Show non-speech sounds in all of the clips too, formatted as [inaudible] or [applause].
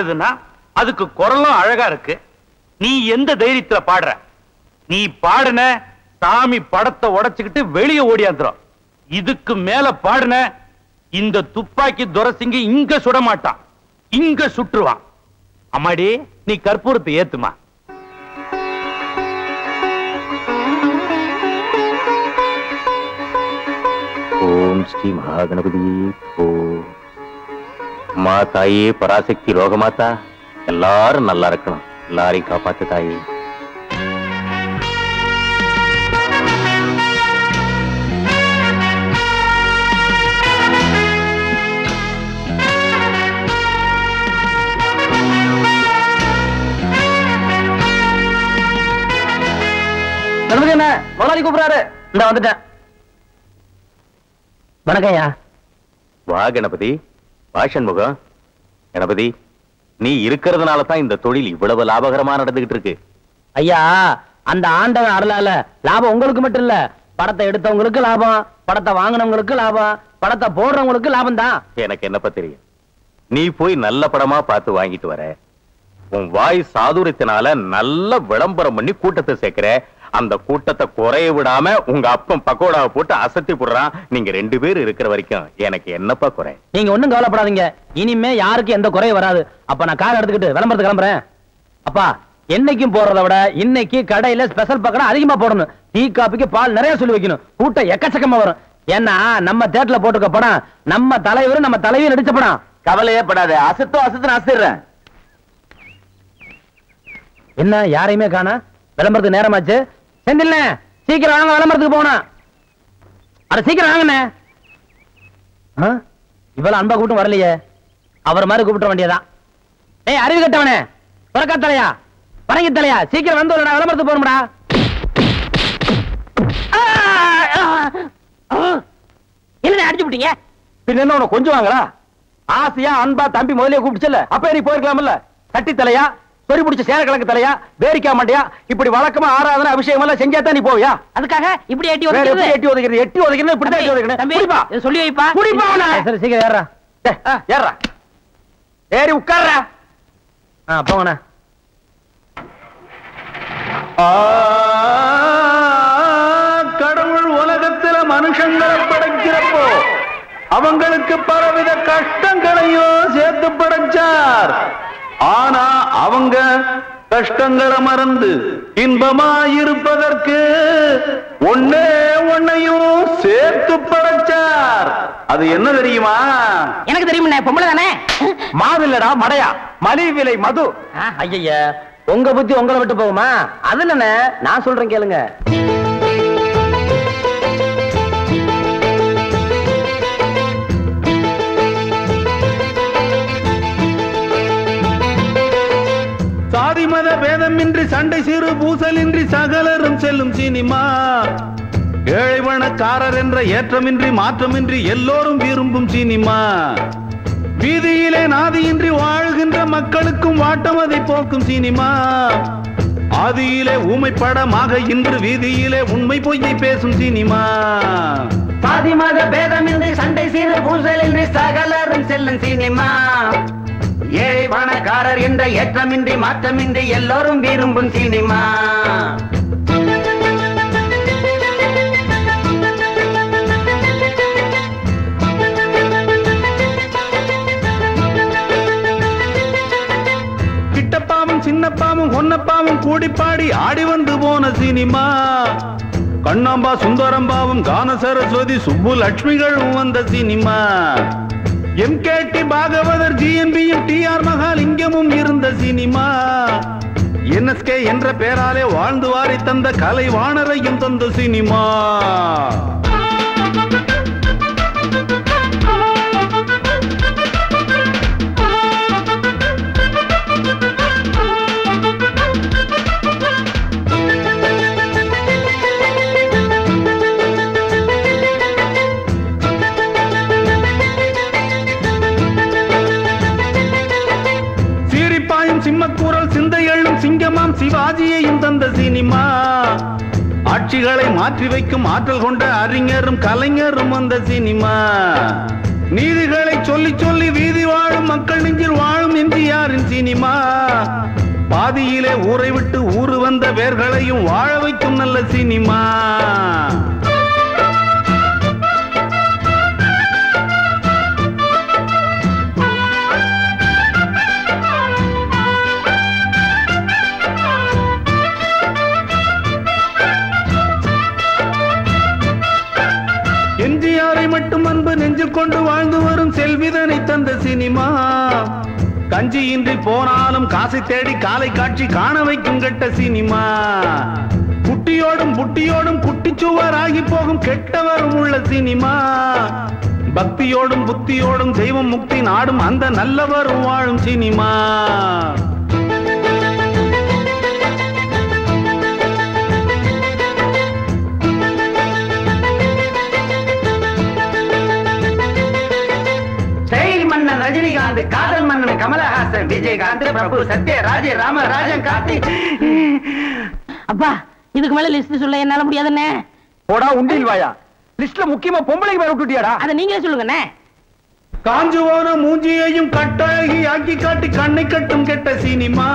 பாடுதுன்னா அதுக்கு குரலும் அழகா இருக்கு. நீ எந்த தைரியத்துல பாடுற? நீ பாடுன சாமி படத்தை உடைச்சுக்கிட்டு வெளியே ஓடியாந்துரும் இதுக்கு மேல பாடுன இந்த துப்பாக்கி துரசிங்க இங்க சுட மாட்டான் இங்க சுற்றுவான். அம்மாடி நீ கற்பூரத்தை ஏத்துமா? ஓம் ஸ்ரீ மகாகணபதி ஓ அம்மா தாயே பராசக்தி ரோகமாத்தா எல்லாரும் நல்லா இருக்கணும். எல்லாரையும் காப்பாத்து தாயே. என்ன முதலாளி கூப்பிடுறாரு. இந்த வந்துட்டேன். வணக்கம் ஐயா வா கணபதி. வா சண்முகம் கணபதி நீ இருக்கிறதுனால தான் இந்த தொழில் இவ்வளவு லாபகரமா நடந்துகிட்டு இருக்கு. ஐயா அந்த ஆண்டவன் அருளால லாபம் உங்களுக்கு மட்டும் இல்ல படத்தை எடுத்தவங்களுக்கு லாபம் படத்தை வாங்கினவங்களுக்கு லாபம் படத்தை போடுறவங்களுக்கு லாபம் தான் எனக்கு என்னப்பா தெரியும்? நீ போய் நல்ல படமா பார்த்து வாங்கிட்டு வர உன் வாய் சாதுரியத்தினால நல்ல விளம்பரம் பண்ணி கூட்டத்தை சேர்க்கிற அந்த கூட்டத்தை குறைய விடாம உங்க அப்பன் பக்கோடாவை போட்டு அசத்தி போடுறான். நீங்க ரெண்டு பேர் இருக்கிற வரைக்கும் எனக்கு என்னப்பா குறை? நீங்க ஒண்ணும் கவலைப்படாதீங்க. இனிமே யாருக்கும் எந்த குறையும் வராது. அப்ப நான் கார் எடுத்துக்கிட்டு விளம்பரத்து கிளம்புறேன். அப்பா என்னைக்கும் போறதை விட இன்னைக்கு கடையில ஸ்பெஷல் பக்கடா அதிகமா போடணும். டீ காபிக்கு பால் நிறைய சொல்லி வைக்கணும். கூட்டம் எக்கச்சக்கமா வரும். ஏன்னா நம்ம தேட்டர்ல போட்டுக்க படம் நம்ம தலைவர் நம்ம தலைவி நடிச்ச படம். கவலையே படாத. அசத்தோ அசத்து அசத்துறேன் என்ன யாரையுமே காணா? விளம்பரத்துக்கு நேரமாச்சு. செந்தில்ல சீக்கிரம் வாங்க விளம்பரத்துக்கு போகணும். அட சீக்கிரம் வாங்கண்ணே. ஆ? இவ்வளவு அன்பா கூட்டம் வரலையே. அவர் மாதிரி கூப்பிட்ட வேண்டியதான் ஏய் அறிவு கட்டவனே. புறக்கா தலையா பரங்கி தலையா? சீக்கிரம் வந்து வரடா, விளம்பரத்துக்கு போகணும்டா. என்ன அடிச்சு விட்டீங்க? பின்ன என்ன கொஞ்சம் வாங்கடா ஆசையா அன்பா தம்பி முதலே கூப்பிடுச்சல அப்ப நீ போயிருக்கலாம்ல? கட்டித்தலையா? சொறி பிடிச்ச சேர கலக்கு தலையா வேரிக்கா மாட்டியா இப்படி வழக்கமா ஆராதனை அபிஷேகம் எல்லாம் செஞ்சா தான் நீ போவியா? அதுக்காக இப்படி எட்டி ஒதுக்கிறது? எட்டி ஒதுக்கிறது? எட்டி ஒதுக்கிறது? இப்படி தான் எட்டி ஒதுக்கணும் தம்பி, குடிப்பா. இதை சொல்லி வைப்பா. குடிப்பா அவனை. சரி சீக்கிரம் ஏறா ஏறுடா. ஏறி உட்கார்றா. ஆ போங்கண்ணே கடவுள் உலகத்துல மனுஷங்களை படைக்கிறப்போ அவங்களுக்கு பலவித கஷ்டங்களையும் சேர்த்து படைச்சார். ஆனா அவங்க கஷ்டங்களை மறந்து இன்பமாயிருப்பதற்கு ஒன்னே ஒன்னையும் சேர்த்து படைச்சார். அது என்ன தெரியுமா? எனக்கு தெரியும் பொம்பளை தானே? மாவில்லடா மடையா. மலிவு விலை மது ஐய உங்க புத்தி உங்களை விட்டு போகுமா? அது நான் சொல்றேன் கேளுங்க. சாதி மத பேதமின்றி சண்டை சிறு பூசலின்றி சகலரும் செல்லும் சினிமா. ஏழைவனக்காரர் என்ற ஏற்றமின்றி மாற்றமின்றி எல்லோரும் விரும்பும் சினிமா. வீதியிலே நாதியின்றி வாழ்கின்ற மக்களுக்கும் வாட்டம் அதை போக்கும் சினிமா. ஆதியிலே ஊமை படமாக இன்று வீதியிலே உண்மை பொய்யை பேசும் சினிமா. சாதி மத பேதமின்றி சண்டை சீர பூசலின்றி சகலரும் செல்லும் சினிமா. ஏழை வானக்காரர் என்ற ஏற்றமின்றி மாற்றமின்றி எல்லோரும் விரும்பும் சினிமா. கிட்டப்பாவும் சின்னப்பாவும் ஒன்னப்பாவும் கூடி பாடி ஆடி வந்து போன சினிமா. கண்ணாம்பா சுந்தரம்பாவும் கான சரஸ்வதி சுப்பு லட்சுமிகளும் வந்த cinema. M K T Bhagavathar ஜிஎன்பியும் T R மகாலிங்கமும் இருந்த சினிமா. என்எஸ்கே என்ற பெயராலே வாழ்ந்து வாரி தந்த கலை வாணரையும் தந்த சினிமா. சிங்கமாம் சிவாஜியையும் தந்த சினிமா. ஆட்சிகளை மாற்றி வைக்கும் ஆற்றல் கொண்ட அறிஞரும் கலைஞரும் வந்த சினிமா. நீதிகளை சொல்லி சொல்லி வீதி வாழும் மக்கள் நெஞ்சில் வாழும் எம்ஜிஆரின் சினிமா. பாதியிலே ஊரை விட்டு ஊரு வந்த வேர்களையும் வாழ வைக்கும் நல்ல சினிமா. நெஞ்சில் கொண்டு வாழ்ந்து வரும் செல்விதனை தந்த சினிமா. கஞ்சியின்றி போனாலும் காசை தேடி காலை காட்சி காண வைக்கும் கெட்ட சினிமா. குட்டியோடும் புட்டியோடும் குட்டிச்சுவராகி போகும் கெட்டவரும் உள்ள சினிமா. பக்தியோடும் புத்தியோடும் தெய்வம் முக்தி நாடும் அந்த நல்லவரும் வாழும் சினிமா. ரஜினிகாந்த் காதல் மன்னன் கமலஹாசன் விஜயகாந்த் பிரபு சத்யராஜ் ராமராஜன் கார்த்திக். அப்பா இதுக்கு மேல லிஸ்ட் சொல்ல என்னால முடியாதுண்ணே. போடா உண்டில் வாயா. லிஸ்ட்ல முக்கியமா பொம்பளைக்கு பேர் விட்டுட்டியாடா. அதை நீங்களே சொல்லுங்கண்ணே. காஞ்சு போன மூஞ்சியையும் கட்டழகி ஆக்கி காட்டி கண்ணை கட்டும் கெட்ட சினிமா.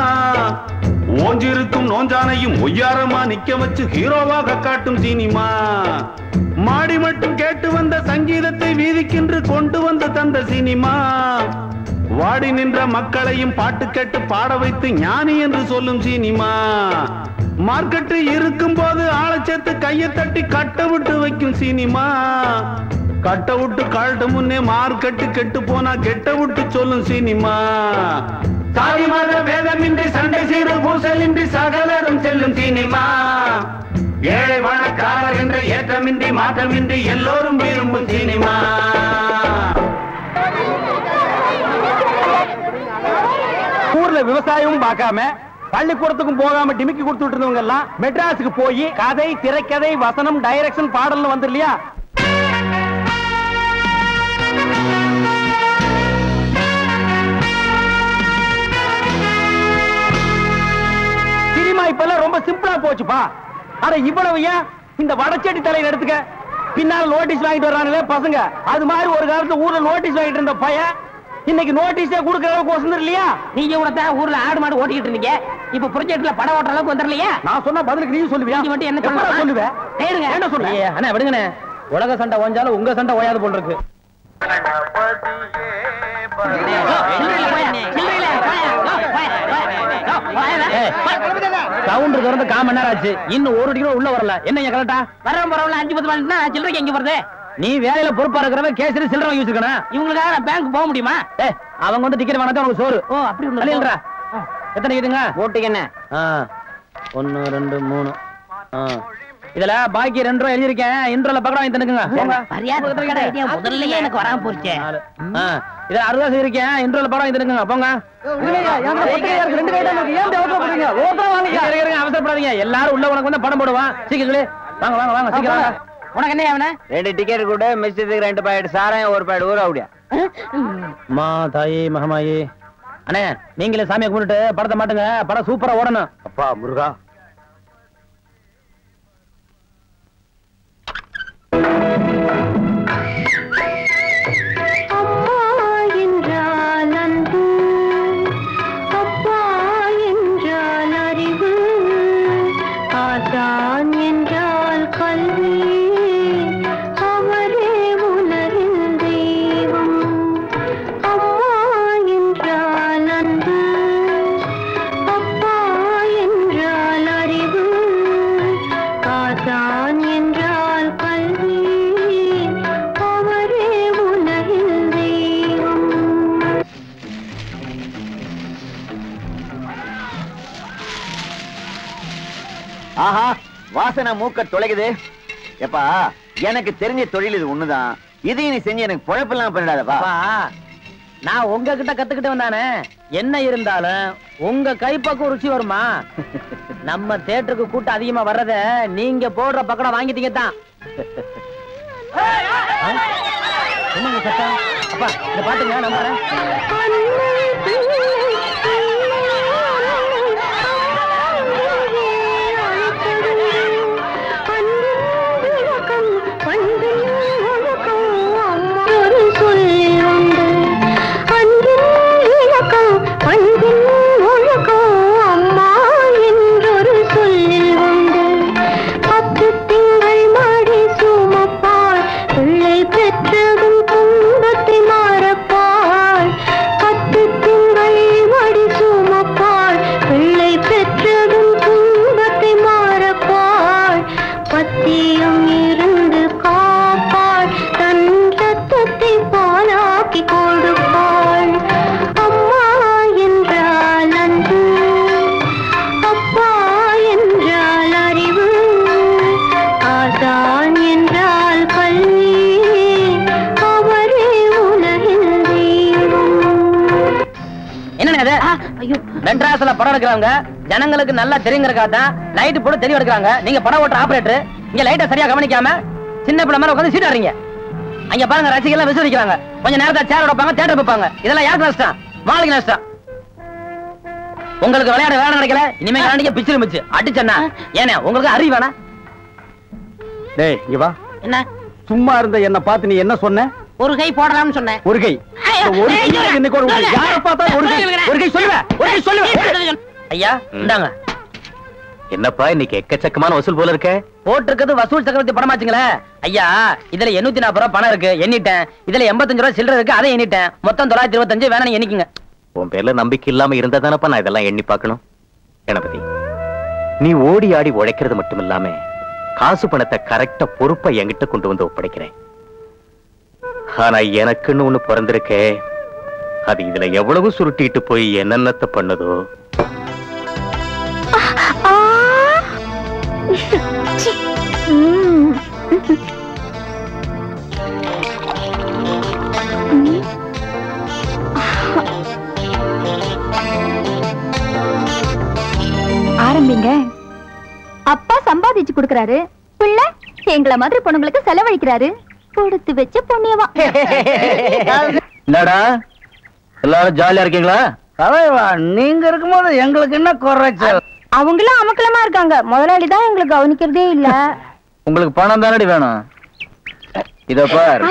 ஓஞ்சிருக்கும் நோஞ்சானையும் ஒய்யாரமா நிக்க வச்சு ஹீரோவாக காட்டும் சினிமா. மாடி மட்டும் கேட்டு வந்த சங்கீதத்தை வீதிக்கின்று கொண்டு வந்து தந்த சினிமா. வாடி நின்ற மக்களையும் பாட்டு கேட்டு பாட வைத்து ஞானி என்று சொல்லும் சினிமா. மார்க்கெட்டு இருக்கும் போது ஆளச் சேர்த்து கையை தட்டி கட்ட விட்டு வைக்கும் சினிமா. கட்ட விட்டு கழட்ட முன்னே மார்க்கெட்டு கெட்டு போனா கெட்ட விட்டு சொல்லும் சினிமா. சாதி மத வேதமின்றி சண்டை செய்து பூசலின்றி சகலரும் செல்லும் சினிமா. ஏழை பணக்காரர் என்ற ஏற்றமின்றி மாற்றமின்றி எல்லோரும் விரும்பும் சினிமா. ஊர்ல விவசாயமும் பார்க்காம பள்ளிக்கூடத்துக்கும் போகாம டிமிக்கி கொடுத்துட்டு இருந்தவங்க எல்லாம் மெட்ராஸுக்கு போய் கதை திரைக்கதை வசனம் டைரக்ஷன் பாடல்னு வந்து இல்லையா சினிமா இப்ப எல்லாம் ரொம்ப சிம்பிளா போச்சுப்பா. அட இவ்வளவு ஏன்? இந்த வடச்செடி தலையில எடுத்துக்க. பின்னால நோட்டீஸ் வாங்கிட்டு வர்றாங்களே பசங்க. அது மாதிரி ஒரு காலத்துல ஊர்ல நோட்டீஸ் வாங்கிட்டு இருந்த பையன் இன்னைக்கு நோட்டீஸே கொடுக்கற அளவுக்கு வசந்தர் இல்லையா? நீங்க தான் ஊர்ல ஆடு மாடு ஓட்டிக்கிட்டு இருந்தீங்க. இப்ப ப்ரொஜெக்ட்ல படம் ஓட்டுற அளவுக்கு வந்துடலையா? நான் சொன்ன பதிலுக்கு நீ சொல்லுவியா? நீங்க மட்டும் என்ன எப்படா சொல்லணும்? சொல்லுவ? கேளுங்க. என்ன சொல்ற? அண்ணா விடுங்கண்ணே. உலக சண்டை ஓஞ்சாலும் உங்க சண்டை ஓயாது போல் இருக்கு. சவுண்ட் திறந்து கால் மணி நேரம் ஆச்சு. இன்னும் ஒரு டிகிரி உள்ள வரல. என்ன கரெக்டா? வரவன் பரவாயில்ல அஞ்சு பத்து மணினா சில்லறைக்கு எங்க வருது நீ வேலையில பொறுப்பா இருக்கிறவன் கேசரி சில்லறை வாங்கி வச்சிருக்கணும். இவங்களுக்காக நான் பேங்க் போக முடியுமா? அவங்க வந்து டிக்கெட் வாங்கினா உனக்கு சோறு. ஓ அப்படி ஒண்ணு இல்லைன்றா எத்தனை டிக்கெட்டுங்க ஓட்டுக்கு என்ன ஒன்னு ரெண்டு மூணு. ஆ. இதுல பாக்கி ரெண்டு ரூபா எழுதிருக்கேன் இன்ட்ரோல பக்கம் வாங்கி தந்துக்குங்க. போங்க. மரியாதை கொடுக்கிற idea முதல்லயே எனக்கு வராம போச்சே. இதுல அறுபதா செய்திருக்கேன் இன்ட்ரோல படம் வாங்கி தந்துக்குங்க. போங்க. அவசரப்படாதீங்க. எல்லாரும் உள்ள உனக்கு வந்து படம் போடுவான். சீக்கிரங்களே வாங்க வாங்க வாங்க. சீக்கிரம் உனக்கு என்ன அவன ரெண்டு டிக்கெட் கூட மிஸ்டத்துக்கு ரெண்டு பாக்கெட் சாராயம் ஒரு பாக்கெட் ஊற அப்படியா அம்மா தாயி மகமாயி. அண்ணே நீங்களே சாமியை கும்பிட்டுட்டு படத்தை மாட்டுங்க. படம் சூப்பரா ஓடணும். அப்பா முருகா. வாசனை மூக்க தொலைக்குது. எப்பா எனக்கு தெரிஞ்ச தொழில் இது ஒண்ணுதான். இதையும் நீ செஞ்சு எனக்கு பொழப்பெல்லாம் பண்ணிடாதப்பா. நான் உங்ககிட்ட கத்துக்கிட்டு வந்தானே என்ன இருந்தாலும் உங்க கைப்பக்கம் ருசி வருமா? நம்ம தேட்டருக்கு கூட்டம் அதிகமா வர்றத நீங்க போடுற பக்கடம் வாங்கிட்டீங்க தான். என்னங்க சத்தம்? அப்பா இந்த பாட்டுங்க நான் மெட்ராஸ்ல படம் எடுக்கிறவங்க ஜனங்களுக்கு நல்லா தெரியுங்கிறக்கா தான் லைட் போட்டு தெளிவு எடுக்கிறாங்க. நீங்க படம் ஓட்டுற ஆபரேட்டர் இங்க லைட்டை சரியா கவனிக்காம சின்ன பிள்ளை மாதிரி உட்காந்து சீட் ஆடுறீங்க அங்க பாருங்க ரசிகர்கள் விசிரிக்கிறாங்க கொஞ்ச நேரத்தை சேர் வைப்பாங்க தேட்டர் வைப்பாங்க இதெல்லாம் யாருக்கு நஷ்டம்? மாளிகை நஷ்டம். உங்களுக்கு விளையாட வேலை கிடைக்கல இனிமே விளையாடிக்க பிச்சிரு மிச்சு அடிச்சண்ணா ஏனே உங்களுக்கு அறிவு வேணா டேய் இங்க வா. என்ன? சும்மா இருந்த என்ன பார்த்து நீ என்ன சொன்ன? ஒரு கை போடலாம்னு சொன்னேன். ஒரு கை. ஒரு. இன்னைக்கு ஒரு கை. சொல்லுங்க. யாரை பார்த்தாலும் ஒரு கை சொல்லுங்க. ஒரு கை சொல்லுவேன் ஒரு கை சொல்லுவேன் ஐயா இந்தாங்க. என்னப்பா இன்னைக்கு எக்கச்சக்கமான வசூல் போல இருக்க? போட்டிருக்கிறது வசூல் சக்கரவர்த்தி படமாச்சுங்களே. ஐயா இதுல எண்ணூத்தி நாற்பது ரூபாய் பணம் இருக்கு. எண்ணிட்டேன். இதுல எண்பத்தஞ்சு ரூபாய் சில்லறை இருக்கு. அதை எண்ணிட்டேன். மொத்தம் தொள்ளாயிரத்தி இருபத்தஞ்சு வேணா எண்ணிக்குங்க. உன் பேர்ல நம்பிக்கை இல்லாம இருந்தா தானப்பா நான் இதெல்லாம் எண்ணி பார்க்கணும்? கணபதி நீ ஓடி ஆடி உழைக்கிறது மட்டும் இல்லாம காசு பணத்தை கரெக்டா பொறுப்பா என்கிட்ட கொண்டு வந்து ஒப்படைக்கிறேன். ஆனா எனக்குன்னு ஒண்ணு பிறந்திருக்கே. அது இதுல எவ்வளவு சுருட்டிட்டு போய் என்னென்னத்த பண்ணுதோ. ஆரம்பிங்க. அப்பா சம்பாதிச்சு கொடுக்கறாரு. பிள்ளை எங்களை மாதிரி பொண்ணுங்களுக்கு செலவழிக்கிறாரு. கொடுத்து வச்ச புண்ணியவா என்னடா? எல்லாரும் ஜாலியா இருக்கீங்களா? தலைவா நீங்க இருக்கும்போது எங்களுக்கு என்ன குறைச்சல்? அவங்களும் அமக்கலமா இருக்காங்க. முதலாளி தான் எங்களை கவனிக்கிறதே இல்ல. உங்களுக்கு பணம் தானடி வேணும்? இத பார்.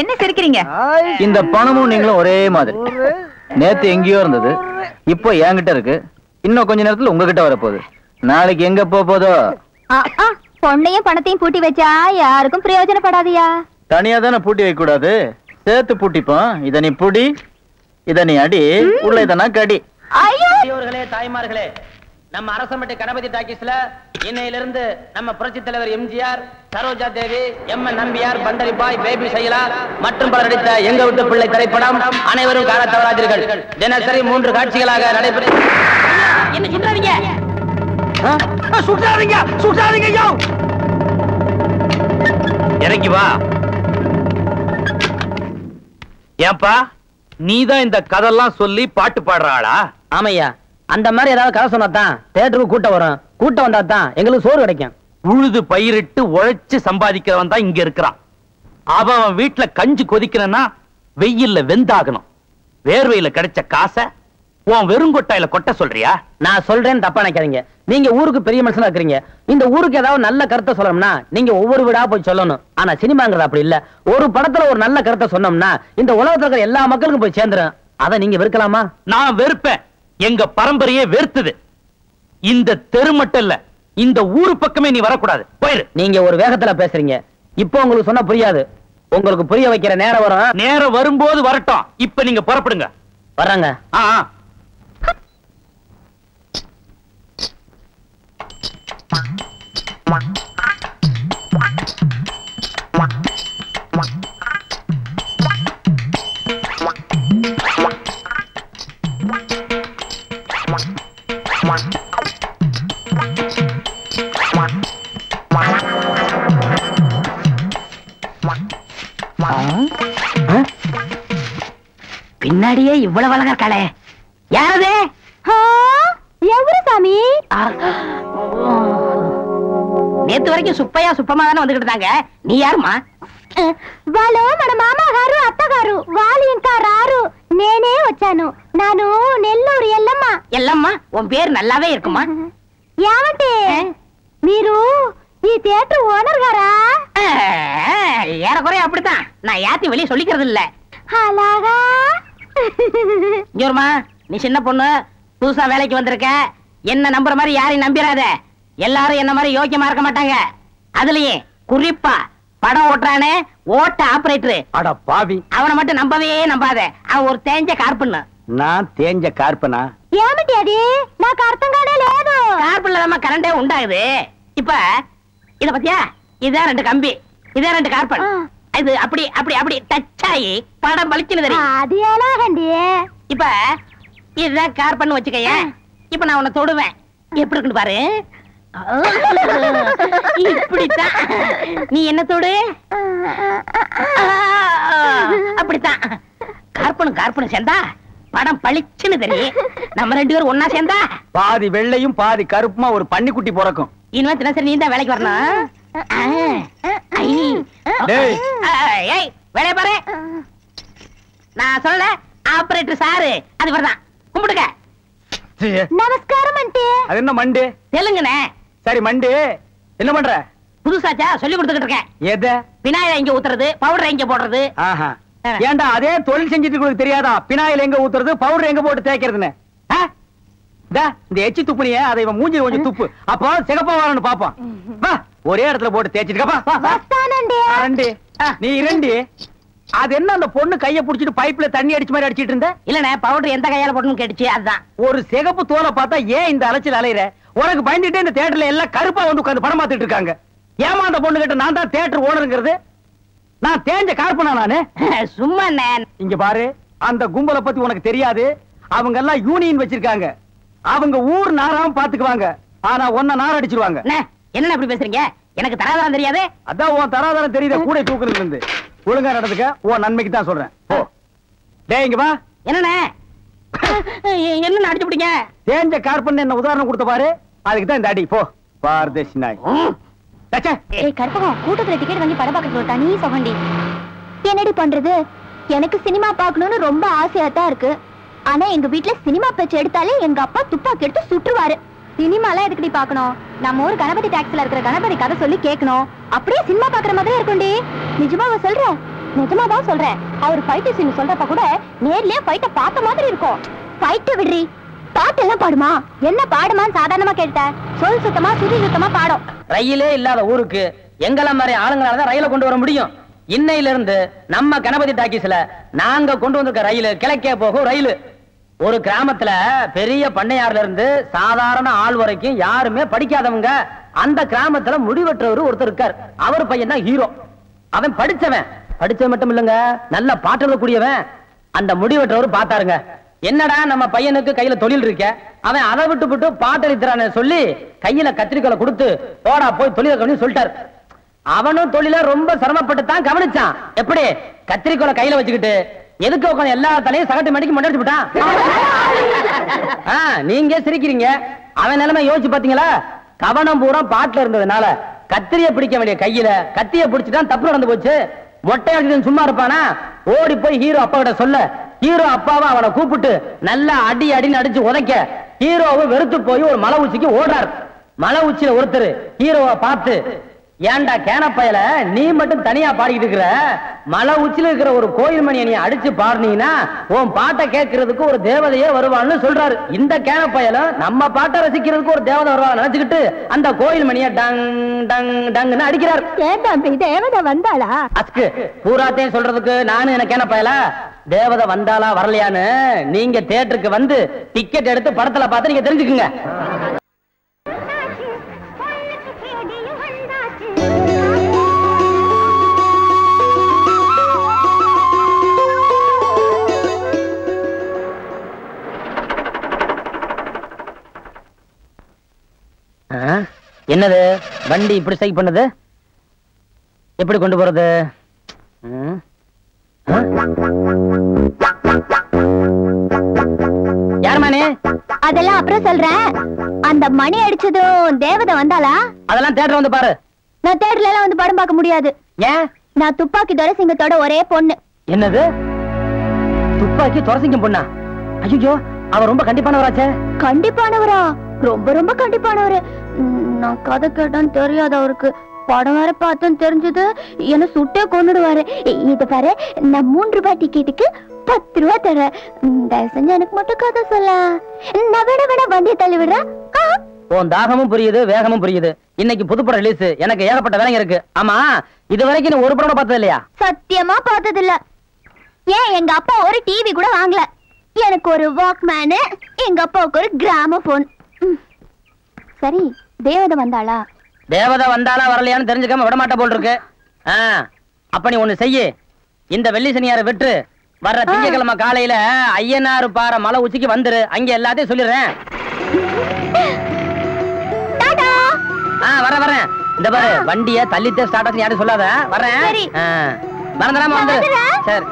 என்ன சிரிக்கிறீங்க? இந்த பணமும் நீங்களும் ஒரே மாதிரி. நேத்து எங்கேயோ இருந்தது. இப்போ என்கிட்ட இருக்கு. இன்னும் கொஞ்ச நேரத்துல உங்ககிட்ட வரப்போகுது. நாளைக்கு எங்க போதோ? பொண்ணையும் பணத்தையும் பூட்டி வச்சா யாருக்கும் பிரயோஜனப்படாதியா? தனியா தானே பூட்டி வைக்க கூடாது? சேர்த்து பூட்டிப்போம். இத நீ புடி இத நீ அடி உள்ள இத நான் கடி. ஐயோ! பெரியோர்களே தாய்மார்களே நம்ம அரசம்பட்டி கணபதி டாக்கீஸ்ல இன்னையிலிருந்து நம்ம புரட்சி தலைவர் MGR Saroja Devi M N Nambiar Pandaribai baby Shaila மற்றும் பலர் நடித்த எங்க விட்டு பிள்ளை திரைப்படம் அனைவரும் காண தவறாதீர்கள் தினசரி மூன்று காட்சிகளாக நடைபெறும் என்ன சுட்டாதீங்க சுட்டாதீங்க சுட்டாதீங்க யோ இறங்கி வா. ஏன்பா நீதான் இந்த கதெல்லாம் சொல்லி பாட்டு பாடுற ஆளா? ஆமையா அந்த மாதிரி ஏதாவது கதை சொன்னாதான் தேட்டருக்கு கூட்டம் வரும். கூட்டம் வந்தா தான் எங்களுக்கு சோறு கிடைக்கும். உழுது பயிரிட்டு உழைச்சு சம்பாதிக்கிறவன் தான் இங்க இருக்கிறான். அவன் அவன் வீட்டுல கஞ்சி கொதிக்கணும்னா வெயில்ல வெந்தாகணும். வேர்வையில கிடைச்ச காசை உன் வெறுங்கொட்டாயில கொட்ட சொல்றியா? நான் சொல்றேன்னு தப்பா நினைக்காதீங்க. நீங்க ஊருக்கு பெரிய மனுஷனா இருக்கிறீங்க. இந்த ஊருக்கு ஏதாவது நல்ல கருத்தை சொல்லணும்னா நீங்க ஒவ்வொரு வீடா போய் சொல்லணும். ஆனா சினிமாங்கிறது அப்படி இல்ல. ஒரு படத்துல ஒரு நல்ல கருத்தை சொன்னோம்னா இந்த உலகத்துல இருக்கிற எல்லா மக்களுக்கும் போய் சேர்ந்துரும். அதை நீங்க வெறுக்கலாமா? நான் வெறுப்பேன். எங்க பரம்பரையே வெறுத்தது. இந்த தெரு மட்டும் இல்ல இந்த ஊரு பக்கமே நீ வரக்கூடாது. போயிரு. நீங்க ஒரு வேகத்துல பேசுறீங்க. இப்போ உங்களுக்கு சொன்னா புரியாது. உங்களுக்கு புரிய வைக்கிற நேரம் வரும். நேரம் வரும்போது வரட்டும். இப்ப நீங்க புறப்படுங்க. வர்றாங்க. ஆ. பின்னாடியே இவ்வளவு அழகா இருக்காளே. யாரது எவ்வளவு சாமி? நேத்து வரைக்கும் சுப்பையா சுப்பமா தானே வந்துகிட்டு இருந்தாங்க நீ யாருமா వాళ్ళు మన మామగారు అత్తగారు వాళ్ళు ఇంకా రారు నేనే వచ్చాను నాను నెల్లూరు ఎల్లమ్మ எல்லம்மா உன் பேர் நல்லாவே இருக்குமா [laughs] ఏమంటే మీరు ఈ థియేటర్ ఓనర్ గారా ஏறக்குறைய அப்படித்தான் நான் யாத்தி வெளியே சொல்லிக்கிறது இல்ல అలాగా இங்கோருமா நீ சின்ன பொண்ணு புதுசா வேலைக்கு வந்திருக்க என்ன நம்புற மாதிரி யாரையும் நம்பிராத எல்லாரும் என்ன மாதிரி யோக்கியமா இருக்க மாட்டாங்க? அதுலயே குறிப்பா படம் ஓட்டுறானே ஓட்ட ஆபரேட்டர் அட பாவி. அவன மட்டும் நம்பவே நம்பாத. அவன் ஒரு தேஞ்ச கார்பண்ணு. நான் தேஞ்ச கார்பனா ஏமிட்டி அது நான் அர்த்தம் காணலேது கார்பன்ல நம்ம கரண்டே உண்டாகுது. இப்ப இத பத்தியா? இதான் ரெண்டு கம்பி. இதான் ரெண்டு கார்பன். இது அப்படி அப்படி அப்படி டச் ஆகி படம் பளிச்சுன்னு தெரியும். அது ஏலாகண்டி இப்ப இதுதான் கார்பன் வச்சுக்கையே இப்ப நான் உன்னை தொடுவேன். எப்படி இருக்குன்னு பாரு. இப்படித்தான். நீ என்ன தொடு அப்படித்தான். கார்பனும் கார்பனும் சேர்ந்தா படம் பளிச்சுன்னு தெரியும். நம்ம ரெண்டு பேரும் ஒன்னா சேர்ந்தா? பாதி வெள்ளையும் பாதி கருப்புமா ஒரு பன்னிக்குட்டி பிறக்கும். இனிமே தினசரி நீ தான் வேலைக்கு வரணும். வேலைய பாரு. நான் சொல்ல ஆபரேட்டர் சாரு. அது வரதான் கும்பிடுங்க. நமஸ்காரம் மண்டே அது என்ன மண்டே? தெலுங்குனே சரி மண்டு. என்ன பண்ற? புதுசாச்சா? சொல்லி கொடுத்துக்கிட்டு இருக்கேன். எது? பினாயில இங்க ஊத்துறது பவுடர் இங்க போடுறது. ஏண்டா அதே தொழில் செஞ்சுட்டு உங்களுக்கு தெரியாதா? பினாயில் எங்க ஊத்துறது பவுடர் எங்க போட்டு தேய்க்கிறதுன்னு? இந்த எச்சி துப்புனிய அதை இவன் மூஞ்சி கொஞ்சம் துப்பு. அப்போ சிகப்பா வரணும்னு பாப்போம் ஒரே இடத்துல போட்டு தேய்ச்சிட்டு நீ இரண்டு. அது என்ன அந்த பொண்ணு கைய புடிச்சிட்டு பைப்ல தண்ணி அடிச்சு மாதிரி அடிச்சிட்டு இருந்த? இல்லண்ணே பவுடர் எந்த கையால போடணும்னு கேட்டுச்சு அதுதான். ஒரு சிகப்பு தோலை பார்த்தா ஏன் இந்த அலைச்சல் அலையிற? உனக்கு பயந்துட்டே இந்த தேட்டர்ல எல்லாம் கருப்பா வந்து உட்கார்ந்து படம் பார்த்துட்டு இருக்காங்க. ஏமா அந்த பொண்ணு கிட்ட நான் தான் தேட்டர் ஓனருங்கிறது? நான் தேஞ்ச கார்பனா நானு? [laughs] சும்மா இங்க பாரு அந்த கும்பலை பத்தி உனக்கு தெரியாது. அவங்க எல்லாம் யூனியன் வச்சிருக்காங்க. அவங்க ஊர் நாராம பாத்துக்குவாங்க ஆனா ஒன்ன நார் அடிச்சிருவாங்க. என்ன இப்படி பேசுறீங்க? எனக்கு தராதரம் தெரியாது. அதான் உன் தராதரம் தெரியுத கூட தூக்குறதுல இருந்து. ஒழுங்கா நடந்துக்க உன் நன்மைக்கு தான் சொல்றேன். போ. டேய் இங்க வா. என்னண்ணே? [laughs] என்ன அடிச்சு பிடிங்க? தேஞ்ச கார்பன் என்ன உதாரணம் கொடுத்த பாரு. அதுக்கு தான் இந்த அடி போ. பாரதேசி நாய். ஏய் கற்பகம் கூட்டத்துல டிக்கெட் வாங்கி படம் பார்க்க சொல்லிட்டா நீ சொகண்டி என்னடி பண்றது? எனக்கு சினிமா பார்க்கணும்னு ரொம்ப ஆசையா தான் இருக்கு. ஆனா எங்க வீட்ல சினிமா பேச்சு எடுத்தாலே எங்க அப்பா துப்பாக்கி எடுத்து சுட்டுருவாரு. சினிமாலாம் எதுக்குடி பார்க்கணும்? நம்ம ஊர் கணபதி டாக்ஸ்ல இருக்கிற கணபதி கதை சொல்லி கேட்கணும். அப்படியே சினிமா பாக்குற மாதிரியே இருக்கும்டி. நிஜமாவா சொல்றேன் நிஜமாதான் சொல்றேன். அவர் ஃபைட் சீன் சொல்றப்ப கூட நேர்லயே ஃபைட்ட பார்த்த மாதிரி இருக்கும். ஃபைட்ட விடுறி. பாட்டு எல்லாம் பாடுமா? என்ன பாடுமான்னு சாதாரணமா கேட்ட சொல் சுத்தமா சுதி சுத்தமா பாடும். ரயிலே இல்லாத ஊருக்கு எங்கள மாதிரி ஆளுங்களால தான் ரயில கொண்டு வர முடியும். இன்னையில இருந்து நம்ம கணபதி டாக்கிஸ்ல நாங்க கொண்டு வந்திருக்க ரயில் கிழக்கே போகும் ரயில். ஒரு கிராமத்துல பெரிய பண்ணையார்ல இருந்து சாதாரண ஆள் வரைக்கும் யாருமே படிக்காதவங்க அந்த கிராமத்துல முடிவற்றவர் ஒருத்தர் இருக்கார். அவர் பையன் தான் ஹீரோ. அவன் படிச்சவன். படிச்சவன் மட்டும் இல்லங்க நல்ல பாட்டு கூடியவன் அந்த முடிவற்றவர் பார்த்தாருங்க. என்னடா நம்ம பையனுக்கு கையில தொழில் இருக்க? அவன் அதை விட்டு விட்டு பாட்டளித்துறான்னு சொல்லி கையில கத்திரிக்கோலை கொடுத்து போடா போய் தொழில கவனி சொல்லிட்டாரு. அவனும் தொழில ரொம்ப சிரமப்பட்டு தான் கவனிச்சான். எப்படி? கத்திரிக்கோலை கையில வச்சுக்கிட்டு எதுக்கு உட்காந்து எல்லா தலையும் சகட்டு மடிக்கு முன்னாடி விட்டான்? நீங்க சிரிக்கிறீங்க? அவன் நிலைமை யோசிச்சு பாத்தீங்களா கவனம் பூரா பாட்டுல இருந்ததுனால கத்திரிய பிடிக்க வேண்டிய கையில கத்திய பிடிச்சிட்டான் தப்பு நடந்து போச்சு. மொட்டை அடிச்சு சும்மா இருப்பானா? ஓடி போய் ஹீரோ அப்பா கிட்ட சொல்ல. ஹீரோ அப்பாவை அவனை கூப்பிட்டு நல்லா அடி அடின்னு அடிச்சு உதைக்க. ஹீரோவை வெறுத்து போய் ஒரு மலை உச்சிக்கு ஓடுறார். மலை உச்சியில ஒருத்தர் ஹீரோவை பார்த்து ஏன்டா கேனப்பயல? நீ மட்டும் தனியா பாடிக்கிட்டு இருக்கிற? மலை உச்சில இருக்கிற ஒரு கோயில் மணியை நீ அடிச்சு பாடுனீங்கன்னா உன் பாட்டை கேட்கறதுக்கு ஒரு தேவதையே வருவான்னு சொல்றாரு. இந்த கேனப்பயல நம்ம பாட்டை ரசிக்கிறதுக்கு ஒரு தேவதை வருவா நினைச்சுக்கிட்டு அந்த கோயில் மணியை டங் டங் டங்னு அடிக்கிறார். தம்பி தேவதை வந்தாளா? அஸ்கு பூராத்தையும் சொல்றதுக்கு நானும் எனக்கு என்ன பயல தேவதை வந்தாளா வரலையான்னு நீங்க தியேட்டருக்கு வந்து டிக்கெட் எடுத்து படத்துல பார்த்து நீங்க தெரிஞ்சுக்குங்க. என்னது? வண்டி இப்படி ஸ்ட்ரைக் பண்ணது? எப்படி கொண்டு போறது? யார் அதெல்லாம் அப்புறம் சொல்றேன் அந்த மணி அடிச்சதும் தேவதை வந்தாளா? அதெல்லாம் தேட்டர் வந்து பாரு. நான் தேட்டர்ல எல்லாம் வந்து படம் பார்க்க முடியாது. ஏன்? நான் துப்பாக்கி துரசிங்கத்தோட ஒரே பொண்ணு. என்னது? துப்பாக்கி துரசிங்கம் பொண்ணா? ஐயோ அவர் ரொம்ப கண்டிப்பானவராச்சே. கண்டிப்பானவரா? ரொம்ப ரொம்ப கண்டிப்பானவரு. நான் கதை கேட்டேன்னு தெரியாது அவருக்கு. படம் வேற பார்த்தேன்னு தெரிஞ்சது. என்ன சுட்டே கொண்டுடுவாரு இது பாரு நான் மூன்று ரூபாய் டிக்கெட்டுக்கு பத்து ரூபா தரேன். தயவு செஞ்சு எனக்கு மட்டும் கதை சொல்ல. நான் வேணா வேணா வண்டியை தள்ளி விடுறேன். உன் தாகமும் புரியுது வேகமும் புரியுது. இன்னைக்கு புதுப்படம் ரிலீஸ் எனக்கு ஏகப்பட்ட வேலைங்க இருக்கு. ஆமா இது வரைக்கும் நீ ஒரு படம் பார்த்தது இல்லையா? சத்தியமா பார்த்தது இல்ல ஏன் எங்க அப்பா ஒரு டிவி கூட வாங்கல? எனக்கு ஒரு வாக்மேனு எங்க அப்பாவுக்கு ஒரு கிராமபோன் சரி. தேவதை வந்தாளா? தேவதை வந்தாலா வரலையான்னு தெரிஞ்சுக்காம விட மாட்ட போல் இருக்கு அப்ப நீ ஒண்ணு செய்யு. இந்த வெள்ளி சனியார விட்டு வர்ற திங்கக்கிழமை காலையில ஐயனாறு பாறை மலை உச்சிக்கு வந்துரு. அங்க எல்லாத்தையும் சொல்லிடுறேன். வரேன் வரேன் இந்த பாரு வண்டிய தள்ளித்தே ஸ்டார்ட் ஆச்சு யாரும் சொல்லாத. வரேன் மறந்துடாம வந்துரு. சரி.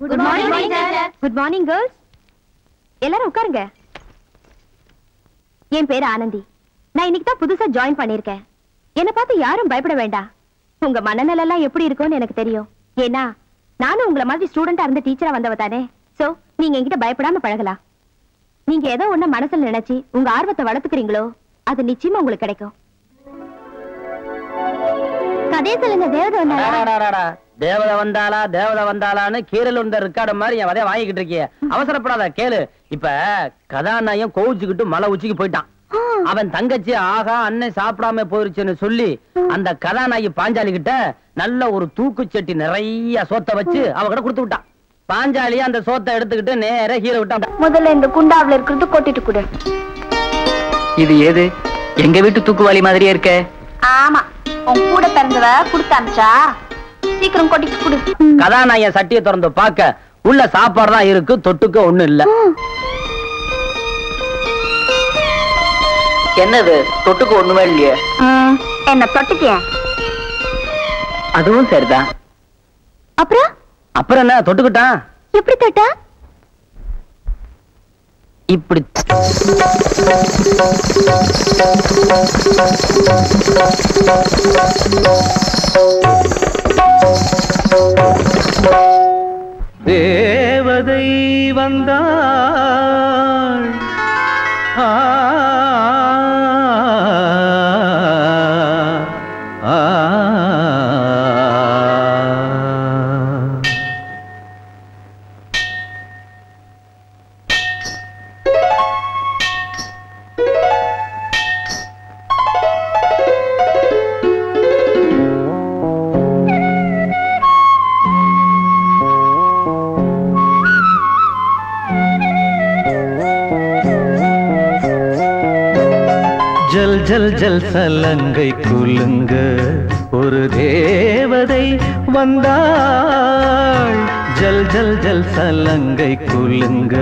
Good morning good morning girls எல்லாரும் உட்காருங்க. என் பேரு ஆனந்தி. நான் இன்னைக்கு தான் புதுசா ஜாயின் பண்ணிருக்கேன் என்ன பார்த்து யாரும் பயப்பட வேண்டாம். உங்க மனநிலை எல்லாம் எப்படி இருக்கும்னு எனக்கு தெரியும். ஏன்னா நானும் உங்கள மாதிரி ஸ்டூடெண்டா இருந்த டீச்சரா வந்தவ தானே. சோ நீங்க என்கிட்ட பயப்படாம பழகலாம். நீங்க ஏதோ ஒண்ணு மனசுல நினைச்சு உங்க ஆர்வத்தை வளர்த்துக்கிறீங்களோ அது நிச்சயமா உங்களுக்கு கிடைக்கும். கதையை சொல்லுங்க தேவதை அடாடாடாடா. தேவதை வந்தாளா தேவதை வந்தாளான்னு கீரல் இருந்த ரெக்கார்டு மாதிரி என் வதைய வாங்கிக்கிட்டு இருக்கிய. அவசரப்படாத கேளு. இப்ப கதாநாயகம் கோவிச்சுக்கிட்டு மலை உச்சிக்கு போயிட்டான். அவன் தங்கச்சி ஆகா அண்ணன் சாப்பிடாம போயிருச்சுன்னு சொல்லி அந்த கதாநாயகி பாஞ்சாலி கிட்ட நல்ல ஒரு தூக்குச்சட்டி நிறைய சோத்தை வச்சு அவகிட்ட கொடுத்து விட்டான். பாஞ்சாலி அந்த சோத்தை எடுத்துக்கிட்டு நேர ஹீரோ விட்டான். முதல்ல இந்த குண்டாவுல இருக்கிறது கொட்டிட்டு கொடு. இது ஏது? எங்க வீட்டு தூக்குவாளி மாதிரியே இருக்கே. ஆமா. உன் கூட பிறந்தவ குடுத்து சீக்கிரம் கொட்டிட்டு கொடு. கதாநாயகன் சட்டியை திறந்து பார்க்க உள்ள சாப்பாடு தான் இருக்கு தொட்டுக்க ஒண்ணும் இல்ல. என்னது? தொட்டுக்கு ஒண்ணுமே இல்லையே. என்ன தொட்டுக்கிய? அதுவும் சரிதான். அப்புறம்? அப்புறம் என்ன தொட்டுக்கிட்டான்? எப்படி தொட்டா? இப்படி. தேவதை வந்தாள். ஆ, சலங்கை குலுங்க ஒரு தேவதை வந்தாள். ஜல் ஜல் ஜல் சலங்கை குலுங்க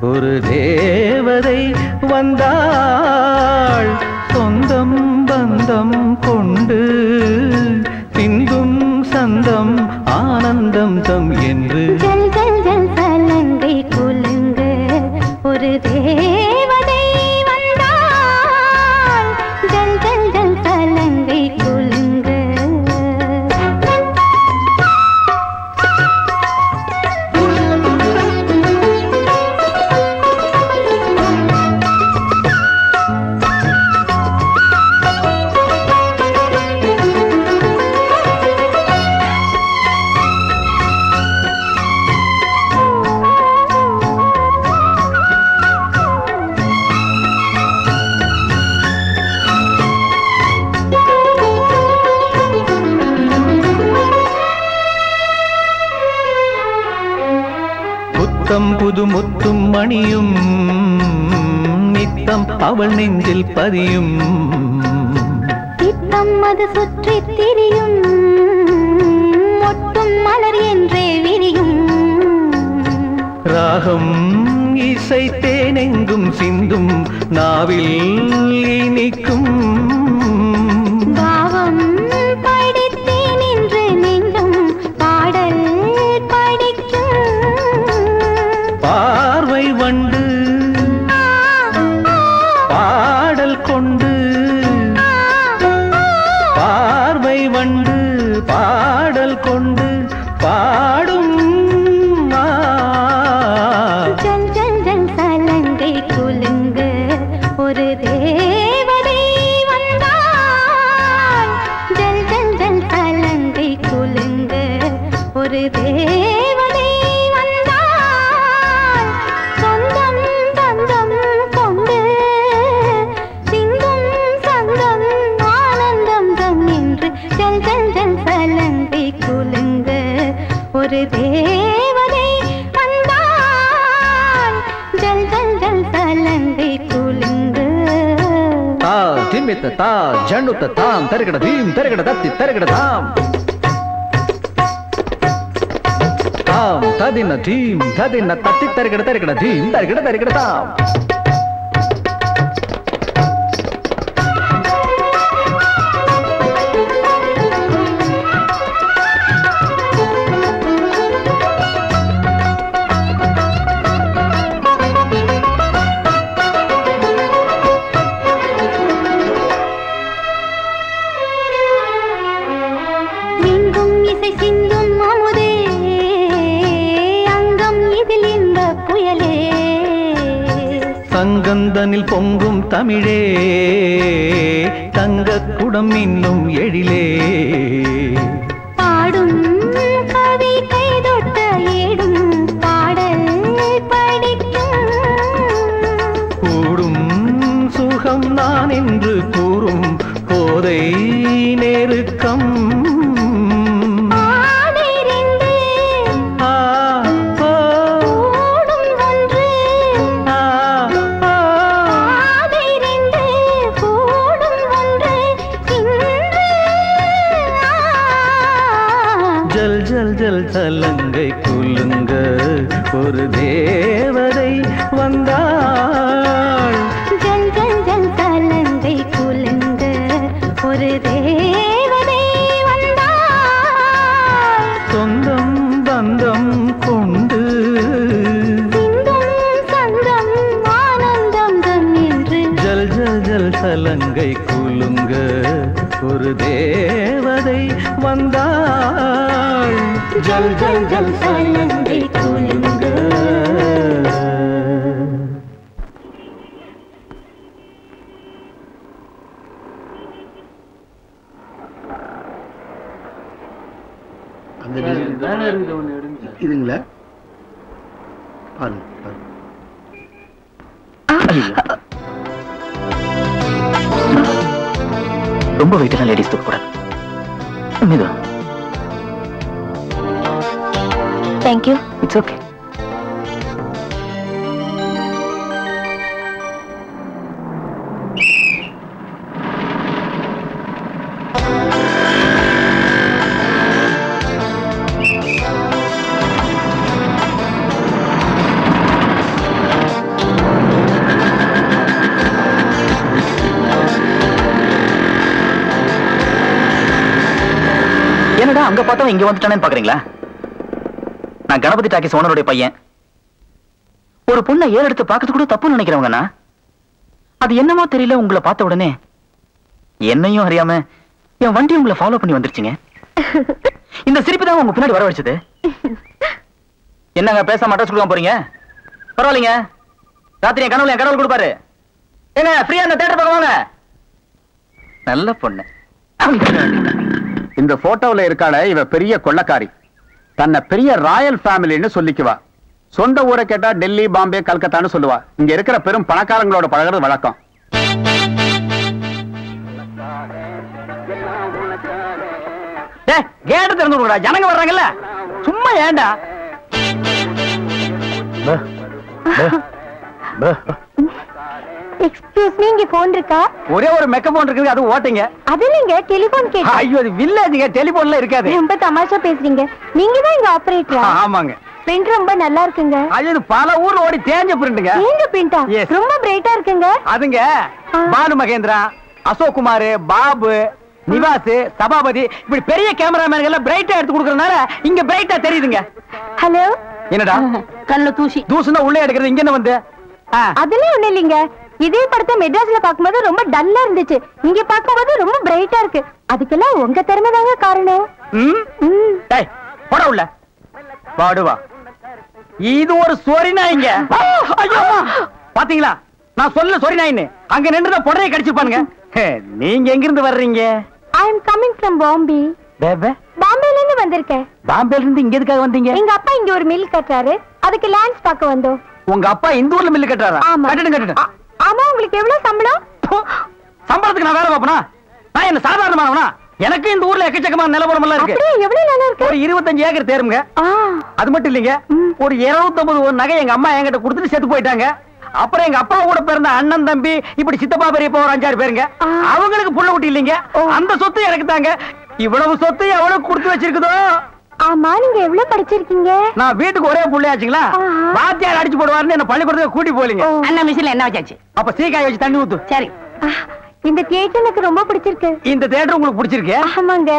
ஒரு தேவதை வந்தாள். சொந்தம் பந்தம் கொண்டு பின்பும் சந்தம் ஆனந்தம் தம் என்று மணியும் நித்தம் அவள் நெஞ்சில் பதியும். சித்தம் அது சுற்றி திரியும் மொட்டும் மலர் என்றே விரியும். ராகம் இசை தேனெங்கும் சிந்தும் நாவில் இனிக்கும் ಜಂಡುತ ಜಂಡು ಜಂಡುತ ತಾಮ್ ತೆರಗಡ ಭೀಮ್, ತೆರಗಡ ದತ್ತಿ, ತೆರಗಡ ಧಾಮ್. ತಾಮ್ ತದಿನ ಧೀಮ್ ತದಿನ ತತ್ತಿ, ತೆರಗಡ ತೆರಗಡ ಧೀಮ್ ತೆರಗಡ ತೆರಗಡ ತಾಮ್ தமிழே தங்க குடம் இன்னும் எழிலே. வந்தாள் ஜல் ஜல் ஜல் பாக்குறீங்களா நான் கணபதி டாக்கிஸ் ஓனருடைய பையன். ஒரு பொண்ணை ஏறு எடுத்து பார்க்கறது கூட தப்புன்னு நினைக்கிறவங்கண்ணா. அது என்னமோ தெரியல உங்களை பார்த்த உடனே. என்னையும் அறியாம என் வண்டி உங்களை ஃபாலோ பண்ணி வந்துருச்சுங்க. இந்த சிரிப்பு தான் உங்க பின்னாடி வரவழைச்சது என்னங்க பேசாம அட்ரஸ் கொடுக்க போறீங்க? பரவாயில்லைங்க. ராத்திரி என் கனவுல என் கடவுள் கொடுப்பாரு. ஏங்க ஃப்ரீயா அந்த தேட்டர் பக்கம் வாங்க. நல்ல பொண்ணு. இந்த போட்டோல இருக்காள இவ பெரிய கொள்ளக்காரி. தன்னை பெரிய ராயல் ஃபேமிலின்னு சொல்லிக்குவா. சொந்த ஊரை கேட்டா டெல்லி பாம்பே கல்கத்தான்னு சொல்லுவா. இங்க இருக்கிற பெரும் பணக்காரங்களோட பழகுறது வழக்கம். கேட்டு திறந்து விடுடா ஜனங்க வர்றாங்கல்ல. சும்மா ஏன்டா? எக்ஸ்கியூஸ் மீ இங்க போன் இருக்கா? ஒரே ஒரு மெக்க போன் இருக்குது அது ஓட்டுங்க. அது இல்லைங்க டெலிபோன் கேட்டு ஐயோ அது வில்லேஜுங்க டெலிபோன்ல இருக்காது. ரொம்ப தமாஷா பேசுறீங்க. நீங்க தான் இங்க ஆபரேட்டரா ஆமாங்க. பிரிண்ட் ரொம்ப நல்லா இருக்குங்க. அது இது பல ஊர்ல ஓடி தேஞ்ச பிரிண்டுங்க நீங்க பிரிண்டா. ரொம்ப பிரைட்டா இருக்குங்க. அதுங்க. பானு மகேந்திரா அசோக் குமார் பாபு நிவாஸ் சபாபதி இப்படி பெரிய கேமராமேன்கள் எல்லாம் பிரைட்டா எடுத்து கொடுக்கறதுனால இங்க பிரைட்டா தெரியுதுங்க. ஹலோ என்னடா? [laughs] கல்ல தூசி. தூசுனா உள்ளே எடுக்கிறது இங்க என்ன வந்து. அதெல்லாம் ஒண்ணு இல்லைங்க. இதே படத்தை மெட்ராஸ்ல பாக்கும்போது ரொம்ப டல்லா இருந்துச்சு. இங்க பாக்கும்போது ரொம்ப பிரைட்டா இருக்கு. அதுக்கெல்லாம் உங்க திறமை தாங்க காரணம். போட உள்ள. பாடுவா. இது ஒரு ஐயோ! அம்மா. பாத்தீங்களா? நான் சொல்ல சொரி நாயின்னு அங்க நின்று புடவை கடிச்சுப்பானுங்க நீங்க எங்க இருந்து வர்றீங்க? I am coming from Bombay baby பாம்பேல இருந்து வந்திருக்கேன். பாம்பேல இருந்து இங்க எதுக்காக வந்தீங்க? எங்க அப்பா இங்க ஒரு மில் கட்டுறாரு. அதுக்கு லேண்ட்ஸ் பார்க்க வந்தோம். உங்க அப்பா இந்த ஊர்ல மில்லு கட்டுறாரா? கட்டிடும் ஆ- ஆமா உங்களுக்கு எவ்வளவு சம்பளம்? சம்பளத்துக்கு நான் வேலை பார்ப்பனா? நான் என்ன சாதாரணமானவனா? எனக்கு இந்த ஊர்ல எக்கச்சக்கமான நிலவரம் எல்லாம் இருக்கு எவ்வளவு நிலம் இருக்கு? ஒரு இருபத்தஞ்சு ஏக்கர் தேருங்க. அது மட்டும் இல்லைங்க. ஒரு 250 ஒரு நகை எங்க அம்மா என்கிட்ட கொடுத்துட்டு செத்து போயிட்டாங்க. அப்புறம் எங்க அப்பா கூட பிறந்த அண்ணன் தம்பி இப்படி சித்தப்பா பெரியப்பா ஒரு அஞ்சாறு பேருங்க. அவங்களுக்கு புள்ள குட்டி இல்லைங்க. அந்த சொத்து எனக்கு தாங்க. இவ்வளவு சொத்து எவ்வளவு கொடுத்து வச்சிருக்குதோ? ஆமா நீங்க எவ்வளவு படிச்சிருக்கீங்க? நான் வீட்டுக்கு ஒரே புள்ளையாச்சுங்களா. வாத்தியார் அடிச்சு போடுவாருன்னு என்ன பள்ளிக்கூடத்துக்கு கூட்டி போலீங்க. அண்ணா மிஷின்ல என்ன வச்சாச்சு? அப்ப சீக்காய் வச்சு தண்ணி ஊத்து. சரி. இந்த தியேட்டர் எனக்கு ரொம்ப பிடிச்சிருக்கு. இந்த தேட்டர் உங்களுக்கு பிடிச்சிருக்கு? ஆமாங்க.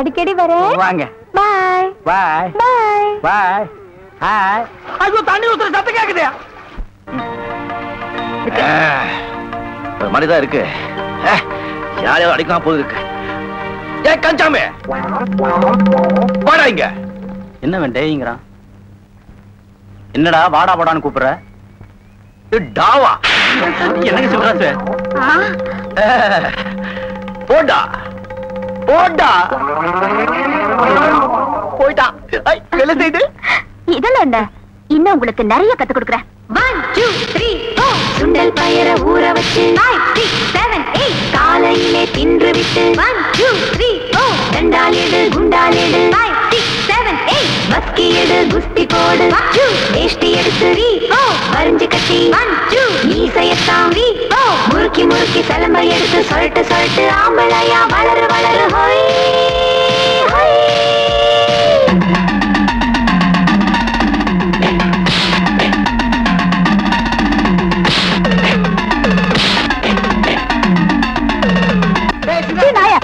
அடிக்கடி வரேன். வாங்க. பாய் பாய் பாய் பாய் ஹாய் ஐயோ தண்ணி ஊத்துற சத்தம் கேக்குது. ஒரு மாதிரிதான் இருக்கு. யாரையோ அடிக்காம போது இருக்கு. ஏ கஞ்சாமே. வாடா இங்க. என்ன வேண்டேங்கிறான் என்னடா வாடா வாடான்னு கூப்பிடுற? டாவா. என்னங்க சொல்ற போடா. போடா. போயிட்டா இதெல்லாம் என்ன? இன்னும் உங்களுக்கு நிறைய கத்து கொடுக்குறேன். ஒன் டூ த்ரீ சுண்டல் பயர ஊற வச்சு. காலையிலே தின்று விட்டு. ஒன் டூ த்ரீ ரெண்டால் எடு குண்டால் எடு. ஃபைவ் எடு குஸ்தி போடு. வேஷ்டி எடுத்து. ரீ வரிஞ்சு கட்டி. ஒன் மீசையத்தாம் முறுக்கி முறுக்கி சிலம்ப எடுத்து. சொல்லிட்டு சொல்லிட்டு ஆம்பளையா வளரு வளரு ஹோய்.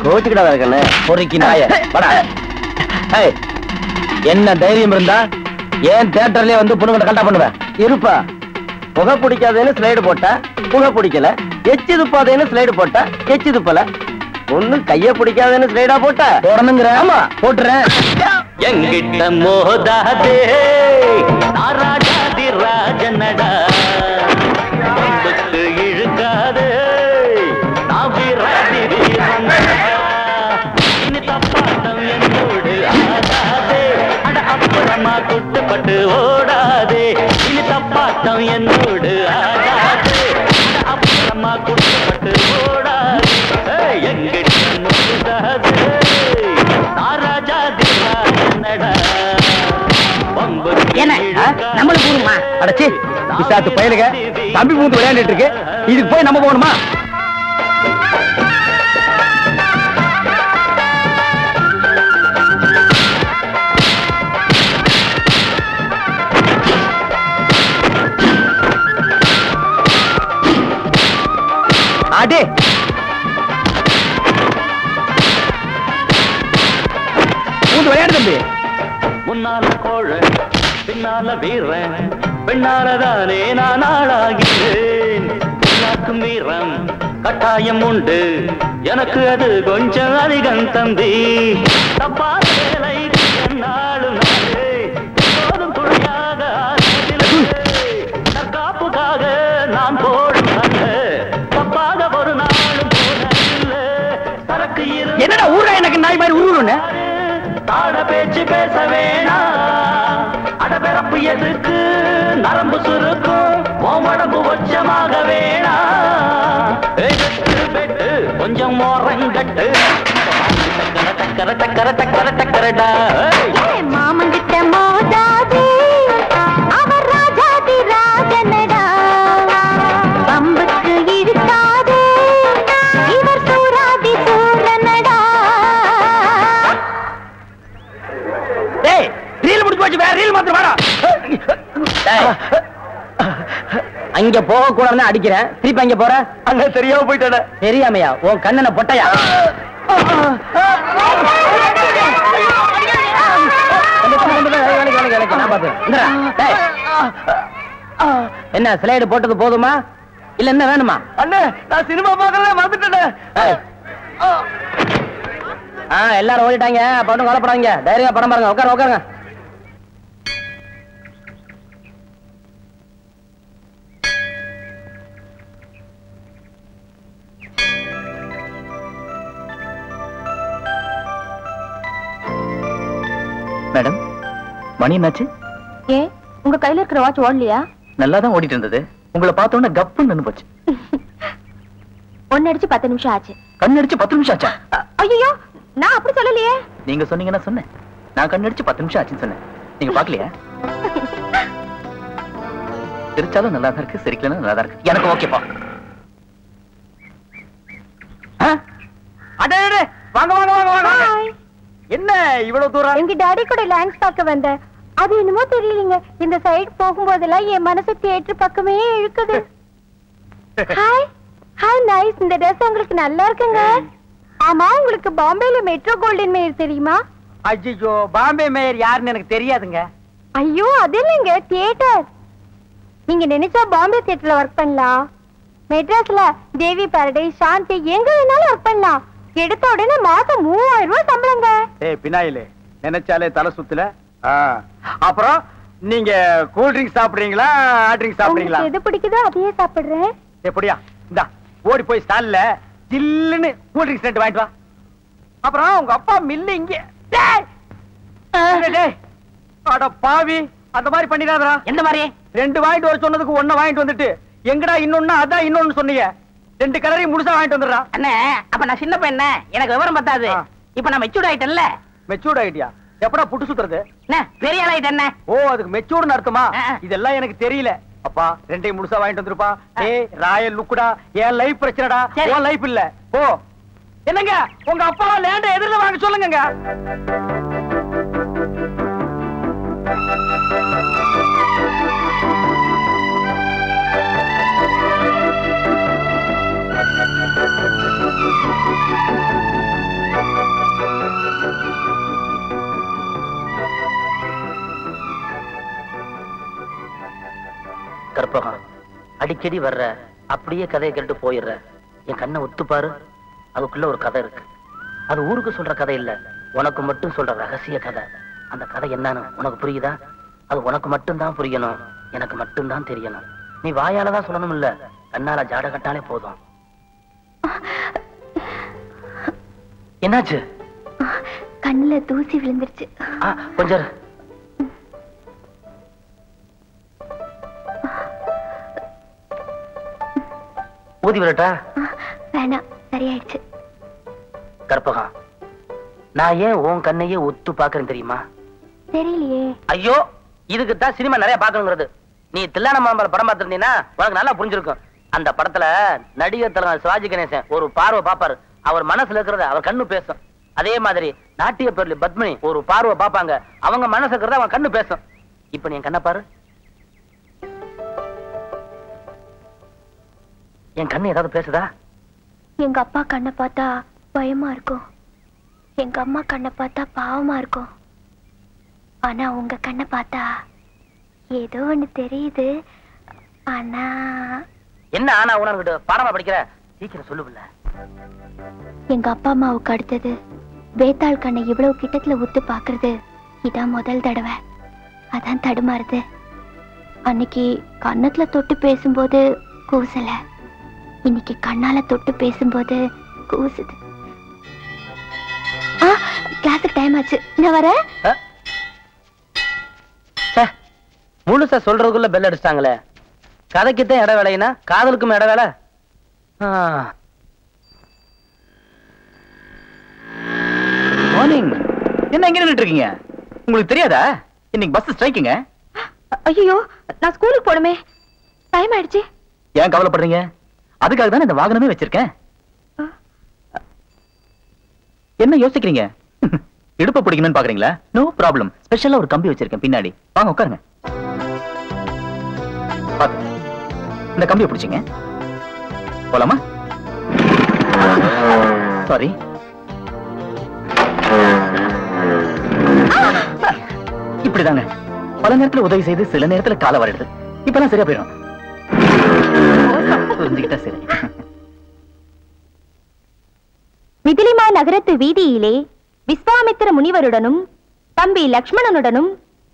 ஹோய் கோச்சுக்கிட்டா இருக்கல பொறுக்கி நாய. வாடா. ஏய், என்ன தைரியம் இருந்தா ஏன் தியேட்டர்லயே வந்து பொண்ணுங்களை கல்ட்டா பண்ணுவேன் இருப்பா. புகை பிடிக்காதேன்னு ஸ்லைடு போட்டா புகை பிடிக்கல. எச்சி துப்பாதேன்னு ஸ்லைடு போட்டா எச்சி துப்பல. ஒண்ணு கைய பிடிக்காதேன்னு ஸ்லைடா போட்டா. போடணுங்கிற ஆமா. போட்டுறேன். எங்கிட்ட மோதாதே. ராஜனடா. அப்புறமா குட்டுப்பட்டு ஓடாதே. இனி தப்பாட்டம் என்னோடு அட அப்புறமா குட்டுப்பட்டு ஓடாதே. எங்கிட்ட மோதாதே நாராஜாதி ராஜனடா வம்புக்கு என்ன? நம்மளுக்கு போதுமா அடச்சி பிசாத்து பயலுக தம்பி பூந்து விளையாண்டுட்டு இருக்கு. இதுக்கு போய் நம்ம போகணுமா? பின்னால வீரன். பெண்ணாலதானே நான் ஆளாகிறேன். எல்லாருக்கும் வீரம் கட்டாயம் உண்டு. எனக்கு அது கொஞ்சம் அதிகம் தம்பி. தப்பாத வேலை என்னாலும் நாளே எப்போதும் ஆனதில்லை. தற்காப்புக்காக நான் போடும் தப்பாக ஒரு நாளும் போனதில்லை. சரக்கு என்னடா ஊர்ல எனக்கு நாய் மாதிரி உருவன்னு? தாழ பேச்சு பேச வேணாம். எதுக்கு நரம்பு சுருக்கும். உடம்பு உச்சமாக வேணாம் வெட்டு, வெட்டு, கொஞ்சம் மோரங்கட்டு டக்கர டக்கர டக்கர டக்கரடா. மாமங்கிட்ட அங்க போக கூடாதுன்னு அடிக்கிறேன். திருப்பி அங்க போற? அங்க தெரியாம போயிட்டானே. தெரியாமையா? உன் கண்ணனை பொட்டையா. என்ன ஸ்லைடு போட்டது போதுமா? இல்ல என்ன வேணுமா? அண்ணே நான் சினிமா பார்க்கல மறந்துட்டேனே. எல்லாரும் ஓடிட்டாங்க. அப்ப ஒன்றும் கவலைப்படாதீங்க. தைரியமா படம் பாருங்க. உட்காருங்க உட்காருங்க. மணி என்னாச்சு? ஏன் உங்க கையில இருக்கிற வாட்ச் ஓடலையா? நல்லா தான் ஓடிட்டு இருந்தது உங்களை பார்த்த உடனே கப்புன்னு நின்னு போச்சு. ஒன்னு அடிச்சு பத்து நிமிஷம் ஆச்சு. கண்ணடிச்சு பத்து நிமிஷம் ஆச்சா? ஐயோ நான் அப்படி சொல்லலையே. நீங்க சொன்னீங்கன்னா சொன்னேன். நான் கண்ணடிச்சு பத்து நிமிஷம் ஆச்சுன்னு சொன்னேன். நீங்க பாக்கலையா சிரிச்சாலும் நல்லா தான் இருக்கு சிரிக்கலன்னா நல்லா தான் இருக்கு. எனக்கு ஓகேப்பா வாங்க வாங்க வாங்க வாங்க. என்ன இவ்வளவு தூரம்? எங்க டாடி கூட லேண்ட்ஸ் பார்க்க வந்தேன். அது என்னமோ தெரியலங்க. இந்த சைடு போகும்போதெல்லாம் என் மனசு தியேட்டர் பக்கமே இழுக்குது. ஹாய் ஹாய் நைஸ் இந்த ட்ரெஸ் உங்களுக்கு நல்லா இருக்குங்க. ஆமா உங்களுக்கு பாம்பேல மெட்ரோ கோல்டன் மேயர் தெரியுமா? ஐயோ பாம்பே மேயர் யாருன்னு எனக்கு தெரியாதுங்க. ஐயோ அது இல்லைங்க தியேட்டர் நீங்க நினைச்சா பாம்பே தியேட்டர்ல ஒர்க் பண்ணலாம். மெட்ராஸ்ல தேவி பாரடைஸ் சாந்தி எங்க வேணாலும் ஒர்க் பண்ணலாம். எடுத்த உடனே மாசம் மூவாயிரம் ரூபாய் சம்பளங்க. ஏய் பினாயிலே நினைச்சாலே தலை சுத்துல. அப்புறம் நீங்க கூல் ட்ரிங்க் சாப்பிடுறீங்களா ஹாட் ட்ரிங்க் சாப்பிடுறீங்களா? எது பிடிக்குதோ அதையே சாப்பிடுறேன். எப்படியா இந்தா ஓடி போய் ஸ்டால்ல ஜில்லுன்னு கூல் ட்ரிங்க்ஸ் ரெண்டு வாங்கிட்டு வா. அப்புறம் உங்க அப்பா மில்லு இங்க. அட பாவி அந்த மாதிரி பண்ணிடாதடா. எந்த மாதிரி? ரெண்டு வாங்கிட்டு வர சொன்னதுக்கு ஒண்ணு வாங்கிட்டு வந்துட்டு எங்கடா இன்னொன்னு அதான் இன்னொன்னு சொன்னீங்க? ரெண்டு கலரையும் முழுசா வாங்கிட்டு வந்துடுறா. அண்ணே அப்ப நான் சின்ன பையன் எனக்கு விவரம் பத்தாது. இப்ப நான் மெச்சூர்ட் ஆயிட்டேன்ல. மெச்சூர்ட் ஆயிட்டியா? எப்படா புட்டு சுத்துறது? என்ன பெரிய ஆள் ஆயிட்டேன் ஓ அதுக்கு மெச்சூர்னு அர்த்தமா. இதெல்லாம் எனக்கு தெரியல. அப்பா ரெண்டையும் முழுசா வாங்கிட்டு வந்துருப்பா. ஏய் ராயல் லுக்குடா. என் லைஃப் பிரச்சனைடா. உன் லைஃப் இல்ல. போ. என்னங்க? உங்க அப்பா லேண்ட எதிரில வாங்க சொல்லுங்க கற்பகம். அடிக்கடி வர்ற அப்படியே கதையை கேட்டு போயிடுற. என் கண்ணை ஒத்து பாரு அதுக்குள்ள ஒரு கதை இருக்கு. அது ஊருக்கு சொல்ற கதை இல்ல. உனக்கு மட்டும் சொல்ற ரகசிய கதை. அந்த கதை என்னன்னு உனக்கு புரியுதா? அது உனக்கு மட்டும்தான் புரியணும். எனக்கு மட்டும்தான் தெரியணும். நீ வாயால தான் சொல்லணும் இல்ல கண்ணால ஜாட கட்டாலே போதும். என்னாச்சு? கண்ணுல தூசி விழுந்துருச்சு. கொஞ்சம் ஊதி விடட்டா வேணாம் சரியாயிடுச்சு. கற்பகம் நான் ஏன் உன் கண்ணையே ஒத்து பாக்குறேன் தெரியுமா? தெரியலையே. ஐயோ இதுக்கு தான் சினிமா நிறைய பாக்கணுங்கிறது நீ தில்லான மாம்பழ படம் பார்த்திருந்தீங்கன்னா உனக்கு நல்லா புரிஞ்சிருக்கும். அந்த படத்துல நடிகர் தலைவர் சிவாஜி கணேசன் ஒரு பார்வை பாப்பாரு அவர் மனசுல இருக்கிறத அவர் கண்ணு பேசும். அதே மாதிரி நாட்டிய பேர்ல பத்மினி ஒரு பார்வை பாப்பாங்க அவங்க மனசு இருக்கிறத அவன் கண்ணு பேசும். இப்ப நீ என் கண்ணை பாரு. என் கண்ணு ஏதாவது பேசுதா? எங்க அப்பா கண்ணை பார்த்தா பயமா இருக்கும். எங்க அம்மா கண்ணை பார்த்தா பாவமா இருக்கும். ஆனா உங்க கண்ணை பார்த்தா ஏதோ ஒண்ணு தெரியுது. ஆனா என்ன ஆனா உனக்கிட்ட பாடமா படிக்கிற? சீக்கிரம் சொல்லுவில்ல. எங்க அப்பா அம்மாவுக்கு அடுத்தது வேத்தாள் கண்ணை இவ்வளவு கிட்டத்துல உத்து பாக்குறது இதான் முதல் தடவை. அதான் தடுமாறுது. அன்னைக்கு கன்னத்துல தொட்டு பேசும்போது கூசல. இன்னைக்கு கண்ணால தொட்டு பேசும்போது கூசுது. கிளாஸுக்கு டைம் ஆச்சு. நான் வரேன் முழுசா சொல்றதுக்குள்ள பெல் அடிச்சிட்டாங்களே. கதைக்குத்தான் இட வேலைனா காதலுக்கும் இட வேலை? மார்னிங் என்ன எங்க நின்னுட்டு இருக்கீங்க? உங்களுக்கு தெரியாதா? இன்னைக்கு பஸ் ஸ்ட்ரைக்குங்க ஐயோ நான் ஸ்கூலுக்கு போகணுமே. டைம் ஆயிடுச்சு. ஏன் கவலைப்படுறீங்க? அதுக்காக தான் இந்த வாகனமே வச்சிருக்கேன். என்ன யோசிக்கிறீங்க? இடுப்ப பிடிக்கணும்னு பாக்குறீங்களா? நோ ப்ராப்ளம் ஸ்பெஷலா ஒரு கம்பி வச்சிருக்கேன் பின்னாடி. வாங்க உட்காருங்க. இந்த கம்பியை பிடிச்சிங்க. போலாமா? சாரி இப்படிதாங்க. பல நேரத்துல உதவி செய்து சில நேரத்துல கால வருது இப்பெல்லாம் சரியா போயிடும். புரிஞ்சுக்கிட்டா சரி. மிதிலிமா நகரத்து வீதியிலே விஸ்வாமித்திர முனிவருடனும் தம்பி லக்ஷ்மணனுடனும்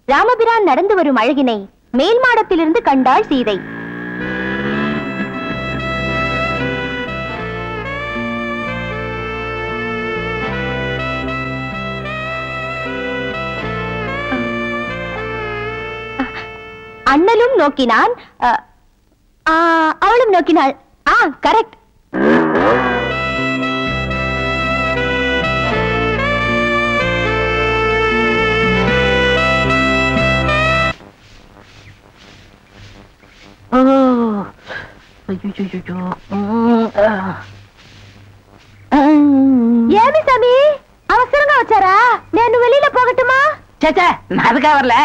ராமபிரான் நடந்து வரும் அழகினை மேல் மாடத்திலிருந்து கண்டாள் சீதை. அண்ணலும் நோக்கினான் அவளும் நோக்கினாள். ஆ கரெக்ட் ஏமி சாமி அவசரங்க வச்சாரா? நேனு வெளியில போகட்டுமா? சேச்சே நான் அதுக்காக வரல.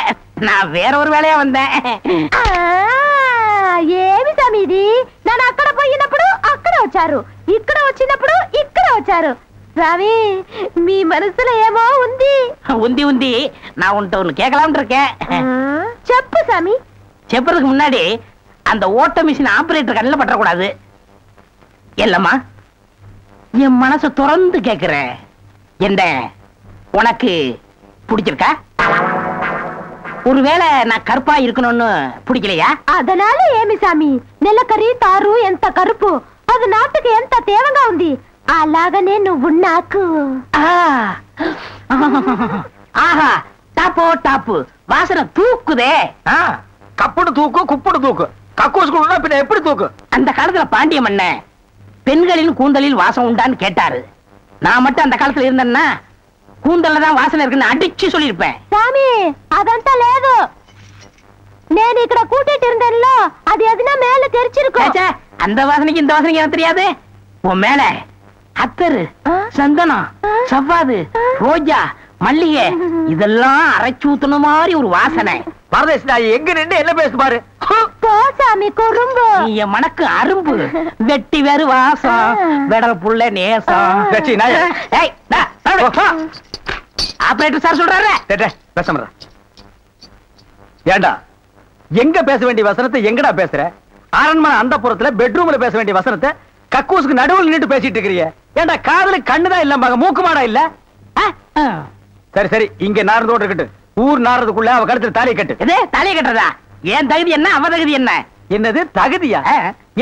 நான் வேற ஒரு வேலையா வந்தேன். ఇది నన్ను అక్కడ పోయినప్పుడు అక్కడ వచ్చారు ఇక్కడ వచ్చినప్పుడు ఇక్కడ వచ్చారు స్వామి మీ మనసులో ఏమో ఉంది உந்தி உந்தி நான் உன்கிட்ட ஒண்ணு கேட்கலாம்னு இருக்கேன் ఆ, చెప్పు స్వామి செப்புறதுக்கு முன்னாடி அந்த ஓட்ட மிஷின் ஆபரேட்டர் கண்ணில் பற்றக்கூடாது இல்லம்மா என் மனசை திறந்து கேக்குறேன் என்ன உனக்கு பிடிச்சிருக்கா ஒருவேளை நான் கருப்பா இருக்கணும்னு பிடிக்கலையா అదనాల ఏమి స్వామి నెలకరి తారు ఎంత కరుపు అది నాటుకు ఎంత తేవగా ఉంది అలాగనే నువ్వు నాకు ஆ. ஆஹா டாப்போ டாப்பு வாசனை தூக்குதே ஆ, கப்புடு தூக்கு குப்புடு தூக்கு கக்கூஸ் கொடுனா பின்ன எப்படி தூக்கு அந்த காலத்துல பாண்டிய மன்னன் பெண்களின் கூந்தலில் வாசம் உண்டான்னு கேட்டாரு நான் மட்டும் அந்த காலத்துல இருந்தேன்னா கூந்தல்ல வாசனை இருக்குன்னு அடிச்சு சொல்லிருப்பேன் சாமி அదంతా లేదు నేను ఇక్కడ கூட்டிட்டு இருந்தேன்ல அது எதுனா மேல தெரிச்சிருக்கும். அந்த வாசனைக்கு இந்த வாசனைக்கு எனக்கு தெரியாது. உன் மேல அத்தரு சந்தனம் சவ்வாது ரோஜா மல்லிகை இதெல்லாம் அரைச்சு ஊத்துன மாதிரி ஒரு வாசனை. பரதேசி நான் எங்க நின்று என்ன பேசு பாரு போ சாமி குறும்பு. நீ மனக்கு அரும்பு. வெட்டி வேறு வாசம் வெடல் புள்ள நேசம். ஆபரேட்டர் சார் சொல்றாரு. பேசாம. ஏண்டா எங்க பேச வேண்டிய வசனத்தை எங்கடா பேசுற? அரண்மனை அந்த புறத்துல பெட்ரூம்ல பேச வேண்டிய வசனத்தை கக்கூசுக்கு நடுவுல நின்று பேசிட்டு இருக்கிறீங்க ஏண்டா காதுல கண்ணுதான் இல்ல மக மூக்கு மாடா இல்ல. சரி சரி இங்க நாரதோட இருக்கட்டும். ஊர் நாரதுக்குள்ள அவ கழுத்துல தாலி கட்டு. எது தலையை கட்டுறதா? என் தகுதி என்ன அவ தகுதி என்ன? என்னது தகுதியா.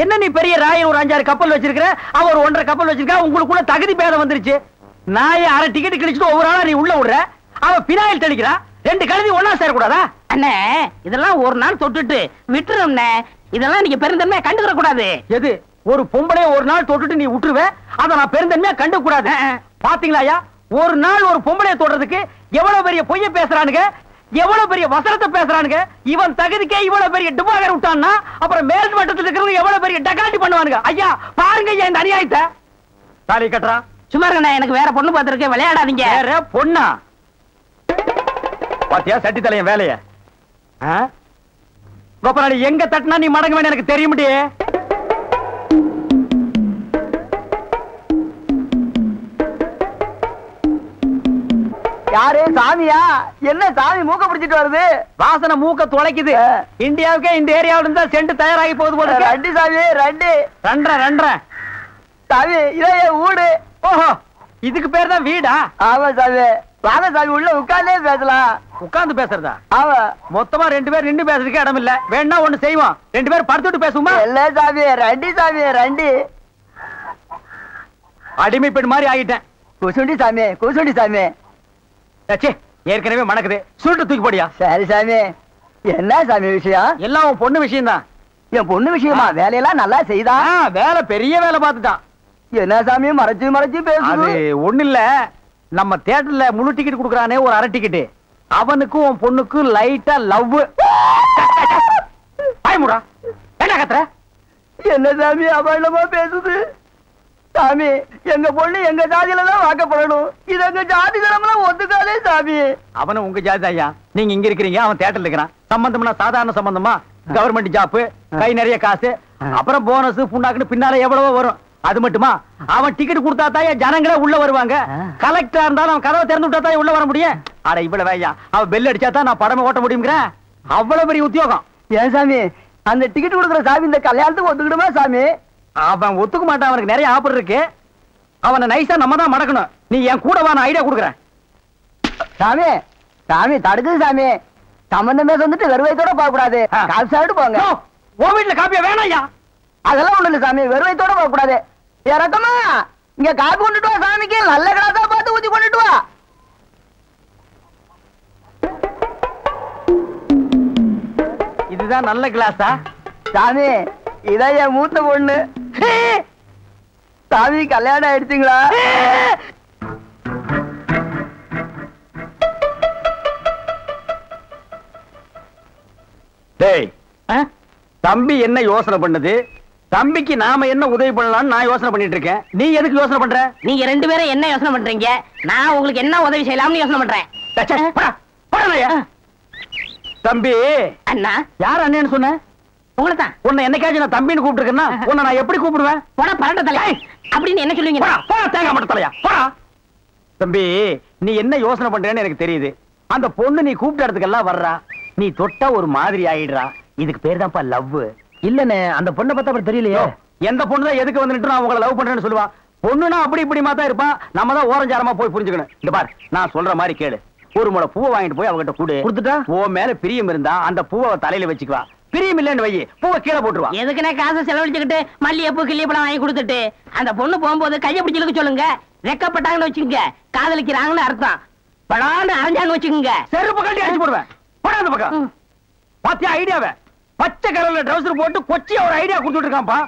என்ன நீ பெரிய ராயன் ஒரு அஞ்சாறு கப்பல் வச்சிருக்கிற? அவ ஒரு ஒன்றரை கப்பல் வச்சிருக்கா? உங்களுக்குள்ள தகுதி பேதம் வந்துருச்சு. நாயை அரை டிக்கெட் கிழிச்சிட்டு ஒவ்வொரு ஆளா நீ உள்ள விடுற அவ பினாயில் தெளிக்கிறா? ரெண்டு கழுதி ஒன்னா சேரக்கூடாதா? அண்ணே இதெல்லாம் ஒரு நாள் தொட்டுட்டு விட்டுரும்ண்ணே. இதெல்லாம் நீங்க பெருந்தன்மையா கண்டுக்கிற கூடாது எது ஒரு பொம்பளைய ஒரு நாள் தொட்டுட்டு நீ விட்டுருவ அத நான் பெருந்தன்மையா கண்டு கூடாது பாத்தீங்களா ஒரு நாள் ஒரு பொம்பளைய தொடுறதுக்கு எவ்வளவு பெரிய பொய்ய பேசுறானுங்க? எவ்வளவு பெரிய வசனத்தை பேசுறானுங்க? இவன் தகுதிக்கே இவ்வளவு பெரிய டிபாகர் விட்டான்னா அப்புறம் மேல் மட்டத்தில் இருக்கிறவங்க எவ்வளவு பெரிய டகாட்டி பண்ணுவானுங்க? ஐயா பாருங்க ஐயா இந்த அநியாயத்தை. தாலி கட்டுறா. சும்மா இருங்கண்ணே எனக்கு வேற பொண்ணு பார்த்திருக்கேன். விளையாடாதீங்க. வேற பொண்ணா? பாத்தியா சட்டி தலையன் வேலைய கோபராணி எங்க தட்டினா நீ மடங்க வேணும் எனக்கு தெரிய முடியே யாரு சாமியா? என்ன சாமி மூக்க பிடிச்சிட்டு வருது? வாசனை மூக்க துளைக்குது. இந்தியாவுக்கே இந்த ஏரியாவுல இருந்தா செண்டு தயாராகி போகுது போல. ரெண்டு சாமி ரெண்டு. ரெண்டரை ரெண்டரை. சாமி இதே வீடு ஓஹோ இதுக்கு பேர் தான் வீடா? ஆமா சாமி. வாங்க சாமி உள்ள உட்கார்ந்தே பேசலாம். உட்கார்ந்து பேசுறதா? ஆமா. மொத்தமா ரெண்டு பேர் நின்று பேசுறதுக்கு இடம் இல்ல. வேணா ஒண்ணு செய்வோம். ரெண்டு பேர் படுத்துட்டு பேசுவோமா? இல்ல சாமி ரெண்டு சாமி ரெண்டு. அடிமை பெண் மாதிரி ஆகிட்டேன். குசுண்டி சாமி குசுண்டி சாமி. ஏற்கனவே மணக்குது. சுருட்டு தூக்கி போடியா? சரி சாமி. என்ன சாமி விஷயம்? எல்லாம் உன் பொண்ணு விஷயம் தான் என் பொண்ணு விஷயமா? வேலையெல்லாம் நல்லா செய்தா? வேலை பெரிய வேலை பார்த்துட்டான். என்ன சாமி மறைச்சு மறைச்சு பேசுது? ஒண்ணு இல்ல நம்ம தியேட்டர்ல முழு டிக்கெட் குடுக்கறானே ஒரு அரை டிக்கெட் அவனுக்கும் உன் பொண்ணுக்கும் லைட்டா லவ் பயமுடா என்ன கத்துற? என்ன சாமி அபண்டமா பேசுது? சாமி. எங்க பொண்ணு எங்க ஜாதியில தான் வாக்கப்படணும். இது எங்க ஜாதி தரம்லாம் ஒத்துக்காதே சாமி. அவனும் உங்க ஜாதி ஐயா. நீங்க இங்க இருக்கிறீங்க அவன் தியேட்டர்ல இருக்கிறான். சம்பந்தம்னா சாதாரண சம்பந்தமா? கவர்மெண்ட் ஜாப் கை நிறைய காசு அப்புறம் போனஸ் புண்ணாக்குன்னு பின்னால எவ்வளவோ வரும். அது மட்டுமா? அவன் டிக்கெட் கொடுத்தா தான் ஜனங்களே உள்ள வருவாங்க. கலெக்டரா இருந்தாலும் அவன் கதவை திறந்து விட்டா தான் உள்ள வர முடியும். அட இவ்வளவு ஐயா. அவன் பெல் அடிச்சா தான் நான் படமே ஓட்ட முடியுங்கிறேன் அவ்வளவு பெரிய உத்தியோகம். ஏன் சாமி? அந்த டிக்கெட் கொடுக்குற சாமி இந்த கல்யாணத்துக்கு ஒத்துக்கிடுமா சாமி? அவன் ஒத்துக்க மாட்டான் அவனுக்கு நிறைய ஆஃபர் இருக்கு. அவனை நைஸா நம்ம தான் மடக்கணும். நீ என் கூட வா நான் ஐடியா கொடுக்குறேன். சாமி சாமி தடுக்குது சாமி. சம்பந்தமே வந்துட்டு வெறுவைத்தோட போக கூடாது. காசு சாப்பிட்டு போங்க. உன் வீட்டுல காப்பியா வேணாம் ஐயா. அதெல்லாம் ஒண்ணு இல்ல சாமி வெறுவைத்தோட போக கூடாது இறக்கமா இங்க காப்பி கொண்டுட்டு வா சாமிக்கு. நல்ல கிளாஸா பார்த்து ஊத்தி கொண்டுட்டு வா. இதுதான் நல்ல கிளாஸா? சாமி இதான் என் மூத்த பொண்ணு. சாமி கல்யாணம் ஆயிடுச்சுங்களா டேய் தம்பி என்ன யோசனை பண்ணுது தம்பிக்கு நாம என்ன உதவி பண்ணலாம்னு நான் யோசனை பண்ணிட்டு இருக்கேன் நீ எதுக்கு யோசனை பண்ற நீங்க ரெண்டு பேரும் என்ன யோசனை பண்றீங்க நான் உங்களுக்கு என்ன உதவி செய்யலாம்னு யோசனை பண்றேன். தம்பி அண்ணா யார் அண்ணன்னு சொன்ன உங்களை தான் உன்னை என்னைக்காச்சும் நான் தம்பின்னு கூப்பிட்டுருக்கேன்னா உன்னை நான் எப்படி கூப்பிடுவேன்? போட தலை அப்படின்னு என்ன சொல்லுவீங்க? போடா, போடா, தேங்காய் மட்டும் தலையா? போடா! தம்பி நீ என்ன யோசனை பண்றேன்னு எனக்கு தெரியுது. அந்த பொண்ணு நீ கூப்பிட்ட இடத்துக்கெல்லாம் வர்றா. நீ தொட்டா ஒரு மாதிரி ஆயிடுறா. இதுக்கு பேர் தான்ப்பா லவ். இல்லண்ணே அந்த பொண்ணை பார்த்தா அப்படி தெரியலையே. எந்த பொண்ணு தான் எதுக்கு வந்துட்டு நான் உங்களை லவ் பண்றேன்னு சொல்லுவா? பொண்ணுனா அப்படி இப்படி தான் இருப்பான். நம்ம தான் ஓரஞ்சாரமா போய் புரிஞ்சுக்கணும். இந்த பார் நான் சொல்ற மாதிரி கேளு. ஒரு முளை பூவை வாங்கிட்டு போய் அவகிட்ட கூடு. கொடுத்துட்டா? உன் மேல பிரியம் இருந்தா அந்த பூவை தலையில வச்சுக்குவா. பிரியம் இல்லைன்னு வை பூவை கீழே போட்டுருவா. எதுக்குனே காசை செலவழிச்சுக்கிட்டு மல்லிகைப்பூ கிள்ளிப்பழம் வாங்கி கொடுத்துட்டு அந்த பொண்ணு போகும்போது கையை பிடிச்சிருக்க சொல்லுங்க. வெக்கப்பட்டாங்கன்னு வச்சுக்கோங்க. காதலிக்கிறாங்கன்னு அர்த்தம். படான்னு அரைஞ்சான்னு வச்சுக்கோங்க. செருப்பு கட்டி அடிச்சு போடுவேன். பக்கம். பாத்தியா ஐடியாவை? பச்சை கலர்ல ட்ரவுசர் போட்டு கொச்சியா ஒரு ஐடியா கொடுத்துட்டு இருக்கான்ப்பா.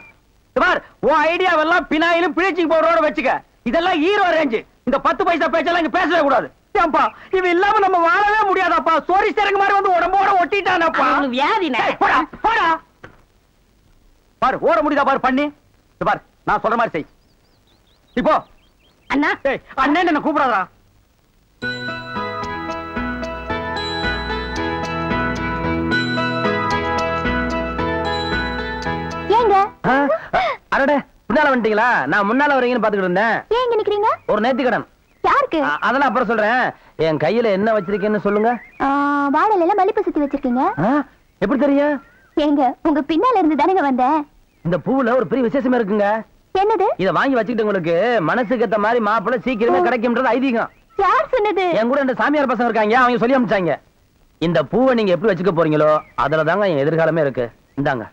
பார் உன் ஐடியாவெல்லாம் பினாயிலும் பிளீச்சிங் பவுடரோட வச்சுக்க. இதெல்லாம் ஹீரோ ரேஞ்சு இந்த பத்து பைசா பேச்செல்லாம் இங்க பேசவே கூடாது. ஏன்பா இவன் இல்லாம நம்ம வாழவே முடியாதாப்பா. சோரி சேரங்க மாதிரி வந்து உடம்போட ஒட்டிட்டானப்பா. ஏய், போடா போடா. பாரு ஓட முடியுதா பாரு பண்ணி. பார் நான் சொல்ற மாதிரி செய். இப்போ. அண்ணா. அண்ணன் என்ன கூப்பிடாதா அடடே பின்னால வந்துட்டீங்களா? நான் முன்னால வரீங்கன்னு பாத்துக்கிட்டு இருந்தேன். ஏன் நிக்கிறீங்க? ஒரு நேர்த்திக்கடன். யாருக்கு? அதெல்லாம் அப்புறம் சொல்றேன். என் கையில என்ன வச்சிருக்கேன்னு சொல்லுங்க. ஆ, வாழலையில மல்லிப்பூ சுத்தி வச்சிருக்கீங்க? எப்படி தெரியும்? ஏங்க உங்க பின்னால இருந்து தானேங்க வந்தேன் இந்த பூவுல ஒரு பெரிய விசேஷம் இருக்குங்க. என்னது? இத வாங்கி வச்சுக்கிட்டு உங்களுக்கு மனசுக்கு ஏத்த மாதிரி மாப்பிள்ளை சீக்கிரமே கிடைக்கும்ன்றது ஐதீகம். யார் சொன்னது? என் கூட ரெண்டு சாமியார் பசங்க இருக்காங்க அவங்க சொல்லி அனுப்பிச்சாங்க. இந்த பூவை நீங்க எப்படி வச்சுக்க போறீங்களோ அதுல தாங்க என் எதிர்காலமே இருக்கு. இந்தாங்க.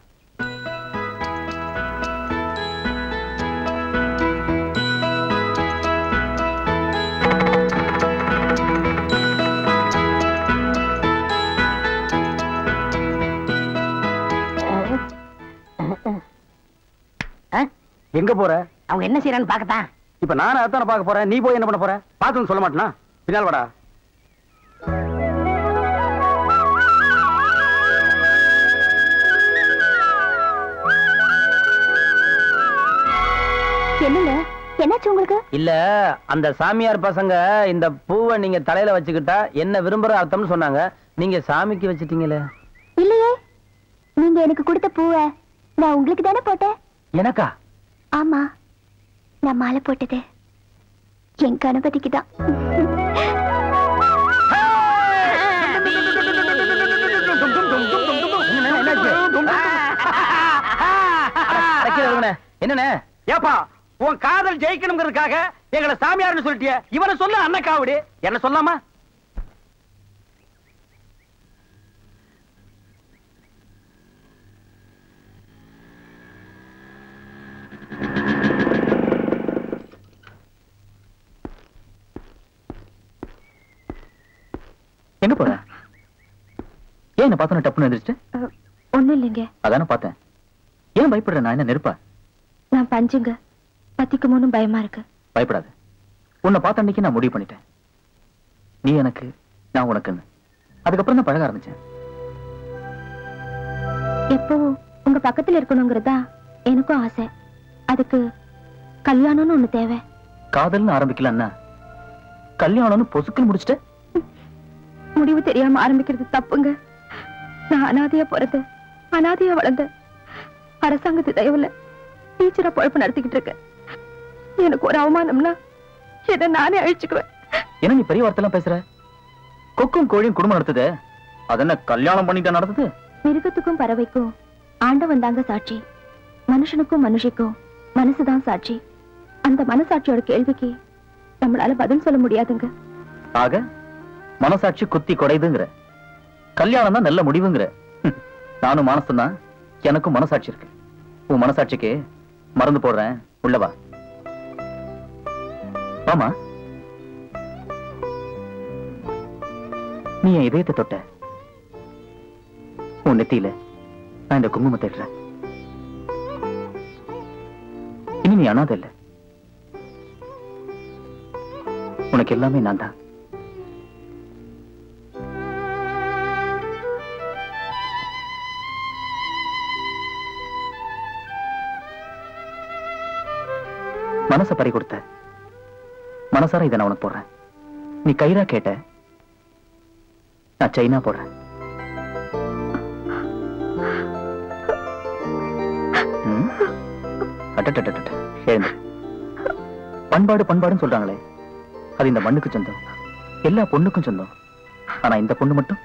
எங்க போற? அவங்க என்ன செய்யறான்னு பாக்கத்தான் இப்ப நானும் அதான பார்க்க போறேன். நீ போய் என்ன பண்ண போற? பாத்துன்னு சொல்ல மாட்டேனா? பின்னால் வாடா. என்னங்க? என்னாச்சு உங்களுக்கு? இல்ல அந்த சாமியார் பசங்க இந்த பூவை நீங்க தலையில வச்சுக்கிட்டா என்ன விரும்புற அர்த்தம்னு சொன்னாங்க. நீங்க சாமிக்கு வச்சிட்டீங்களே. இல்லையே. நீங்க எனக்கு கொடுத்த பூவை நான் உங்களுக்கு தானே போட்டேன். எனக்கா? ஆமா நான் மாலை போட்டது என் கணபதிக்கு தான் என்னண்ணே? ஏப்பா உன் காதல் ஜெயிக்கணுங்கிறதுக்காக எங்களை சாமியார்னு சொல்லிட்டிய. இவனை சொல்ல அண்ணன் காவடி. என்ன சொல்லாமா? எங்க போற? ஏன் என்ன பார்த்தோன்னு டப்புன்னு எந்திரிச்சு ஒண்ணும் இல்லைங்க. அதானே பார்த்தேன். ஏன் பயப்படுற? நான் என்ன நெருப்பா? நான் பஞ்சுங்க. பத்திக்குமோன்னு பயமா இருக்கு. பயப்படாத. உன்னை பார்த்த அன்னைக்கு நான் முடிவு பண்ணிட்டேன். நீ எனக்கு நான் உனக்குன்னு. அதுக்கப்புறம் தான் பழக ஆரம்பிச்சேன். எப்பவும் உங்க பக்கத்துல இருக்கணுங்கிறதா எனக்கும் ஆசை. அதுக்கு கல்யாணம்னு ஒண்ணு தேவை. காதல்னு ஆரம்பிக்கலன்னா கல்யாணம்னு பொசுக்குன்னு முடிச்சிட்ட? முடிவு தெரியாம ஆரம்பிக்கிறது தப்புங்க. நான் அனாதையா பிறந்த அனாதையா வளர்ந்த அரசாங்கத்து தயவுல டீச்சரா பொழப்பு நடத்திக்கிட்டு இருக்கேன். எனக்கு ஒரு அவமானம்னா இதை நானே அழிச்சுக்குவேன். என்ன நீ பெரிய வார்த்தைலாம் பேசுற? கொக்கும் கோழியும் குடும்பம் நடத்துது? அதென்ன கல்யாணம் பண்ணிட்டா நடத்துது? மிருகத்துக்கும் பறவைக்கும் ஆண்டவன் தாங்க சாட்சி. மனுஷனுக்கும் மனுஷிக்கும் மனசுதான் சாட்சி. அந்த மனசாட்சியோட கேள்விக்கு நம்மளால பதில் சொல்ல முடியாதுங்க. ஆக? மனசாட்சி குத்தி கொடைதுங்கிற கல்யாணம் தான் நல்ல முடிவுங்கிற. நானும் மானசம் தான் எனக்கும் மனசாட்சி இருக்கு. உன் மனசாட்சிக்கு மறந்து போடுறேன். உள்ளவா ஆமா நீ என் இதயத்தை தொட்ட. உன் நெத்தியில நான் இந்த குங்குமத்தை தேடுறேன் இனி நீ அனாதை இல்ல. உனக்கு எல்லாமே நான் தான். மனச பறி கொடுத்த. மனசார இதை நான் உனக்கு போடுறேன். நீ கைரா கேட்ட. நான் சைனா போடுறேன். ம்? பண்பாடு பண்பாடுன்னு சொல்றாங்களே. அது இந்த மண்ணுக்கு சொந்தம். எல்லா பொண்ணுக்கும் சொந்தம். ஆனா இந்த பொண்ணு மட்டும்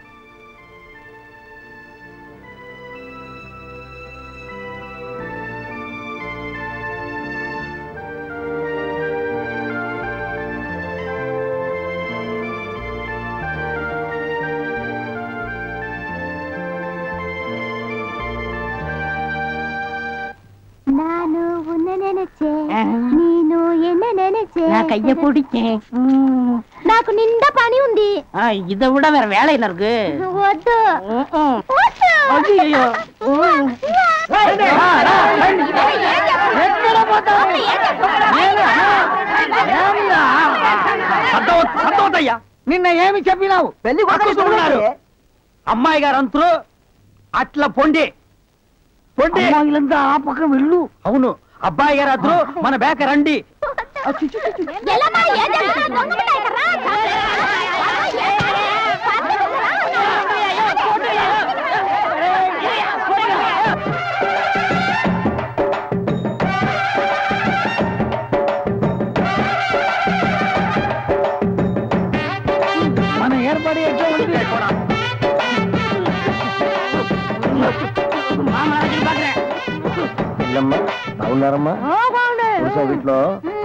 కయ్య పొడిచే నాకు నిండా పని ఉంది ఇద కూడా వేరే వేళ ఇలా இருக்கு వద్దు అయ్యో ఎక్కడ పోతావు సంతోషయ్యా నిన్న ఏమి చెప్పినావు పెళ్లి కొడుకున్నారు అమ్మాయి గారు అంతరు అట్లా పొండి పొండి ఆ పక్క వెళ్ళు అవును అబ్బాయి గారు అద్దరు మన బేక రండి இல்லம்மா நவுனாரம்மா புதுசா வீட்டுல మిఠాయి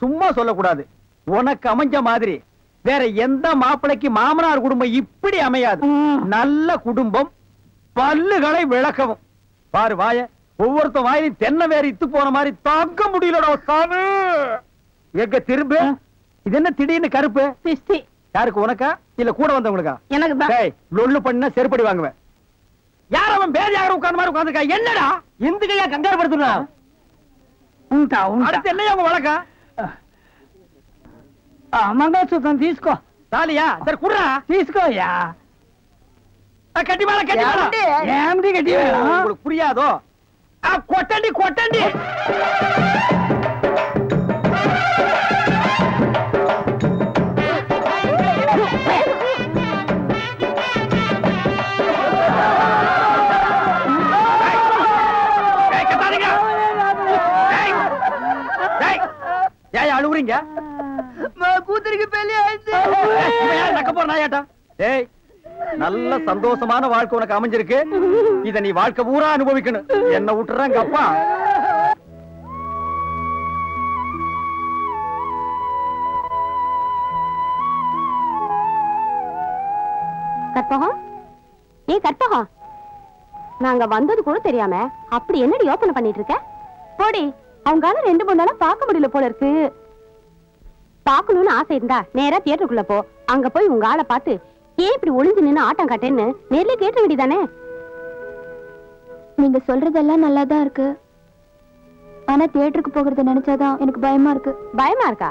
சும்மா சொல்லக்கூடாது. உனக்கு அமைஞ்ச மாதிரி. வேற எந்த மாப்பிளைக்கு மாமனார் குடும்பம் இப்படி அமையாது. நல்ல குடும்பம் பல்லுகளை விளக்கவும். பாரு வாய ஒவ்வொருத்த வாயிலும் தென்னை வேற இத்து போன மாதிரி தாக்க முடியல எங்க திரும்ப? இது என்ன திடீர்னு கருப்பு? சிஸ்டி யாருக்கு உனக்கா? இல்ல கூட வந்தவங்களுக்கா? எனக்கு லொல்லு பண்ண செருப்படி வாங்குவேன். யார் அவன் பேர் யாரும் உட்கார்ந்து மாதிரி உட்காந்துருக்கா என்னடா? இந்துக்கையா கங்காரப்படுத்துனா உண்டா உண்டா என்னையா உங்க வழக்கா? మంగళసూత్రం తీసుకో தாலியா சரி குடுறா తీసుకోయ్యా கட்டி மேல கட்டி மேல ఏమిటి గట్టి உங்களுக்கு புரியாதோ ஆ, கொட்டண்டி கொட்டண்டி ஏய், கத்தாதீங்க. ஏய், ஏய், ஏய், அழுவுறீங்க కూతురికి పెళ్లి అయితే இவன் யாரு நக்க போற நாயாட்டா ஏய் நல்ல சந்தோஷமான வாழ்க்கை உனக்கு அமைஞ்சிருக்கு இத நீ வாழ்க்கை பூரா அனுபவிக்கணும் என்ன விட்டுறாங்க அப்பா கற்பகம் ஏ கற்பகம் நாங்க வந்தது கூட தெரியாம அப்படி என்னடி யோசனை பண்ணிட்டு இருக்க போடி அவங்களால ரெண்டு மூணு நாளா பார்க்க முடியல போல இருக்கு பார்க்கணும்னு ஆசை இருந்தா நேரா தியேட்டருக்குள்ள போ. அங்க போய் உங்க ஆளை பார்த்து ஏன் இப்படி ஒளிஞ்சு நின்னு ஆட்டம் காட்டேன்னு? நேர்ல கேட்ட வேண்டியதானே? நீங்க சொல்றதெல்லாம் நல்லா தான் இருக்கு. ஆனா தியேட்டருக்கு போகிறத நினைச்சாதான் எனக்கு பயமா இருக்கு. பயமா இருக்கா?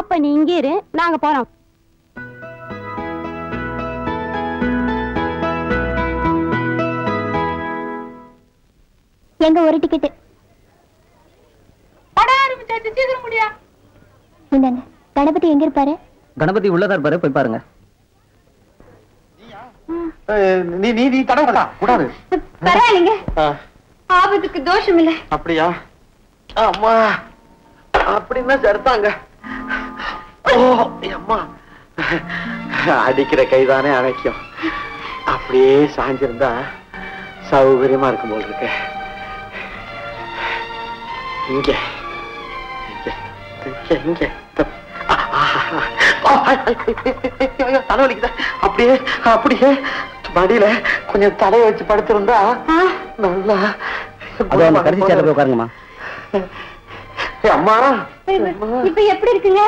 அப்ப நீ இங்கே இரு நாங்க போறோம். எங்க ஒரு டிக்கெட் இந்தாங்க. கணபதி எங்க இருப்பாரு கணபதி உள்ளதா இருப்பாரு போய் பாருங்க. நீ நீ நீ தடவை கூடாது. பரவாயில்லைங்க. ஆபத்துக்கு தோஷம் இல்ல அப்படியா? அம்மா அப்படின்னா சரிதாங்க ஓ அம்மா. அடிக்கிற கைதானே அணைக்கும். அப்படியே சாஞ்சிருந்தா சௌகரியமா இருக்கும் போல் இருக்கு. இங்க இங்க இங்க. தலை அப்படியே அப்படியே மடியில கொஞ்சம் தலையை வச்சு படுத்திருந்தா நல்லா கடைசி போய் உட்காருங்கம்மா அம்மா இப்ப எப்படி இருக்குங்க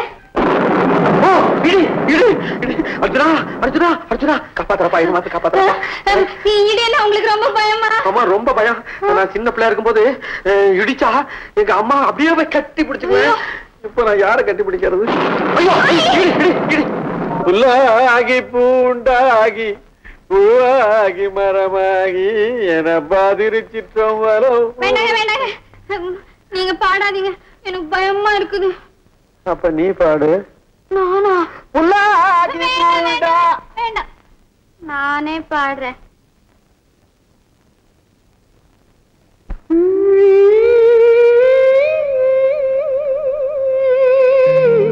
அர்ஜுனா அர்ஜுனா அர்ஜுனா காப்பாத்துறப்பா இது மாத்து காப்பாத்துறப்பா உங்களுக்கு ரொம்ப பயமா அம்மா ரொம்ப பயம் நான் சின்ன பிள்ளையா இருக்கும்போது போது இடிச்சா எங்க அம்மா அப்படியே போய் கட்டி பிடிச்சுக்குவேன் இப்ப நான் யாரை கட்டி பிடிக்கிறது ஐயோ ஐய், இடி, இடி, இடி. புல்லாகி பூண்டாகி பூவாகி மரமாகி என பாதிரிச்சிட்டோம் வரும். நீங்க பாடாதீங்க. எனக்கு பயமா இருக்குது. அப்ப நீ பாடு. நானா? நானே பாடுறேன். மாலை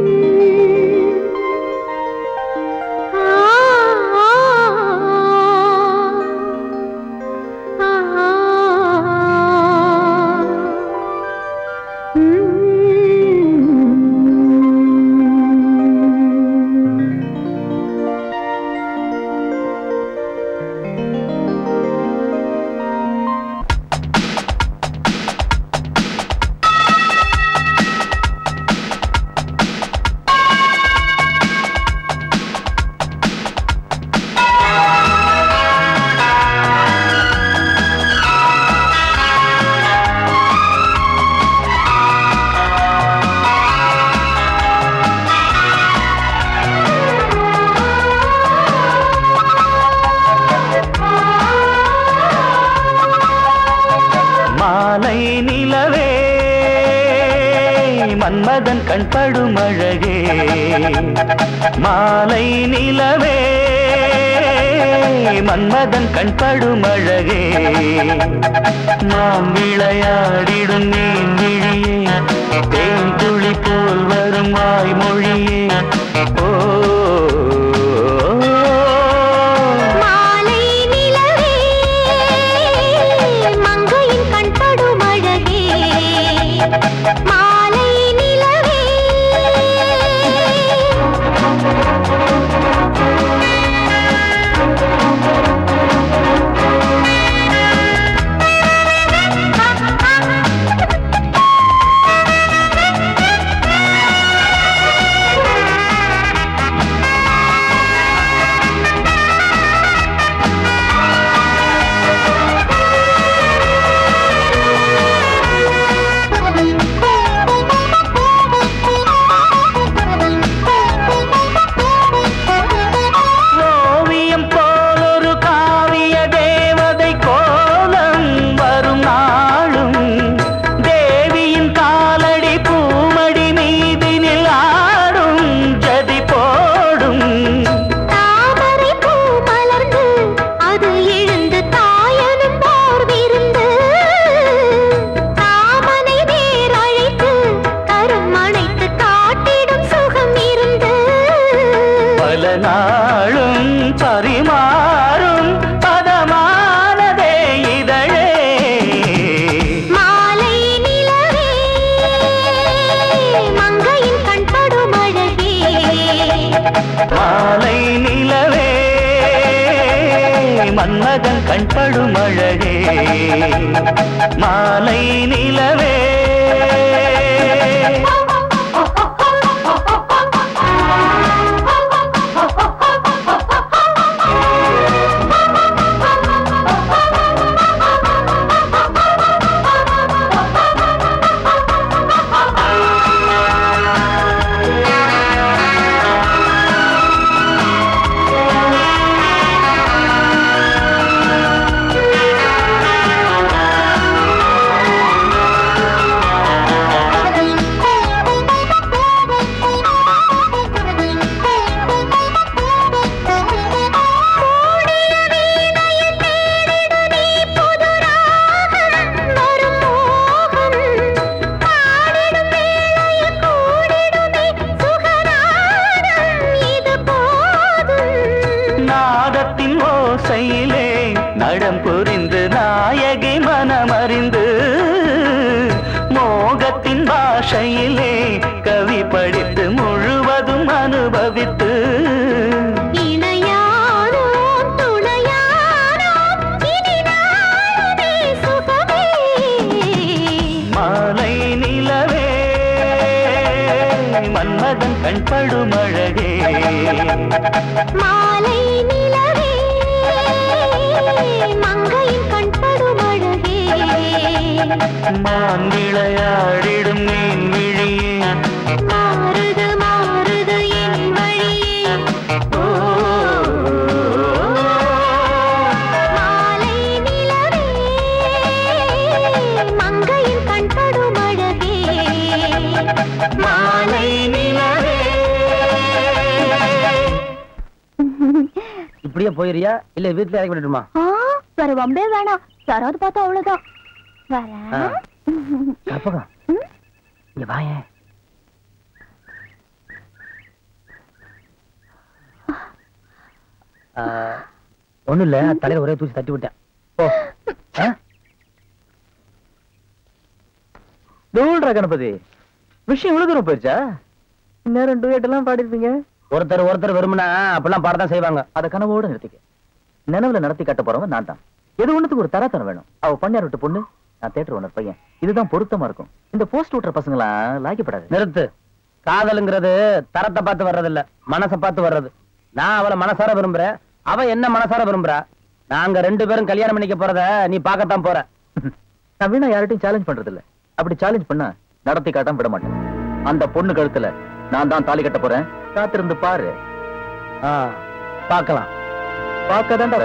யாராவது பார்த்தா அவ்வளவுதான். கற்பகம் இங்க வாயேன் ஆ, ஒண்ணும் இல்ல தலையில ஒரே தூசி தட்டி விட்டேன். தூள்ரா கணபதி விஷயம் இவ்வளவு தூரம் போயிடுச்சா? நேரம் டூயட் எல்லாம் பாடிருப்பீங்க? ஒருத்தர் ஒருத்தர் விரும்பினா அப்படிலாம் பாடத்தான் செய்வாங்க. அத கனவோட நிறுத்திக்க. நினைவுல நடத்தி காட்ட போறவன் நான் தான். எது ஒண்ணுத்துக்கு ஒரு தராத்தரம் வேணும்? அவ பண்ணியார் விட்டு பொண்ணு நான் தேட்டர் ஓனர் பையன். இதுதான் பொருத்தமா இருக்கும். இந்த போஸ்ட் விட்டுற பசங்களாம் லாய்க்கப்படாது. நிறுத்து. காதலுங்கிறது தரத்தை பார்த்து வர்றது இல்ல மனசை பார்த்து வர்றது. நான் அவளை மனசார விரும்புறேன். அவ என்ன மனசார விரும்புறா? நாங்க ரெண்டு பேரும் கல்யாணம் பண்ணிக்க போறத நீ பார்க்கத்தான் போற. [laughs] நான் வீணா யார்கிட்டயும் சேலஞ்ச் பண்றது இல்ல அப்படி சேலஞ்ச் பண்ணா நடத்தி காட்டாம விட மாட்டேன். அந்த பொண்ணு கழுத்துல நான் தான் தாலி கட்ட போறேன். காத்திருந்து பாரு. பார்க்கலாம். பார்க்கதான்டா.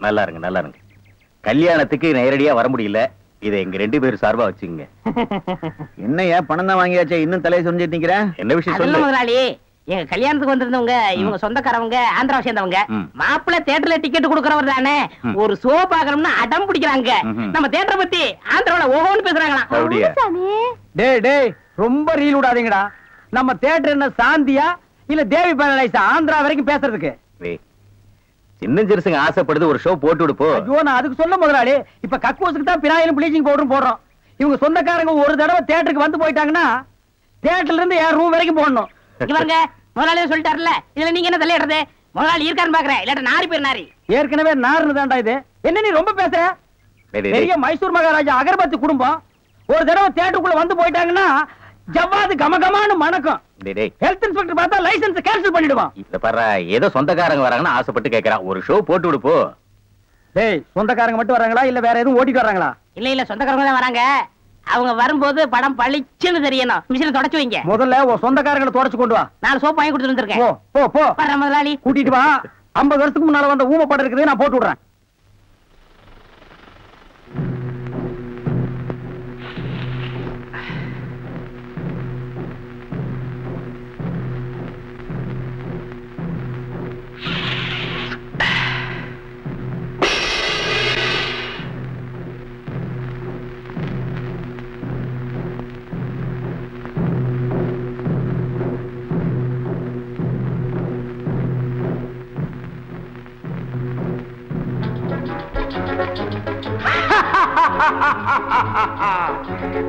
நல்லா இருங்க நல்லா இருங்க. கல்யாணத்துக்கு நேரடியா வர முடியல. இதை எங்க ரெண்டு பேரும் சார்பா வச்சுங்க [laughs] என்னையா பணம் தான் வாங்கியாச்சே? இன்னும் தலையை நிக்கிறேன் என்ன விஷயம் சொல்லு. முதலாளி. எங்க கல்யாணத்துக்கு வந்திருந்தவங்க இவங்க சொந்தக்காரவங்க ஆந்திராவை சேர்ந்தவங்க. மாப்பிள்ளை தேட்டர்ல டிக்கெட் கொடுக்கறவர் தானே. ஒரு ஷோ பாக்கணும்னு அடம் பிடிக்கிறாங்க. நம்ம தேட்டரை பத்தி ஆந்திராவில ஓஹோன்னு பேசுறாங்களாம். டேய் டேய் ரொம்ப ரீல் விடாதீங்கடா. நம்ம தேட்டர் என்ன சாந்தியா இல்ல தேவி பேரலைஸா ஆந்திரா வரைக்கும் பேசுறதுக்கு? சின்ன சிறுசுங்க ஆசைப்படுது ஒரு ஷோ போட்டு விடுப்போ. ஐயோ நான் அதுக்கு சொல்ல முதலாளி இப்ப கக்கூசுக்கு தான் பினாயிலும் ப்ளீச்சிங் பவுடரும் போடுறோம். இவங்க சொந்தக்காரங்க ஒரு தடவை தேட்டருக்கு வந்து போயிட்டாங்கன்னா தேட்டர்ல இருந்து என் ரூம் வரைக்கும் போடணும்? [laughs] இவங்க முதலாளியே சொல்லிட்டாருல இதுல நீங்க என்ன தலையிடுறது முதலாளி இருக்காருன்னு பாக்குறேன் இல்லாட்ட நாரி பேர் நாரி. ஏற்கனவே நார்னு தான்டா இது. என்ன நீ ரொம்ப பேசுற பெரிய. மைசூர் மகாராஜா அகர்பத்தி குடும்பம் ஒரு தடவை தேட்டருக்குள்ள வந்து போயிட்டாங்கன்னா ஜவ்வாது கமகமான்னு மணக்கும். ஹெல்த் இன்ஸ்பெக்டர் பார்த்தா லைசென்ஸ் கேன்சல் பண்ணிடுவான். இத பாரு ஏதோ சொந்தக்காரங்க வராங்கன்னு ஆசைப்பட்டு கேக்குறான் ஒரு ஷோ போட்டு விடுப்போ டேய் சொந்தக்காரங்க மட்டும் வராங்களா? இல்ல வேற எதுவும் ஓட்டிட்டு வராங்களா? இல்ல இல்ல சொந்தக்காரங்க தான் வராங்க. அவங்க வரும்போது படம் பளிச்சுன்னு தெரியணும். மிஷினை தொடச்சு வைங்க. முதல்ல உன் சொந்தக்காரங்களை தொடச்சு கொண்டு வா. நாலு சோப்பு வாங்கி கொடுத்துட்டு போ வந்திருக்கேன். போ போ வர்றேன் முதலாளி. கூட்டிட்டு வா. ஐம்பது வருஷத்துக்கு முன்னால வந்த ஊம படம் இருக்குது நான் போட்டு விடுறேன்.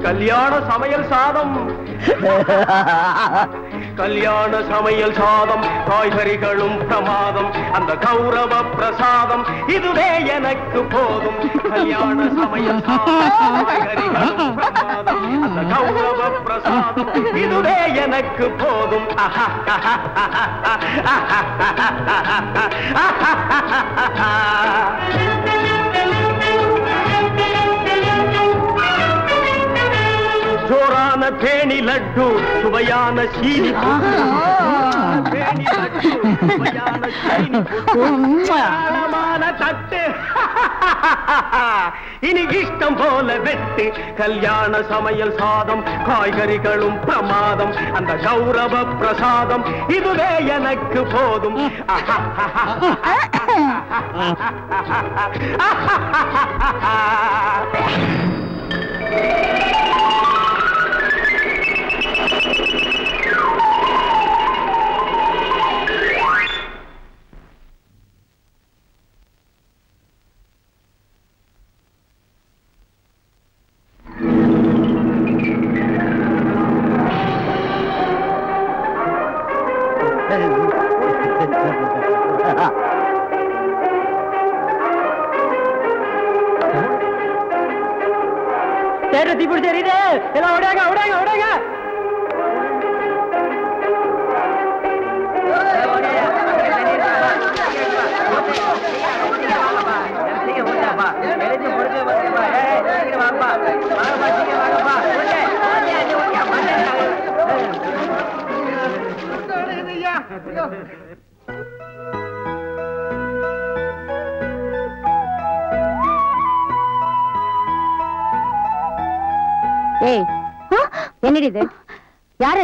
கல்யாண சமையல் சாதம். [laughs] கல்யாண சமையல் சாதம் காய்கறிகளும் பிரமாதம் அந்த கௌரவ பிரசாதம் இதுவே எனக்கு போதும். கல்யாண சமையல் சாதம் அந்த கௌரவ பிரசாதம் இதுவே எனக்கு போதும். ஜோரான [laughs] சூப்பரான தேனி லட்டு சுவையான சீனி தட்டு. [laughs] இனி இஷ்டம் போல வெட்டு. கல்யாண சமையல் சாதம் காய்கறிகளும் பிரமாதம். அந்த கௌரவ பிரசாதம் இதுவே எனக்கு போதும். ஆஹா [laughs]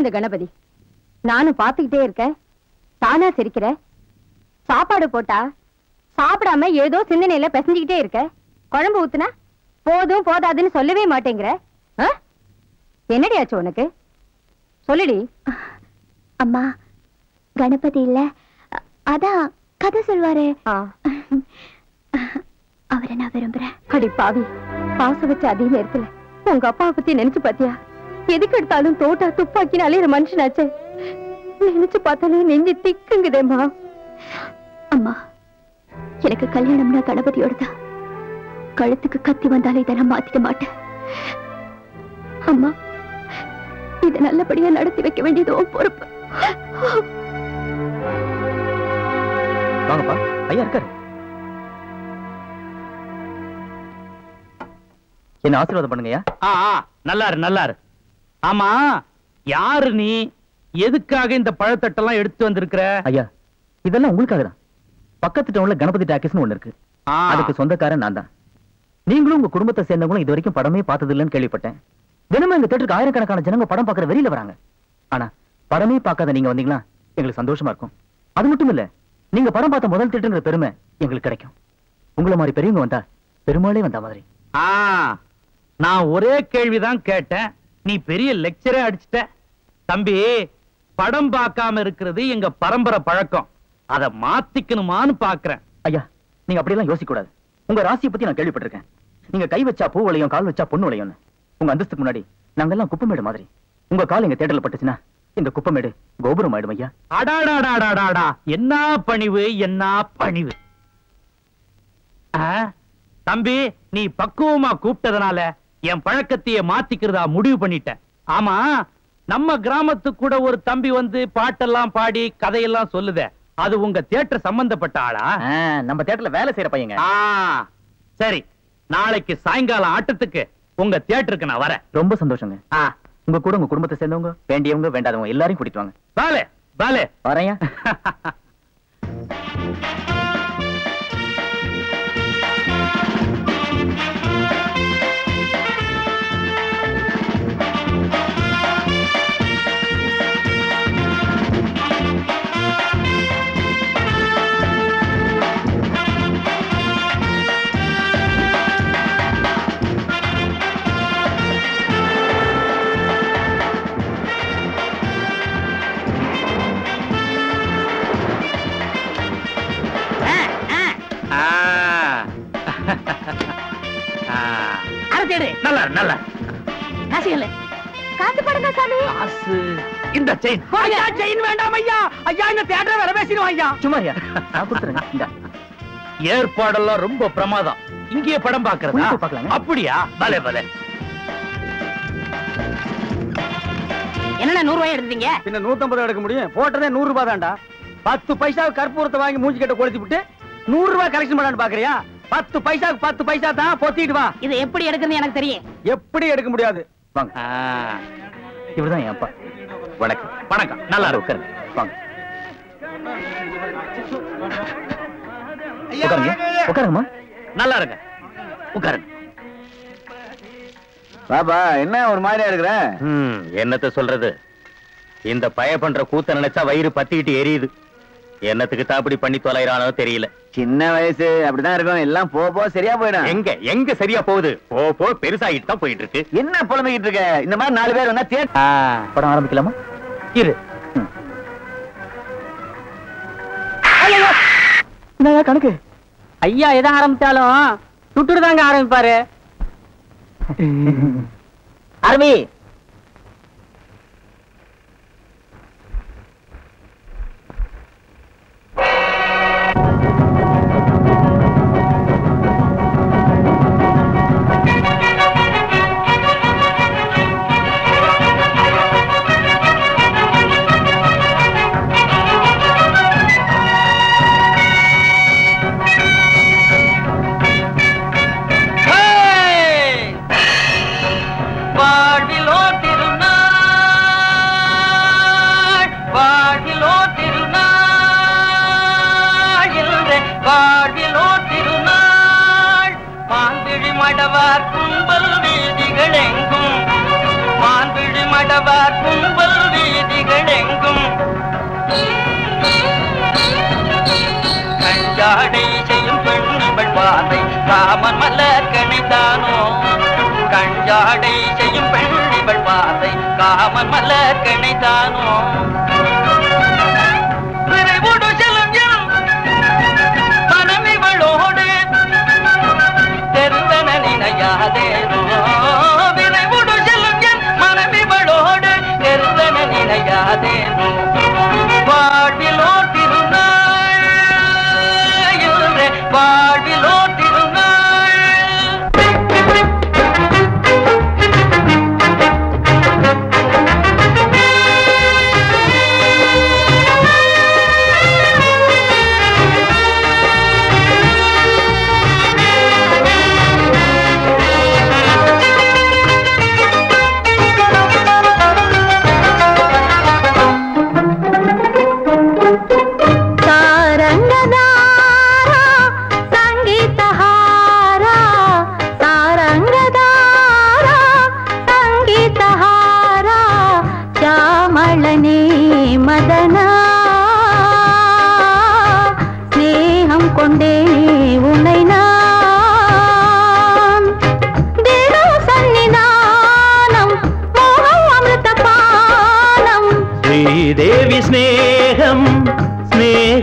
இந்த கணபதி. நானும் பாத்துக்கிட்டே இருக்கேன். தானா சிரிக்கிற? சாப்பாடு போட்டா? சாப்பிடாம ஏதோ சிந்தனையில பிசைஞ்சுக்கிட்டே இருக்க? குழம்பு ஊத்துனா? போதும் போதாதுன்னு சொல்லவே மாட்டேங்கிற? என்னடி ஆச்சு உனக்கு? சொல்லுடி. அம்மா கணபதி இல்ல. அதான் கதை சொல்வாரு. அவரை நான் விரும்புறேன். அடி பாவி பாசம் வச்ச அதே நேரத்துல உங்க அப்பாவை பத்தி நினைச்சு பாத்தியா எதுக்கு எடுத்தாலும் தோட்டா துப்பாக்கின்னு அலையிற மனுஷனாச்சே. நினைச்சு பார்த்தாலே நெஞ்சு திக்குங்குதேம்மா. அம்மா எனக்கு கல்யாணம்னா கணபதியோட தான் கழுத்துக்கு கத்தி வந்தாலே இதை நான் மாத்திக்க மாட்டேன். அம்மா இதை நல்லபடியா நடத்தி வைக்க வேண்டியது உன் பொறுப்பு. வாங்கப்பா ஐயா இருக்காரு. என்ன ஆசீர்வாதம் பண்ணுங்கய்யா? நல்லாரு நல்லாரு. ஆமா யாரு நீ? எதுக்காக இந்த பழத்தட்டெல்லாம் எடுத்து வந்திருக்கிற? ஐயா இதெல்லாம் உங்களுக்காக தான் பக்கத்து டவுன்ல கணபதி டாக்கீஸ்னு ஒண்ணு இருக்கு. அதுக்கு சொந்தக்காரன் நான் தான். நீங்களும் உங்க குடும்பத்தை சேர்ந்தவங்களும் இது வரைக்கும் படமே பார்த்தது இல்லைன்னு கேள்விப்பட்டேன். தினமும் எங்க தேட்டருக்கு ஆயிரக்கணக்கான ஜனங்க படம் பார்க்கற வெளியில வராங்க. ஆனா படமே பார்க்காத நீங்க வந்தீங்களா எங்களுக்கு சந்தோஷமா இருக்கும். அது மட்டும் இல்ல நீங்க படம் பார்த்த முதல் தேட்டருங்கிற பெருமை எங்களுக்கு கிடைக்கும். உங்களை மாதிரி பெரியவங்க வந்தா பெருமாளே வந்த மாதிரி. நான் ஒரே கேள்விதான் கேட்டேன். நீ பெரிய லெக்சரே அடிச்சிட்ட. தம்பி படம் பார்க்காம இருக்கிறது எங்க பரம்பரை பழக்கம். அத மாத்திக்கணுமான்னு பாக்குறேன். ஐயா நீங்க அப்படியெல்லாம் யோசிக்க கூடாது உங்க ராசியை பத்தி நான் கேள்விப்பட்டிருக்கேன். நீங்க கை வச்சா பூ விளையும் கால் வச்சா பொண்ணு விளையும்னு. உங்க அந்தஸ்துக்கு முன்னாடி நாங்கெல்லாம் குப்பமேடு மாதிரி. உங்க கால் எங்க தேட்டர்ல பட்டுச்சுன்னா இந்த குப்பமேடு கோபுரம் ஆயிடும் ஐயா. அடாடாடாடாடாடா என்ன பணிவு என்ன பணிவு? தம்பி நீ பக்குவமா கூப்பிட்டதுனால என் பழக்கத்தையே மாத்திக்கிறதா முடிவு பண்ணிட்டேன். ஆமா நம்ம கிராமத்துக்கு கூட ஒரு தம்பி வந்து பாட்டெல்லாம் பாடி கதையெல்லாம் சொல்லுதே. அது உங்க தியேட்டர் சம்பந்தப்பட்ட ஆளா? நம்ம தியேட்டர்ல வேலை செய்யற பையங்க. சரி. நாளைக்கு சாயங்காலம் ஆட்டத்துக்கு உங்க தியேட்டருக்கு நான் வரேன். ரொம்ப சந்தோஷங்க. உங்க கூட உங்க குடும்பத்தை சேர்ந்தவங்க வேண்டியவங்க வேண்டாதவங்க எல்லாரையும் கூட்டிட்டு வாங்க. பாலே பாலே. வரேன் [laughs] நல்லா நல்லா காசு இல்லை காசு போடுங்க சாமி. காசு. இந்த செயின் ஐயா செயின் வேண்டாம் ஐயா. ஐயா இந்த தேட்டரை வர பேசிடுவோம் ஐயா. சும்மா ஐயா நான் கொடுத்துருங்க இந்த ஏற்பாடெல்லாம் ரொம்ப பிரமாதம். இங்கேயே படம் பாக்குறதா. அப்படியா? பலே பலே. என்னண்ணா நூறு ரூபாய் எடுத்தீங்க பின்ன நூத்தம்பது எடுக்க முடியும். போட்டதே நூறு ரூபாய் தான்டா. பத்து பைசாவுக்கு கற்பூரத்தை வாங்கி மூஞ்சி கட்ட கொளுத்தி விட்டு நூறு ரூபாய் கலெக்ஷன் பண்ணான்னு பாக்குறியா? பத்து பைசாவுக்கு பத்து பைசா தான் பொத்திட்டு வா. இது எப்படி எடுக்குன்னு எனக்கு தெரியும். எப்படி எடுக்க முடியாது? வாங்க. இவர்தான் என் அப்பா. வணக்கம். வணக்கம். நல்லா இருக்கு உட்காருங்க. வாங்க. உட்காருங்க. உட்காருங்கம்மா. நல்லா இருங்க. உட்காருங்க. பாப்பா என்ன ஒரு மாதிரியா இருக்கிற? ம், என்னத்த சொல்றது? இந்த பய பண்ற கூத்த நினைச்சா வயிறு பத்திக்கிட்டு எரியுது. என்னத்துக்கு தான் அப்படி பண்ணி தொலைறானோ தெரியல. சின்ன வயசு அப்படிதான் இருக்கும். எல்லாம் போ போ சரியா போயிடும். எங்க எங்க சரியா போகுது? போ போ பெருசாகிட்டு தான் போயிட்டு இருக்கு என்ன புலம்பிக்கிட்டு இருக்க? இந்த மாதிரி நாலு பேர் வந்தா தேட் படம் ஆரம்பிக்கலாமா? இரு. கணக்கு. ஐயா எதை ஆரம்பிச்சாலும் சுட்டுட்டு [laughs] காம மல கிணைத்தானோ?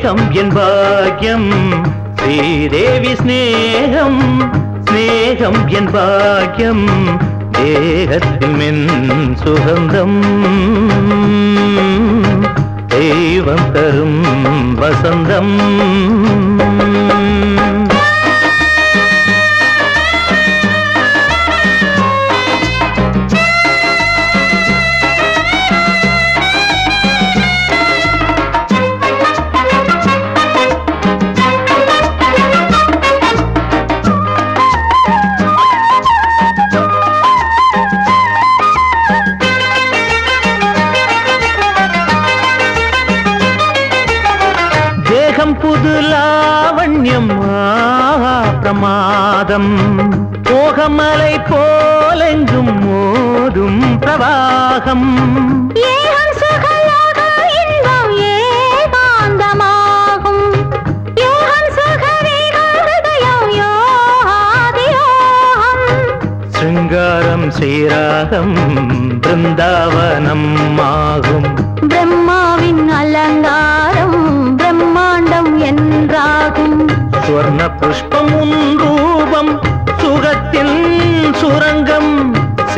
தேசம் என் பாக்கியம். ஸ்ரீதேவி ஸ்நேகம் ஸ்நேகம் என் பாக்கியம். தேகத்தில் மென் சுகந்தம். தெய்வம் தரும் வசந்தம்.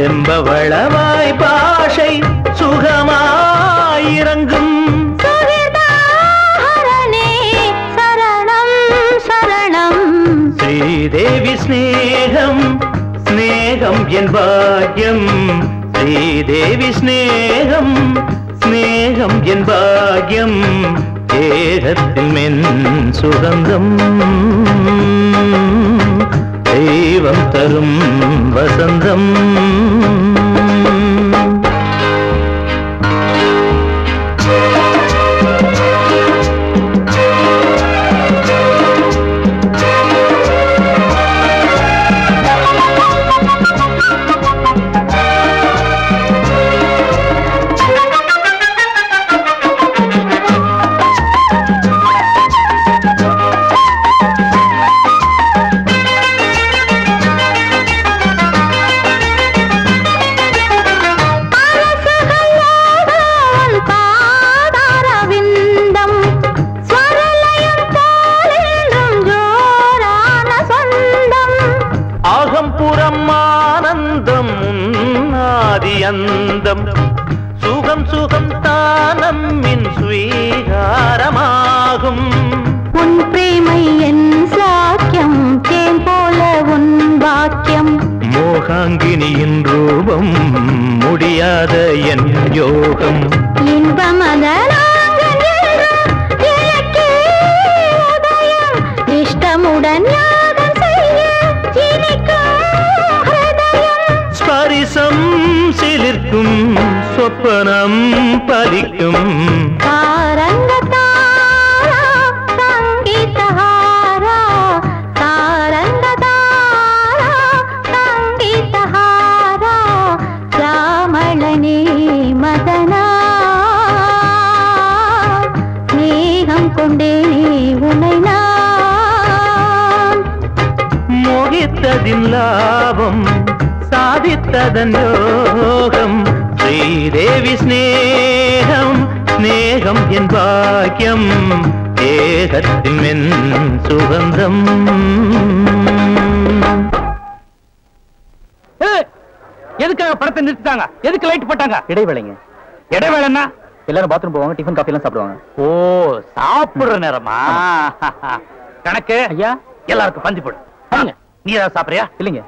செம்பவளவாய் பாஷை சுகமாயிறங்கும். ஸ்ரீதேவி ஸ்நேகம் ஸ்நேகம் என் பாக்யம் ஸ்ரீதேவி ஸ்நேகம் ஸ்நேகம் என் பாக்யம் தேகத்தில் மென் சுகந்தம் தெய்வம் தரும் வசந்தம். சாங்கினியின் ரூபம் முடியாத என் யோகம். இஷ்டமுடன் ஸ்பரிசம் சிலிர்க்கும் சொப்பனம் பலிக்கும். அதன் யோகம் ஸ்ரீதேவி ஸ்நேகம் ஸ்நேகம் என் பாக்கியம் தேகத்தின் சுகந்தம் எதுக்காக படத்தை நிறுத்திட்டாங்க? எதுக்கு லைட் போட்டாங்க? இடைவேளைங்க. இடைவேளைன்னா? எல்லாரும் பாத்ரூம் போவாங்க டிஃபன் காஃபி எல்லாம் சாப்பிடுவாங்க. ஓ சாப்பிடுற நேரமா? கணக்கு? ஐயா? எல்லாருக்கும் பஞ்சு போடு. நீ ஏதாவது சாப்பிடுறியா? இல்லைங்க.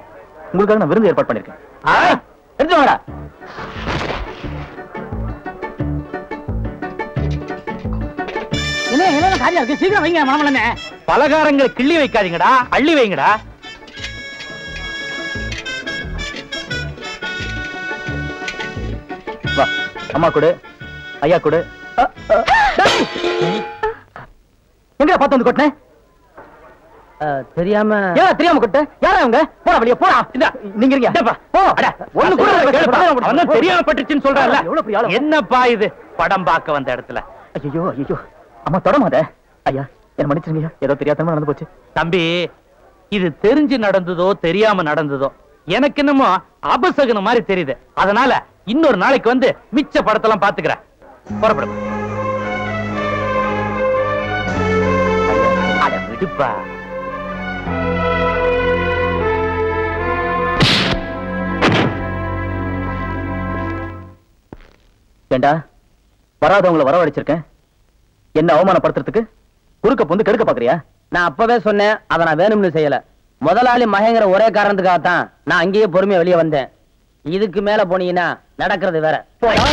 உங்களுக்காக நான் விருந்து ஏற்பாடு பண்ணிருக்கேன் தெரிஞ்சு வாடா. என்ன என்ன காரியம் இருக்கு? சீக்கிரம் வைங்க மாமலமே பலகாரங்களை கிள்ளி வைக்காதீங்கடா அள்ளி வைங்கடா. அம்மா கொடு ஐயா கொடு. எங்க பார்த்து வந்து கொட்டினேன் தெரியாம ஏன் தெரியாம கொட்ட யாரா அவங்க போடா வெளிய போடா. இந்த. நீங்க இருங்க. போ. அட, ஒண்ணு கூட. அவன் தெரியாம பட்டுச்சுன்னு சொல்றான்ல. என்னப்பா இது? படம் பார்க்க வந்த இடத்துல. ஐயோ ஐயோ அம்மா தொடமாத ஐயா என்ன மன்னிச்சிருங்க ஏதோ தெரியாதமா நடந்து போச்சு. தம்பி இது தெரிஞ்சு நடந்ததோ தெரியாம நடந்ததோ எனக்கு என்னமோ அபசகுன மாதிரி தெரியுது. அதனால இன்னொரு நாளைக்கு வந்து மிச்ச படத்தெல்லாம் பாத்துக்கிறேன் புறப்படு. ஏண்டா? வராதவங்களை வரவழைச்சிருக்கேன். என்ன அவமானப்படுத்துறதுக்கு? குறுக்க பொந்து கெடுக்க பாக்குறியா? நான் அப்பவே சொன்னேன் அதை நான் வேணும்னு செய்யல. முதலாளி மகங்கிற ஒரே காரணத்துக்காகத்தான் நான் அங்கேயே பொறுமையா வெளியே வந்தேன். இதுக்கு மேல போனீங்கன்னா நடக்கிறது வேற. போடா.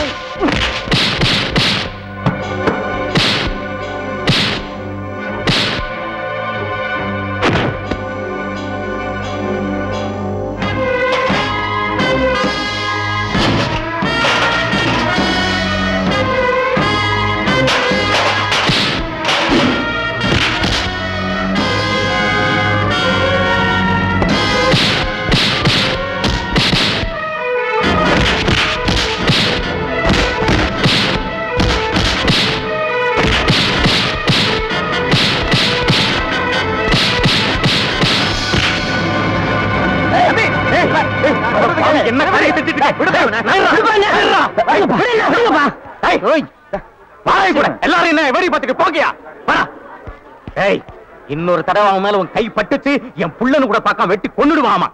இன்னொரு தடவை அவன் மேல உன் கை பட்டுச்சு என் புள்ளனு கூட பார்க்க வெட்டி கொன்னுடுவாமா?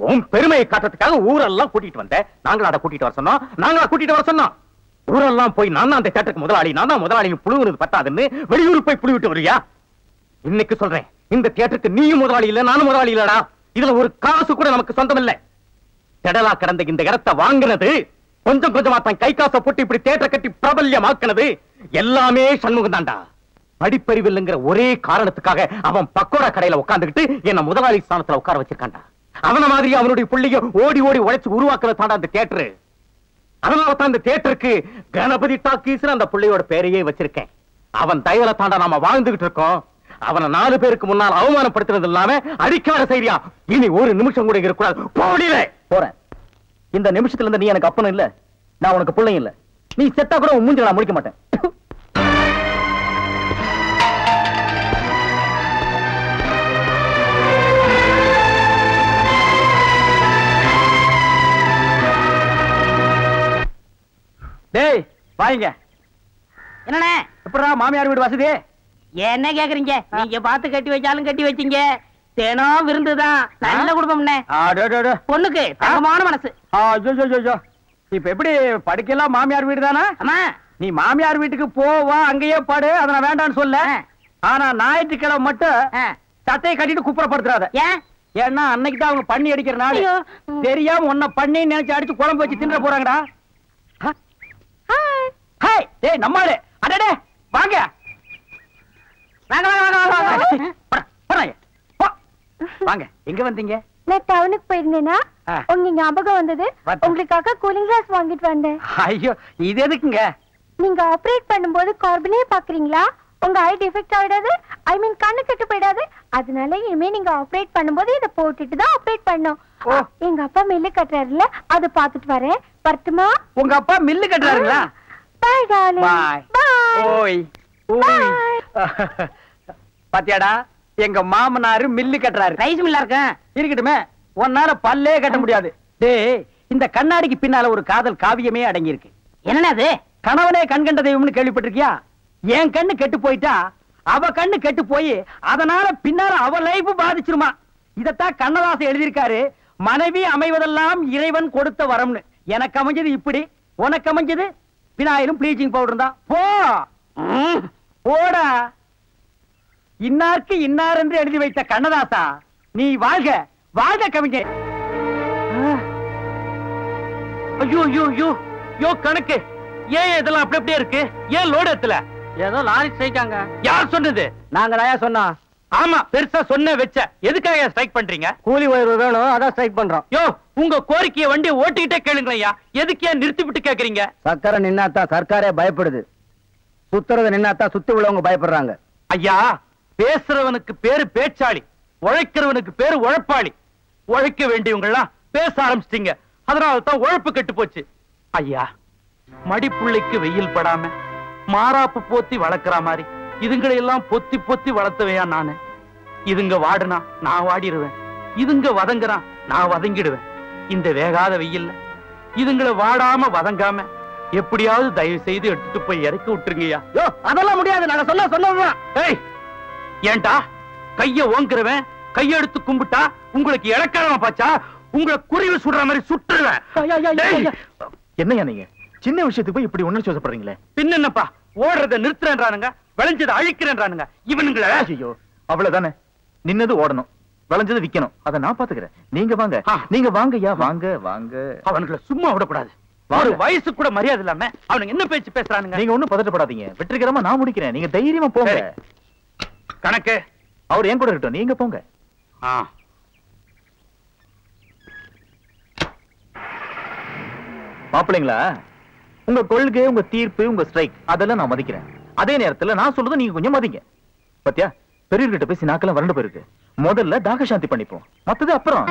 உன் பெருமையை காட்டுறதுக்காக ஊரெல்லாம் கூட்டிட்டு வந்தேன் நாங்களும் அதை கூட்டிட்டு வர சொன்னோம். நாங்களா கூட்டிட்டு வர சொன்னோம். ஊரெல்லாம் போய் நான் அந்த தேட்டருக்கு முதலாளி நான் தான் முதலாளி புழுவுனது பத்தாதுன்னு வெளியூர் போய் புழுவிட்டு வரியா? இன்னைக்கு சொல்றேன். இந்த தியேட்டருக்கு நீயும் முதலாளி இல்ல நானும் முதலாளி இல்லடா. இதுல ஒரு காசு கூட நமக்கு சொந்தம் இல்ல திடலா கிடந்த இந்த இடத்தை வாங்கினது கொஞ்சம் கொஞ்சமா தன் கை காசை போட்டு இப்படி தேட்டரை கட்டி பிரபல்யமாக்குனது எல்லாமே சண்முகம் தான்டா படிப்பறிவில்லைங்கிற ஒரே காரணத்துக்காக அவன் பக்கோடா கடையில உட்கார்ந்துகிட்டு என்ன முதலாளி ஸ்தானத்துல உட்கார வச்சிருக்காண்டா அவன மாதிரி அவனுடைய பிள்ளைய ஓடி ஓடி உழைச்சு உருவாக்குறது தாண்டா அந்த தியேட்டரு. அதனால தான் இந்த தியேட்டருக்கு கணபதி டாக்கீஸ் அந்த பிள்ளையோட பேரையே வச்சிருக்கேன். அவன் தயவுல தாண்டா நாம வாழ்ந்துகிட்டு இருக்கோம். அவனை நாலு பேருக்கு முன்னால் அவமானப்படுத்துறது இல்லாம அடிக்காத செய்தியா? இனி ஒரு நிமிஷம் கூட இருக்கக்கூடாது. போடியில போறேன். இந்த நிமிஷத்துல இருந்து நீ எனக்கு அப்பனும் இல்ல. நான் உனக்கு பிள்ளையும் இல்ல. நீ செத்தா கூட உன் மூஞ்சில நான் முடிக்க மாட்டேன். டேய் வாங்க. என்னண்ணே? எப்படா மாமியார் வீடு வசதி? என்ன கேக்குறீங்க? நீங்க பார்த்து கட்டி வச்சாலும் கட்டி வச்சீங்க. தினம் விருந்துதான் நல்ல அடடட. பொண்ணுக்கு தங்கமான மனசு. இப்ப எப்படி படிக்கலாம் மாமியார் வீடு தானே? நீ மாமியார் வீட்டுக்கு போவா அங்கேயே படு. அதை நான் வேண்டாம்னு சொல்ல. ஆனா ஞாயிற்றுக்கிழமை மட்டும் சட்டையை கட்டிட்டு குப்புறப்படுத்துறாத ஏன்? ஏன்னா அன்னைக்கு தான் அவங்க பண்ணி அடிக்கிற நாள். தெரியாம உன்னை பண்ணி நினைச்சு அடிச்சு குழம்பு வச்சு தின்ற போறாங்கடா. ஹாய் டேய் நம்மாளு அடடே வாங்க. வாங்க வாங்க வாங்க வாங்க வாங்க. போடா, போடா இங்க. போ. வாங்க எங்க வந்தீங்க? நான் டவுனுக்கு போயிருந்தேனா. உங்க ஞாபகம் வந்தது. உங்களுக்காக கூலிங் கிளாஸ் வாங்கிட்டு வந்தேன். ஐயோ இது எதுக்குங்க? நீங்க ஆபரேட் பண்ணும்போது கார்பனே பாக்குறீங்களா உங்க ஐ டிஃபெக்ட் ஆயிடாது. ஐ மீன் கண்ணு கெட்டு போயிடாது. அதனால இனிமே நீங்க ஆபரேட் பண்ணும்போது இத போட்டுட்டு தான் ஆபரேட் பண்ணும். எங்க அப்பா மில்லு கட்டுறாருல அதை பாத்துட்டு வரேன். வரட்டுமா? உங்க அப்பா மில்லு கட்டுறாருங்களா? பாய் டார்லிங் பாய் பாய் ஓய் ஓய். [laughs] பாத்தியாடா எங்க மாமனாரு மில்லு கட்டுறாரு. ரைஸ் மில்லா இருக்கேன் இருக்கட்டுமே உன்னால பல்லே கட்ட முடியாது. டேய் இந்த கண்ணாடிக்கு பின்னால ஒரு காதல் காவியமே அடங்கி இருக்கு என்னண்ணே அது? கணவனே கண் கண்ட தெய்வம்னு கேள்விப்பட்டிருக்கியா? என் கண்ணு கெட்டு போயிட்டா அவ கண்ணு கெட்டு போய் அதனால பின்னால அவ லைஃப் பாதிச்சிருமா? இதத்தான் கண்ணதாசன் எழுதியிருக்காரு மனைவி அமைவதெல்லாம் இறைவன் கொடுத்த வரம்னு. எனக்கு அமைஞ்சது இப்படி. உனக்கு அமைஞ்சது? பினாயிலும் ப்ளீச்சிங் பவுடர் தான். போ! போடா. இன்னார்க்கு இன்னார் என்று எழுதி வைத்த கண்ணதாசா நீ வாழ்க. வாழ்க கவிஞர். ஐயோ ஐயோ ஐயோ. யோ கணக்கு. ஏன் இதெல்லாம் அப்படி அப்படியே இருக்கு? ஏன் லோடு எத்தல ஏதோ லாரி ஸ்ட்ரைக்காங்க. யார் சொன்னது? நாங்க தாயா சொன்னோம் ஆமா பெருசா சொன்ன வச்ச. எதுக்காக ஸ்ட்ரைக் பண்றீங்க? கூலி உயர்வு வேணும் அதான் ஸ்ட்ரைக் பண்றோம். யோ உங்க கோரிக்கையை வண்டி ஓட்டிக்கிட்டே கேளுங்களையா எதுக்கு நிறுத்தி விட்டு கேக்குறீங்க? சக்கரை நின்னாத்தான் சர்க்காரே பயப்படுது. சுத்துறது நின்னாத்தான் சுத்தி உள்ளவங்க பயப்படுறாங்க. ஐயா பேசுறவனுக்கு பேரு பேச்சாளி உழைக்கிறவனுக்கு பேரு உழைப்பாளி. உழைக்க வேண்டியவங்கலாம் பேச ஆரம்பிச்சிட்டீங்க. அதனால தான் உழைப்பு கெட்டு போச்சு. ஐயா மடிப்புள்ளைக்கு வெயில் படாம மாறாப்பு போத்தி வளர்க்கிற மாதிரி. இதுங்களை எல்லாம் பொத்தி பொத்தி வளர்த்தவையா நானு. இதுங்க வாடுனா நான் வாடிடுவேன் இதுங்க வதங்குறா நான் வதங்கிடுவேன். இந்த வேகாத வெயில்ல இதுங்களை வாடாம வதங்காம எப்படியாவது தயவு செய்து எடுத்துட்டு போய் இறக்கி விட்டுருங்கய்யா. அதெல்லாம் முடியாது. நாங்க சொல்ல சொன்னதுதான். ஏய் ஏன்டா? கைய ஓங்குறவன் கையெடுத்து கும்பிட்டா உங்களுக்கு இலக்காரமா பாச்சா? உங்களை குருவி சுடுற மாதிரி சுட்டுருவேன். டேய், என்னையா நீங்க? சின்ன விஷயத்துக்கு போய் இப்படி உணர்ச்சி வசப்படுறீங்களே பின்ன என்னப்பா ஓடுறத நிறுத்துறேன்றானுங்க விளைஞ்சதை அழிக்கிறேன்றானுங்க. இவனுங்கள ஐயோ அவ்வளவுதானே? நின்னது ஓடணும் விளைஞ்சது விக்கணும். அத நான் பாத்துக்கிறேன் நீங்க வாங்க. நீங்க வாங்கய்யா வாங்க வாங்க. அவனுங்களை சும்மா விடக்கூடாது. வாங்க. ஒரு வயசு கூட மரியாதை இல்லாம அவனுங்க என்ன பேச்சு பேசுறானுங்க? நீங்க ஒண்ணும் பதட்டப்படாதீங்க. வெற்றிகரமா நான் முடிக்கிறேன். நீங்க தைரியமா போங்க. கணக்கு. அவர் என் கூட இருக்கட்டும். நீங்க போங்க. ஆ. மாப்பிள்ளைங்களா? உங்க கொள்கை உங்க தீர்ப்பு உங்க ஸ்ட்ரைக் அதெல்லாம் நான் மதிக்கிறேன். அதே நேரத்துல நான் சொல்றதை நீங்க கொஞ்சம் மதிங்க. பாத்தியா? பெரியவர்கிட்ட பேசி நாக்கெல்லாம் வறண்டு போயிருக்கு. முதல்ல தாக சாந்தி பண்ணிப்போம். மத்தது அப்புறம்.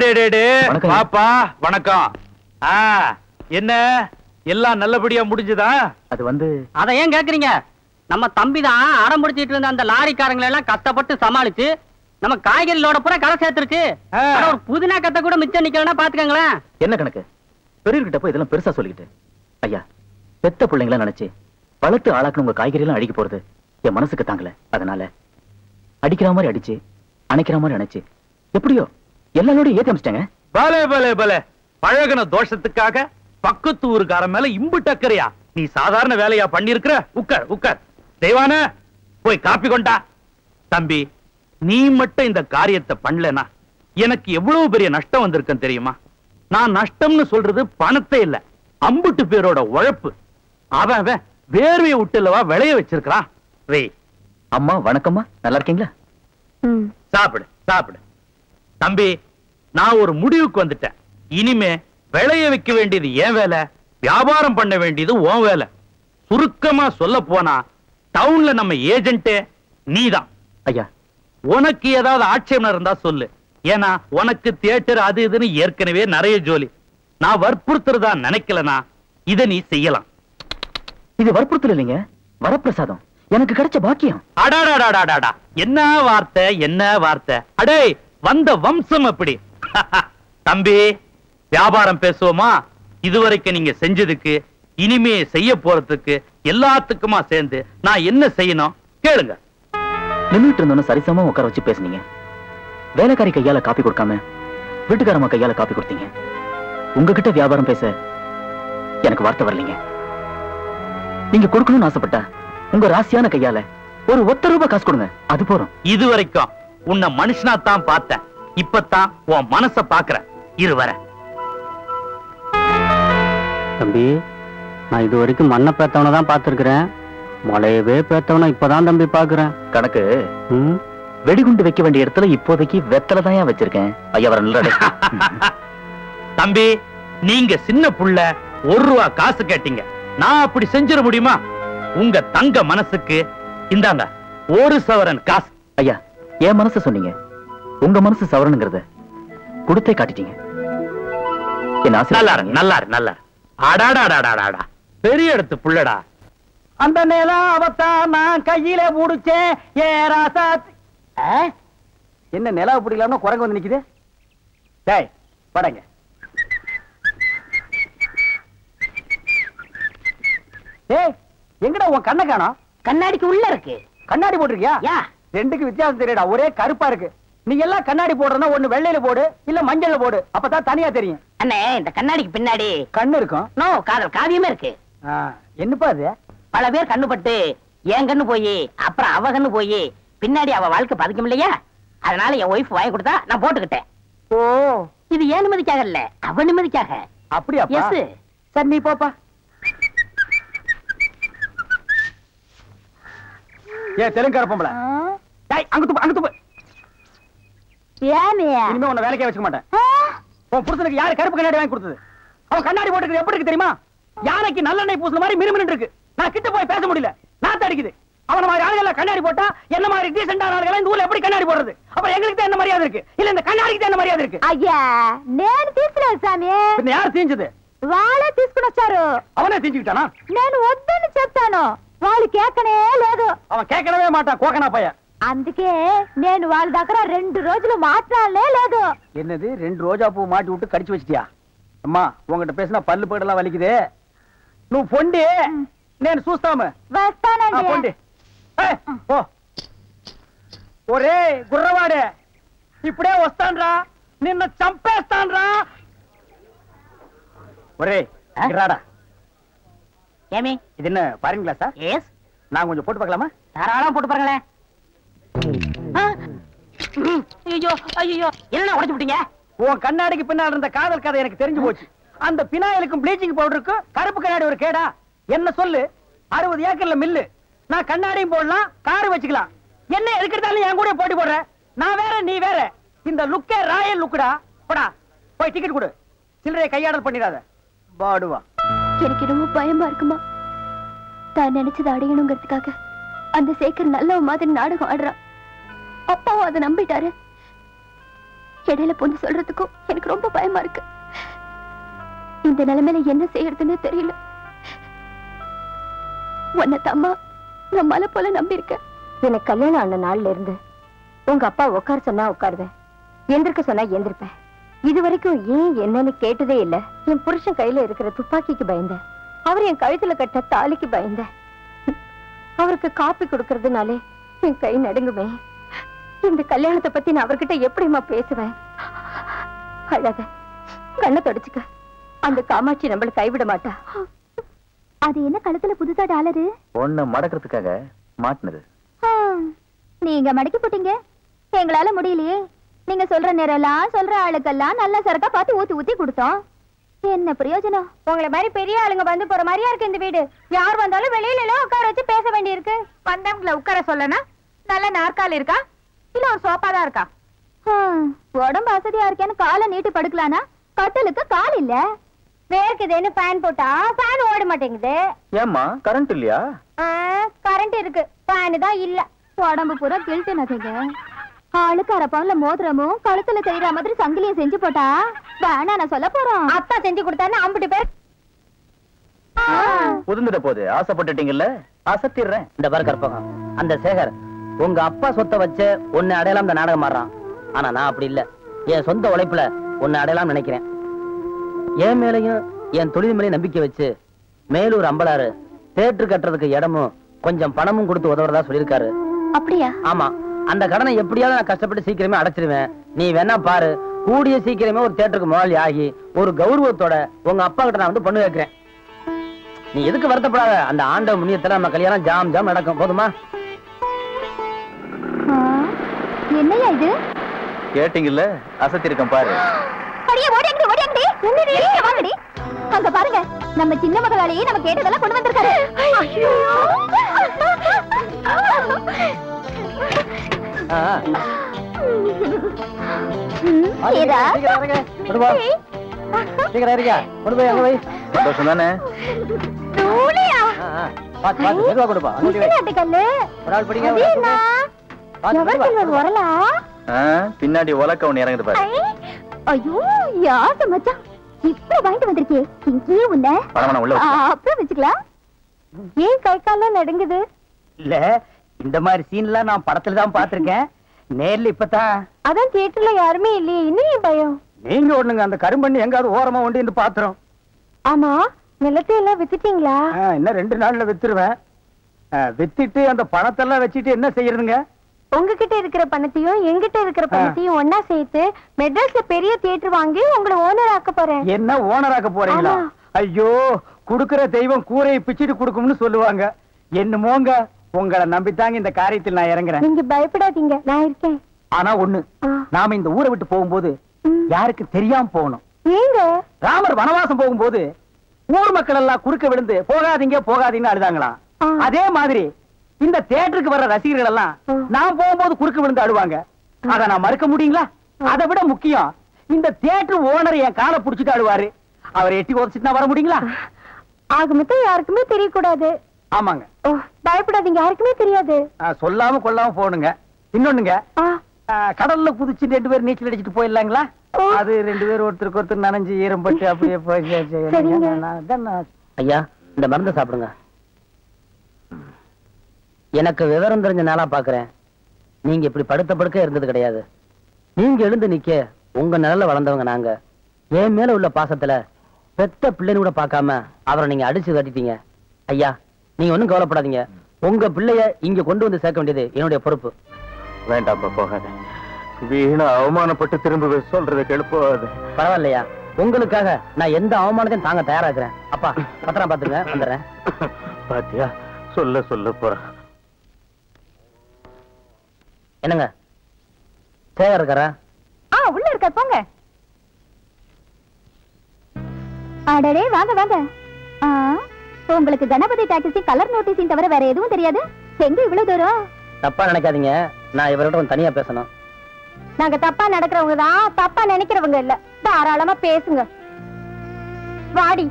பாப்பா வணக்கம். ஆ என்ன? எல்லாம் நல்லபடியா முடிஞ்சுதா? அது வந்து அத ஏன் கேக்குறீங்க? நம்ம தம்பி தான் அடம் பிடிச்சிட்டு இருந்த அந்த லாரிக்காரங்களை எல்லாம் கஷ்டப்பட்டு சமாளிச்சு நம்ம காய்கறி லோட பூரா கரை சேர்த்துருக்கு. ஒரு புதினா கத்த கூட மிச்சம் நிக்கலன்னா பாத்துக்கங்களேன். என்ன கணக்கு? பெரியர்கிட்ட போய் இதெல்லாம் பெருசா சொல்லிக்கிட்டு. ஐயா பெத்த பிள்ளைங்கள நினைச்சு வளர்த்து ஆளாக்குன உங்க காய்கறி எல்லாம் அடிக்க போறது என் மனசுக்கு தாங்கல. அதனால அடிக்கிற மாதிரி அடிச்சு அணைக்கிற மாதிரி அணைச்சு. எப்படியோ எல்லாரோடையும் ஏத்தி அமைச்சிட்டாங்க பலே பலே பலே. பழகுன தோஷத்துக்காக பக்கத்து ஊருக்காரன் மேல இம்பு டக்கறியா? நீ சாதாரண வேலையா பண்ணிருக்கிற உட்கார் உட்கார். தெய்வான போய் காப்பி கொண்டா. தம்பி நீ மட்டும் இந்த காரியத்தை பண்ணலனா எனக்கு எவ்வளவு பெரிய நஷ்டம் வந்திருக்கும் தெரியுமா? நான் நஷ்டம்னு சொல்றது பணத்தை இல்ல. அம்புட்டு பேரோட உழைப்பு. அவன் அவன் வேர்வையை விட்டுலவா விளைய வச்சிருக்கிறான். அம்மா வணக்கம்மா. நல்லா இருக்கீங்களா? சாப்பிடு சாப்பிடு. தம்பி நான் ஒரு முடிவுக்கு வந்துட்டேன். இனிமே விளைய வைக்க வேண்டியது என் வேலை வியாபாரம் பண்ண வேண்டியது உன் வேலை. சுருக்கமா சொல்ல போனா டவுன்ல நம்ம ஏஜென்ட்டே நீதான். ஐயா. உனக்கு ஏதாவது ஆட்சேபம் இருந்தா சொல்லு. ஏன்னா உனக்கு தியேட்டர் அது இதுன்னு ஏற்கனவே நிறைய ஜோலி. நான் வற்புறுத்துறதா நினைக்கலனா இத நீ செய்யலாம். இது வற்புறுத்தல் இல்லைங்க. வரப்பிரசாதம். எனக்கு கிடைச்ச பாக்கியம். அடாடாடாடாடா. என்ன வார்த்தை என்ன வார்த்தை? அடே வந்த வம்சம் அப்படி. [laughs] தம்பி வியாபாரம் பேசுவோமா? இதுவரைக்கும் நீங்க செஞ்சதுக்கு இனிமே செய்ய போறதுக்கு எல்லாத்துக்குமா சேர்ந்து நான் என்ன செய்யணும்? கேளுங்க. நின்னுட்டு இருந்தோன்னு சரிசமா உட்கார வச்சு பேசுனீங்க. வேலைக்காரி கையால காப்பி கொடுக்காம வீட்டுக்காரம்மா கையால காப்பி கொடுத்தீங்க. உங்ககிட்ட வியாபாரம் பேச எனக்கு வார்த்தை வரலீங்க. நீங்க கொடுக்கணும்னு ஆசைப்பட்டா உங்க ராசியான கையால ஒரு ஒத்த ரூபாய் காசு கொடுங்க. அது போறோம் இது வரைக்கும் உன்னை மனுஷனா தான் பார்த்தேன். இப்பதான் உன் மனச பாக்குறேன் இரு வரேன் தம்பி நான் இது வரைக்கும் மண்ணை பேத்தவனை தான் பார்த்திருக்கிறேன். மலையவே பேத்தவனை இப்பதான் தம்பி பாக்குறேன் கணக்கு வெடிகுண்டு வைக்க வேண்டிய இடத்துல இப்போதைக்கு வெத்தலை தான் வச்சிருக்கேன்? ஐயா வர நல்ல [laughs] தம்பி நீங்க சின்ன புள்ள ஒரு ரூபா காசு கேட்டீங்க. நான் அப்படி செஞ்சிட முடியுமா? உங்க தங்க மனசுக்கு இந்தாங்க ஒரு சவரன் காசு. ஐயா என் மனசு சொன்னீங்க. உங்க மனசு சவரனுங்கிறத கொடுத்தே காட்டிட்டீங்க. என் ஆசை நல்லா இரு, நல்லா இரு, நல்லா இரு. அடாடாடாடாடாடா பெரிய இடத்து புள்ளடா. அந்த நிலாவத்தான் நான் கையில புடிச்சேன் ஏ ராசா என்ன நிலாவை பிடிக்கலாம்னு குரங்கு வந்து நிக்குது? டேய் படங்க. ஏய் எங்கடா உன் கண்ணை காணோம்? கண்ணாடிக்கு உள்ள இருக்கு. கண்ணாடி போட்டிருக்கியா? யா. ரெண்டுக்கு வித்தியாசம் தெரியடா. ஒரே கருப்பா இருக்கு. நீ எல்லாம் கண்ணாடி போடுறதுனா ஒண்ணு வெள்ளையில போடு இல்ல மஞ்சள்ல போடு. அப்பதான் தனியா தெரியும். அண்ணே இந்த கண்ணாடிக்கு பின்னாடி கண்ணு இருக்கும். நோ காதல் காவியமே இருக்கு. என்னப்பா அது? பல பேர் கண்ணு பட்டு என் கண்ணு போய் அப்புறம் அவ கண்ணு போய் பின்னாடி அவ வாழ்க்கை பதிக்கும் இல்லையா? அதனால என் ஒய்ஃப் வாங்கி கொடுத்தா நான் போட்டுக்கிட்டேன். ஓ. இது ஏன் நிம்மதிக்காக இல்ல? அவ நிம்மதிக்காக. அப்படியாப்பா? எஸ் சரி நீ போப்பா. ஏ தெலுங்கார பொம்பளை. டேய் அங்க துப்பு அங்க துப்பு ஏமியா இனிமே உன்னை வேலைக்கே வச்சுக்க மாட்டேன் உன் புருஷனுக்கு யாரு கருப்பு கண்ணாடி வாங்கி கொடுத்தது அவன் கண்ணாடி போட்டுக்கிறது எப்படி இருக்கு தெரியுமா யானைக்கு நல்லெண்ணெய் பூசுன மாதிரி மிருமின்னு இருக்கு நான் கிட்ட போய் பேச முடியல நாத்து அடிக்குது அவன மாதிரி ஆளுகளை கண்ணாடி போட்டா என்ன மாதிரி டீசென்டான ஆளுகளை இந்த ஊர்ல எப்படி கண்ணாடி போடுறது அப்புறம் எங்களுக்கு தான் என்ன மரியாதை இருக்கு இல்ல இந்த கண்ணாடிக்கு தான் என்ன மரியாதை இருக்கு అయ్యా నేను తీసుకోలేదు స్వామి பின்ன யார் தீஞ்சது వాళ్ళే తీసుకుని వచ్చారు அவனே தீஞ்சுக்கிட்டானா నేను వద్దని చెప్తాను వాళ్ళు కేకనే లేదు அவன் கேட்கவே மாட்டான் கோக்கனா பையன் అందుకే నేను వాళ్ళ దగ్గర రెండు రోజులు మాట్లాడలే లేదు என்னது ரெண்டு ரோஜா பூ மாட்டி விட்டு கடிச்சு வச்சிட்டியா அம்மா உங்ககிட்ட பேசினா பல்லு போயிடலாம் வலிக்குது నువ్వు పొండి నేను చూస్తాము వస్తానండి పొండి ఏయ్, పో ఒరే గుర్రవాడే ఇప్పుడే వస్తాన్రా నిన్ను చంపేస్తాన్రా ఒరే రాడా ஏமி இது என்ன பாருங்க கிளாஸா எஸ் நான் கொஞ்சம் போட்டு பார்க்கலாமா தாராளம் போட்டு பாருங்களேன் ஆ. ம், ஐயோ ஐயோ என்ன உடைச்சு விட்டீங்க? உன் கண்ணாடிக்கு பின்னால் இருந்த காதல் கதை எனக்கு தெரிஞ்சு போச்சு. அந்த பினாயிலுக்கும் ப்ளீச்சிங் பவுடருக்கும் கருப்பு கண்ணாடி ஒரு கேடா. என்ன சொல்லு? அறுபது ஏக்கர்ல மில்லு. நான் கண்ணாடியும் போடலாம் காரு வச்சுக்கலாம். என்ன எதுக்கெடுத்தாலும் என் கூட போட்டி போடுற? நான் வேற நீ வேற. இந்த லுக்கே ராயல் லுக்குடா போடா போய் டிக்கெட் கொடு. சில்லறையை கையாடல் பண்ணிடாத. பாடுவா. எனக்கு ரொம்ப பயமா இருக்குமா? தான் நினைச்சதை அடையணுங்கிறதுக்காக. அந்த சேகர் நல்லவ மாதிரி நாடகம் ஆடுறான். அப்பாவும் அதை நம்பிட்டாரு. இடையில பொண்ணு சொல்றதுக்கும் எனக்கு ரொம்ப பயமா இருக்கு. இந்த நிலைமையில என்ன செய்யறதுன்னு தெரியல. உன்னை தம்மா நான் மலை போல நம்பியிருக்க எனக்கு கல்யாணம் ஆன நாள்ல இருந்து உங்க அப்பா உட்கார சொன்னா உட்காருவேன். எந்திருக்க சொன்னா எந்திருப்பேன். இது வரைக்கும் ஏன் என்னன்னு கேட்டதே இல்ல. என் புருஷன் கையில இருக்கிற துப்பாக்கிக்கு பயந்த அவர் என் கழுத்துல கட்ட தாலிக்கு பயந்தேன். அவருக்கு காப்பி கொடுக்கறதுனாலே என் கை நடுங்குமே. இந்த கல்யாணத்தை பத்தி நான் அவர்கிட்ட எப்படிம்மா பேசுவேன்? அழாத கண்ணை தொடச்சுக்க. அந்த காமாட்சி நம்மள கைவிட மாட்டா. அது என்ன கழுத்துல புதுசா டாலரு? ஒண்ணு மடக்கிறதுக்காக மாட்டினது. நீங்க மடக்கி போட்டீங்க. எங்களால முடியலையே. நீங்க சொல்ற நேரம்லாம் சொல்ற ஆளுக்கெல்லாம் நல்ல சரக்கா பார்த்து ஊத்தி ஊத்தி கொடுத்தோம். என்ன பிரயோஜனம்? உங்களை மாதிரி பெரிய ஆளுங்க வந்து போற மாதிரியா இருக்கு இந்த வீடு. யார் வந்தாலும் வெளியில எல்லாம் உட்கார வச்சு பேச வேண்டியிருக்கு. வந்தவங்களை உட்கார சொல்லனா? நல்ல நாற்காலி இருக்கா? இல்ல ஒரு சோஃபா தான் இருக்கா? ஹம், உடம்பு வசதியா இருக்கேன்னு காலை நீட்டி படுக்கலானா? கட்டலுக்கு கால் இல்ல. வேர்க்குதுன்னு ஃபேன் போட்டா ஃபேன் ஓட மாட்டேங்குது. ஏம்மா கரண்ட் இல்லையா? கரண்ட் இருக்கு. ஃபேன் தான் இல்ல. உடம்பு பூரா கில்ட்டு நகைங்க ஆளுக்கு அரை பவுன்ல மோதிரமும் கழுத்துல தெரியுற மாதிரி சங்கிலியும் செஞ்சு போட்டா வேணா நான் சொல்ல போறோம். அப்பா செஞ்சு கொடுத்தாருன்னு அம்பிட்டு பேர். புதுந்துட போது ஆசைப்பட்டுட்டீங்கல்ல? அசத்திடுறேன். இந்த பாரு கற்பகம். அந்த சேகர் உங்க அப்பா சொத்தை வச்சு உன்னை அடையலாம் இந்த நாடகம் ஆடுறான். ஆனா நான் அப்படி இல்ல. என் சொந்த உழைப்புல உன்னை அடையலாம் நினைக்கிறேன். என் மேலையும் என் தொழில் மேலையும் நம்பிக்கை வச்சு மேலூர் அம்பலாறு தேட்டர் கட்டுறதுக்கு இடமும் கொஞ்சம் பணமும் கொடுத்து உதவுறதா சொல்லியிருக்காரு. அப்படியா? ஆமா. அந்த கடனை எப்படியாவது நான் கஷ்டப்பட்டு சீக்கிரமே அடைச்சிருவேன். நீ வேணா பாரு கூடிய சீக்கிரமே ஒரு தேட்டருக்கு முதலாளி ஆகி ஒரு கௌரவத்தோட உங்க அப்பா கிட்ட நான் வந்து பொண்ணு வைக்கிறேன் நீ எதுக்கு வருத்தப்படாத? அந்த ஆண்ட முன்னியத்துல நம்ம கல்யாணம் ஜாம் ஜாம் நடக்கும். போதுமா? ஆ, என்னய்யா இது? கேட்டீங்கல்ல? அசத்திருக்கேன் பாரு. அடியே என்னடி இங்க வாங்கடி அங்க பாருங்க நம்ம சின்ன மகளாலேயே நம்ம கேட்டதெல்லாம் கொண்டு வந்திருக்காரு. ஐயோ. சந்தோஷம் தானே. பாத்து பாத்து. மெதுவா கொடுப்பா ஒரு ஆள் பிடிங்க பின்னாடி உலக்க ஒண்ணு இறங்குது பாரு. ஐயோ யாச மச்சான்? இப்ப வாங்கிட்டு வந்திருக்கே. இங்கேயே உள்ள. வச்சுக்கோ. அப்புறம் வச்சுக்கலாம். ஏன் கை கால்லாம் நடுங்குது? இல்ல இந்த மாதிரி சீன்லாம் நான் படத்துல தான் பாத்திருக்கேன் நேர்ல இப்பதான் அதான் தியேட்டர்ல யாருமே இல்லையே. இன்னும் பயம்? நீங்க ஒண்ணுங்க அந்த கரும்பண்ணி எங்காவது ஓரமா ஒண்டி இருந்து பாத்துறோம் ஆமா நிலத்தை எல்லாம் வித்துட்டீங்களா இன்னும் ரெண்டு நாள்ல வித்துருவேன். வித்துட்டு அந்த பணத்தெல்லாம் வச்சுட்டு என்ன செய்யறதுங்க? உங்ககிட்ட இருக்கிற பணத்தையும் எங்கிட்ட இருக்கிற பணத்தையும் ஒன்னா சேர்த்து மெட்ராஸ்ல பெரிய தியேட்டர் வாங்கி உங்களை ஓனர் ஆக்க போறேன். என்ன ஓனராக்க போறீங்களா? ஆமா. ஐயோ குடுக்கிற தெய்வம் கூரையை பிச்சிட்டு கொடுக்கும்னு சொல்லுவாங்க. என்னமோங்க? உங்களை நம்பித்தாங்க இந்த காரியத்தில் நான் இறங்குறேன். நீங்க பயப்படாதீங்க நான் இருக்கேன். ஆனா ஒண்ணு. நாம இந்த ஊரை விட்டு போகும்போது. யாருக்கு தெரியாம போகணும். ஏங்க? ராமர் வனவாசம் போகும்போது ஊர் மக்கள் எல்லாம் குறுக்க விழுந்து போகாதீங்க போகாதீங்கன்னு அழுதாங்களாம். அதே மாதிரி இந்த தியேட்டருக்கு வர்ற ரசிகர்கள் எல்லாம். நான் போகும்போது குறுக்க விழுந்து அழுவாங்க. அத நான் மறுக்க முடியுங்களா? அதை விட முக்கியம் இந்த தியேட்டர் ஓனர் என் காலை புடிச்சிட்டு அழுவாரு. அவரை எட்டி உதச்சிட்டு வர முடியுங்களா? ஆக மொத்தம் யாருக்குமே தெரியக்கூடாது. ஆமாங்க. ஓ பயப்படாதீங்க. யாருக்குமே தெரியாது. சொல்லாம கொள்ளாம போகணுங்க. இன்னொன்னுங்க. கடல்ல குதிச்சு ரெண்டு பேரும் நீச்சல் அடிச்சிட்டு போயிடலாங்களா. அது ரெண்டு பேரும் ஒருத்தருக்கு ஒருத்தர் நனைஞ்சு ஈரம்பட்டு அப்படியே போய் ஐயா இந்த மருந்தை சாப்பிடுங்க. எனக்கு விவரம் தெரிஞ்ச நாளா பாக்குறேன். நீங்க இப்படி படுத்த படுக்க இருந்தது கிடையாது. நீங்க எழுந்து நிக்க உங்க நிழல்ல வளர்ந்தவங்க நாங்க. என் மேல உள்ள பாசத்துல பெத்த பிள்ளைன்னு கூட பார்க்காம அவரை நீங்க அடிச்சு கட்டிட்டீங்க ஐயா நீங்க ஒண்ணும் கவலைப்படாதீங்க. உங்க பிள்ளைய இங்க கொண்டு வந்து சேர்க்க வேண்டியது என்னுடைய பொறுப்பு. வேண்டாம்ப்பா போகாத. வீணா அவமானப்பட்டு திரும்ப சொல்றதை கெழுப்பாது பரவாயில்லையா? உங்களுக்காக நான் எந்த அவமானத்தையும் தாங்க தயாராக்குறேன் அப்பா பத்திரம் பாத்துங்க வந்துடுறேன். பாத்தியா? சொல்ல சொல்ல போறேன் என்னங்க? சேகர் இருக்காரா? ஆ உள்ள இருக்க போங்க. அடடே வாங்க வாங்க. ஆ, உங்களுக்கு கணபதி டாக்ஸி கலர் நோட்டீஸையும் தவிர வேற எதுவும் தெரியாது? எங்க இவ்வளவு தூரம்? தப்பா நினைக்காதீங்க. நான் கொஞ்சம் தனியா பேசணும். நாங்க தப்பா நடக்கிறவங்க தான். தப்பா நினைக்கிறவங்க இல்ல. தாராளமா பேசுங்க. வாடி.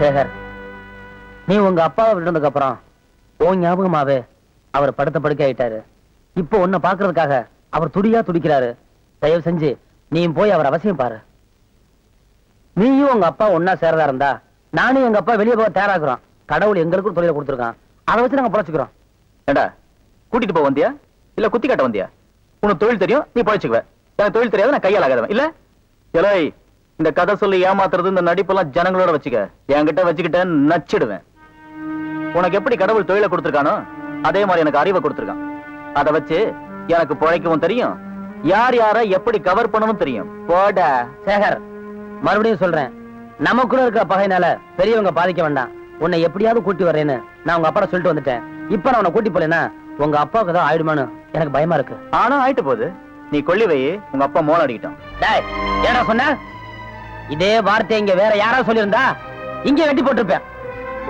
சேகர் நீ உங்க அப்பாவை விட்டதுக்கு அப்புறம் ஓ ஞாபகமாவே அவர் படுத்த படுக்க ஆயிட்டாரு. இப்போ உன்னை பாக்குறதுக்காக அவர் துடியா துடிக்கிறாரு. தயவு செஞ்சு நீ போய் அவர் அவசியம் பாரு. நீயும் உங்க அப்பா ஒன்னா சேரதா இருந்தா நானும் எங்க அப்பா வெளியே போக தயாராகிறோம். கடவுள் எங்களுக்கும் தொழில கொடுத்துருக்கான். அதை வச்சு நாங்க பொழைச்சுக்கிறோம். ஏண்டா கூட்டிட்டு போக வந்தியா? இல்ல குத்தி காட்ட வந்தியா? உனக்கு தொழில் தெரியும் நீ பழச்சுக்குவ. எனக்கு தொழில் தெரியாது நான் கையால் ஆகாதவன். இல்ல? எலை இந்த கதை சொல்லி ஏமாத்துறது இந்த நடிப்பெல்லாம் ஜனங்களோட வச்சுக்க. என்கிட்ட வச்சுக்கிட்ட நச்சிடுவேன். உனக்கு எப்படி கடவுள் தொழில கொடுத்துருக்கானோ அதே மாதிரி எனக்கு அறிவை கொடுத்துருக்கான். அதை வச்சு எனக்கு பிழைக்கவும் தெரியும் யார் யார எப்படி கவர் பண்ணணும் தெரியும். போடா சேகர் மறுபடியும் சொல்றேன். நமக்குள்ள இருக்க பகைனால பெரியவங்க பாதிக்க வேண்டாம். உன்னை எப்படியாவது கூட்டி வர்றேன்னு நான் உங்க அப்பா சொல்லிட்டு வந்துட்டேன். இப்ப நான் உன்னை கூட்டி போலேன்னா உங்க அப்பாவுக்கு தான் ஆயிடுமான்னு எனக்கு பயமா இருக்கு. ஆனா ஆயிட்டு போகுது. நீ கொள்ளி வை உங்க அப்பா மோளம் அடிக்கிட்டான் டேய் ஏடா சொன்ன? இதே வார்த்தை இங்க வேற யாராவது சொல்லியிருந்தா இங்க வெட்டி போட்டிருப்பேன்.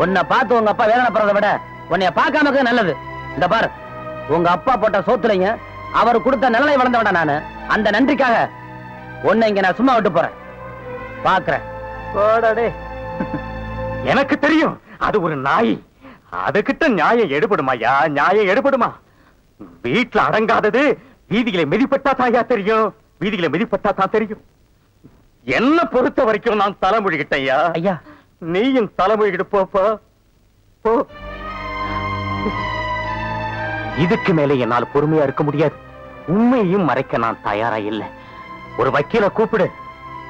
உன்னை பார்த்து உங்க அப்பா வேதனைப்படுறதை விட உன்னைய பார்க்காம நல்லது. இந்த பாரு உங்க அப்பா போட்ட சோத்துலைங்க அவர் கொடுத்த நிழலை வளர்ந்த வேண்டாம் நானு. அந்த நன்றிக்காக உன்னை இங்க நான் சும்மா விட்டு போறேன். பாக்குறேன். எனக்கு தெரியும் அது ஒரு நாய். அதுகிட்ட நியாயம் எடுபடுமாயா நியாயம் எடுபடுமா? வீட்டுல அடங்காதது வீதிகளை மிதிப்பட்டா தாயா தெரியும். வீதிகளை மிதிப்பட்டா தான் தெரியும். என்ன பொறுத்த வரைக்கும் நான் தலைமொழிகிட்டேயா ஐயா? நீயும் தலைமொழிகிட்டு போப்பா போ. இதுக்கு மேல என்னால் பொறுமையா இருக்க முடியாது. உண்மையையும் மறைக்க நான் தயாரா இல்ல. ஒரு வக்கீல கூப்பிடு.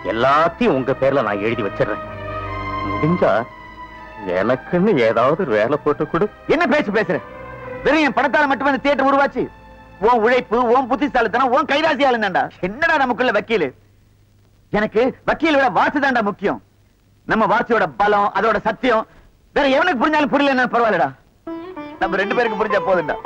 எல்லாத்தையும் உங்க பேர்ல நான் எழுதி வச்சிடுறேன். முடிஞ்சா எனக்குன்னு ஏதாவது ஒரு வேலை போட்டு கொடு. என்ன பேச்சு பேசுறேன் வெறும் என் பணத்தால மட்டும் அந்த தியேட்டர் உருவாச்சு. உன் உழைப்பு உன் புத்திசாலித்தனம் உன் கைராசியால ஆளுந்தாண்டா என்னடா நமக்குள்ள வக்கீல்? எனக்கு வக்கீலோட வாசி தாண்டா முக்கியம். நம்ம வாசியோட பலம் அதோட சத்தியம். வேற எவனுக்கு புரிஞ்சாலும் புரியல என்ன பரவாயில்லடா. நம்ம ரெண்டு பேருக்கு புரிஞ்சா போதும்டா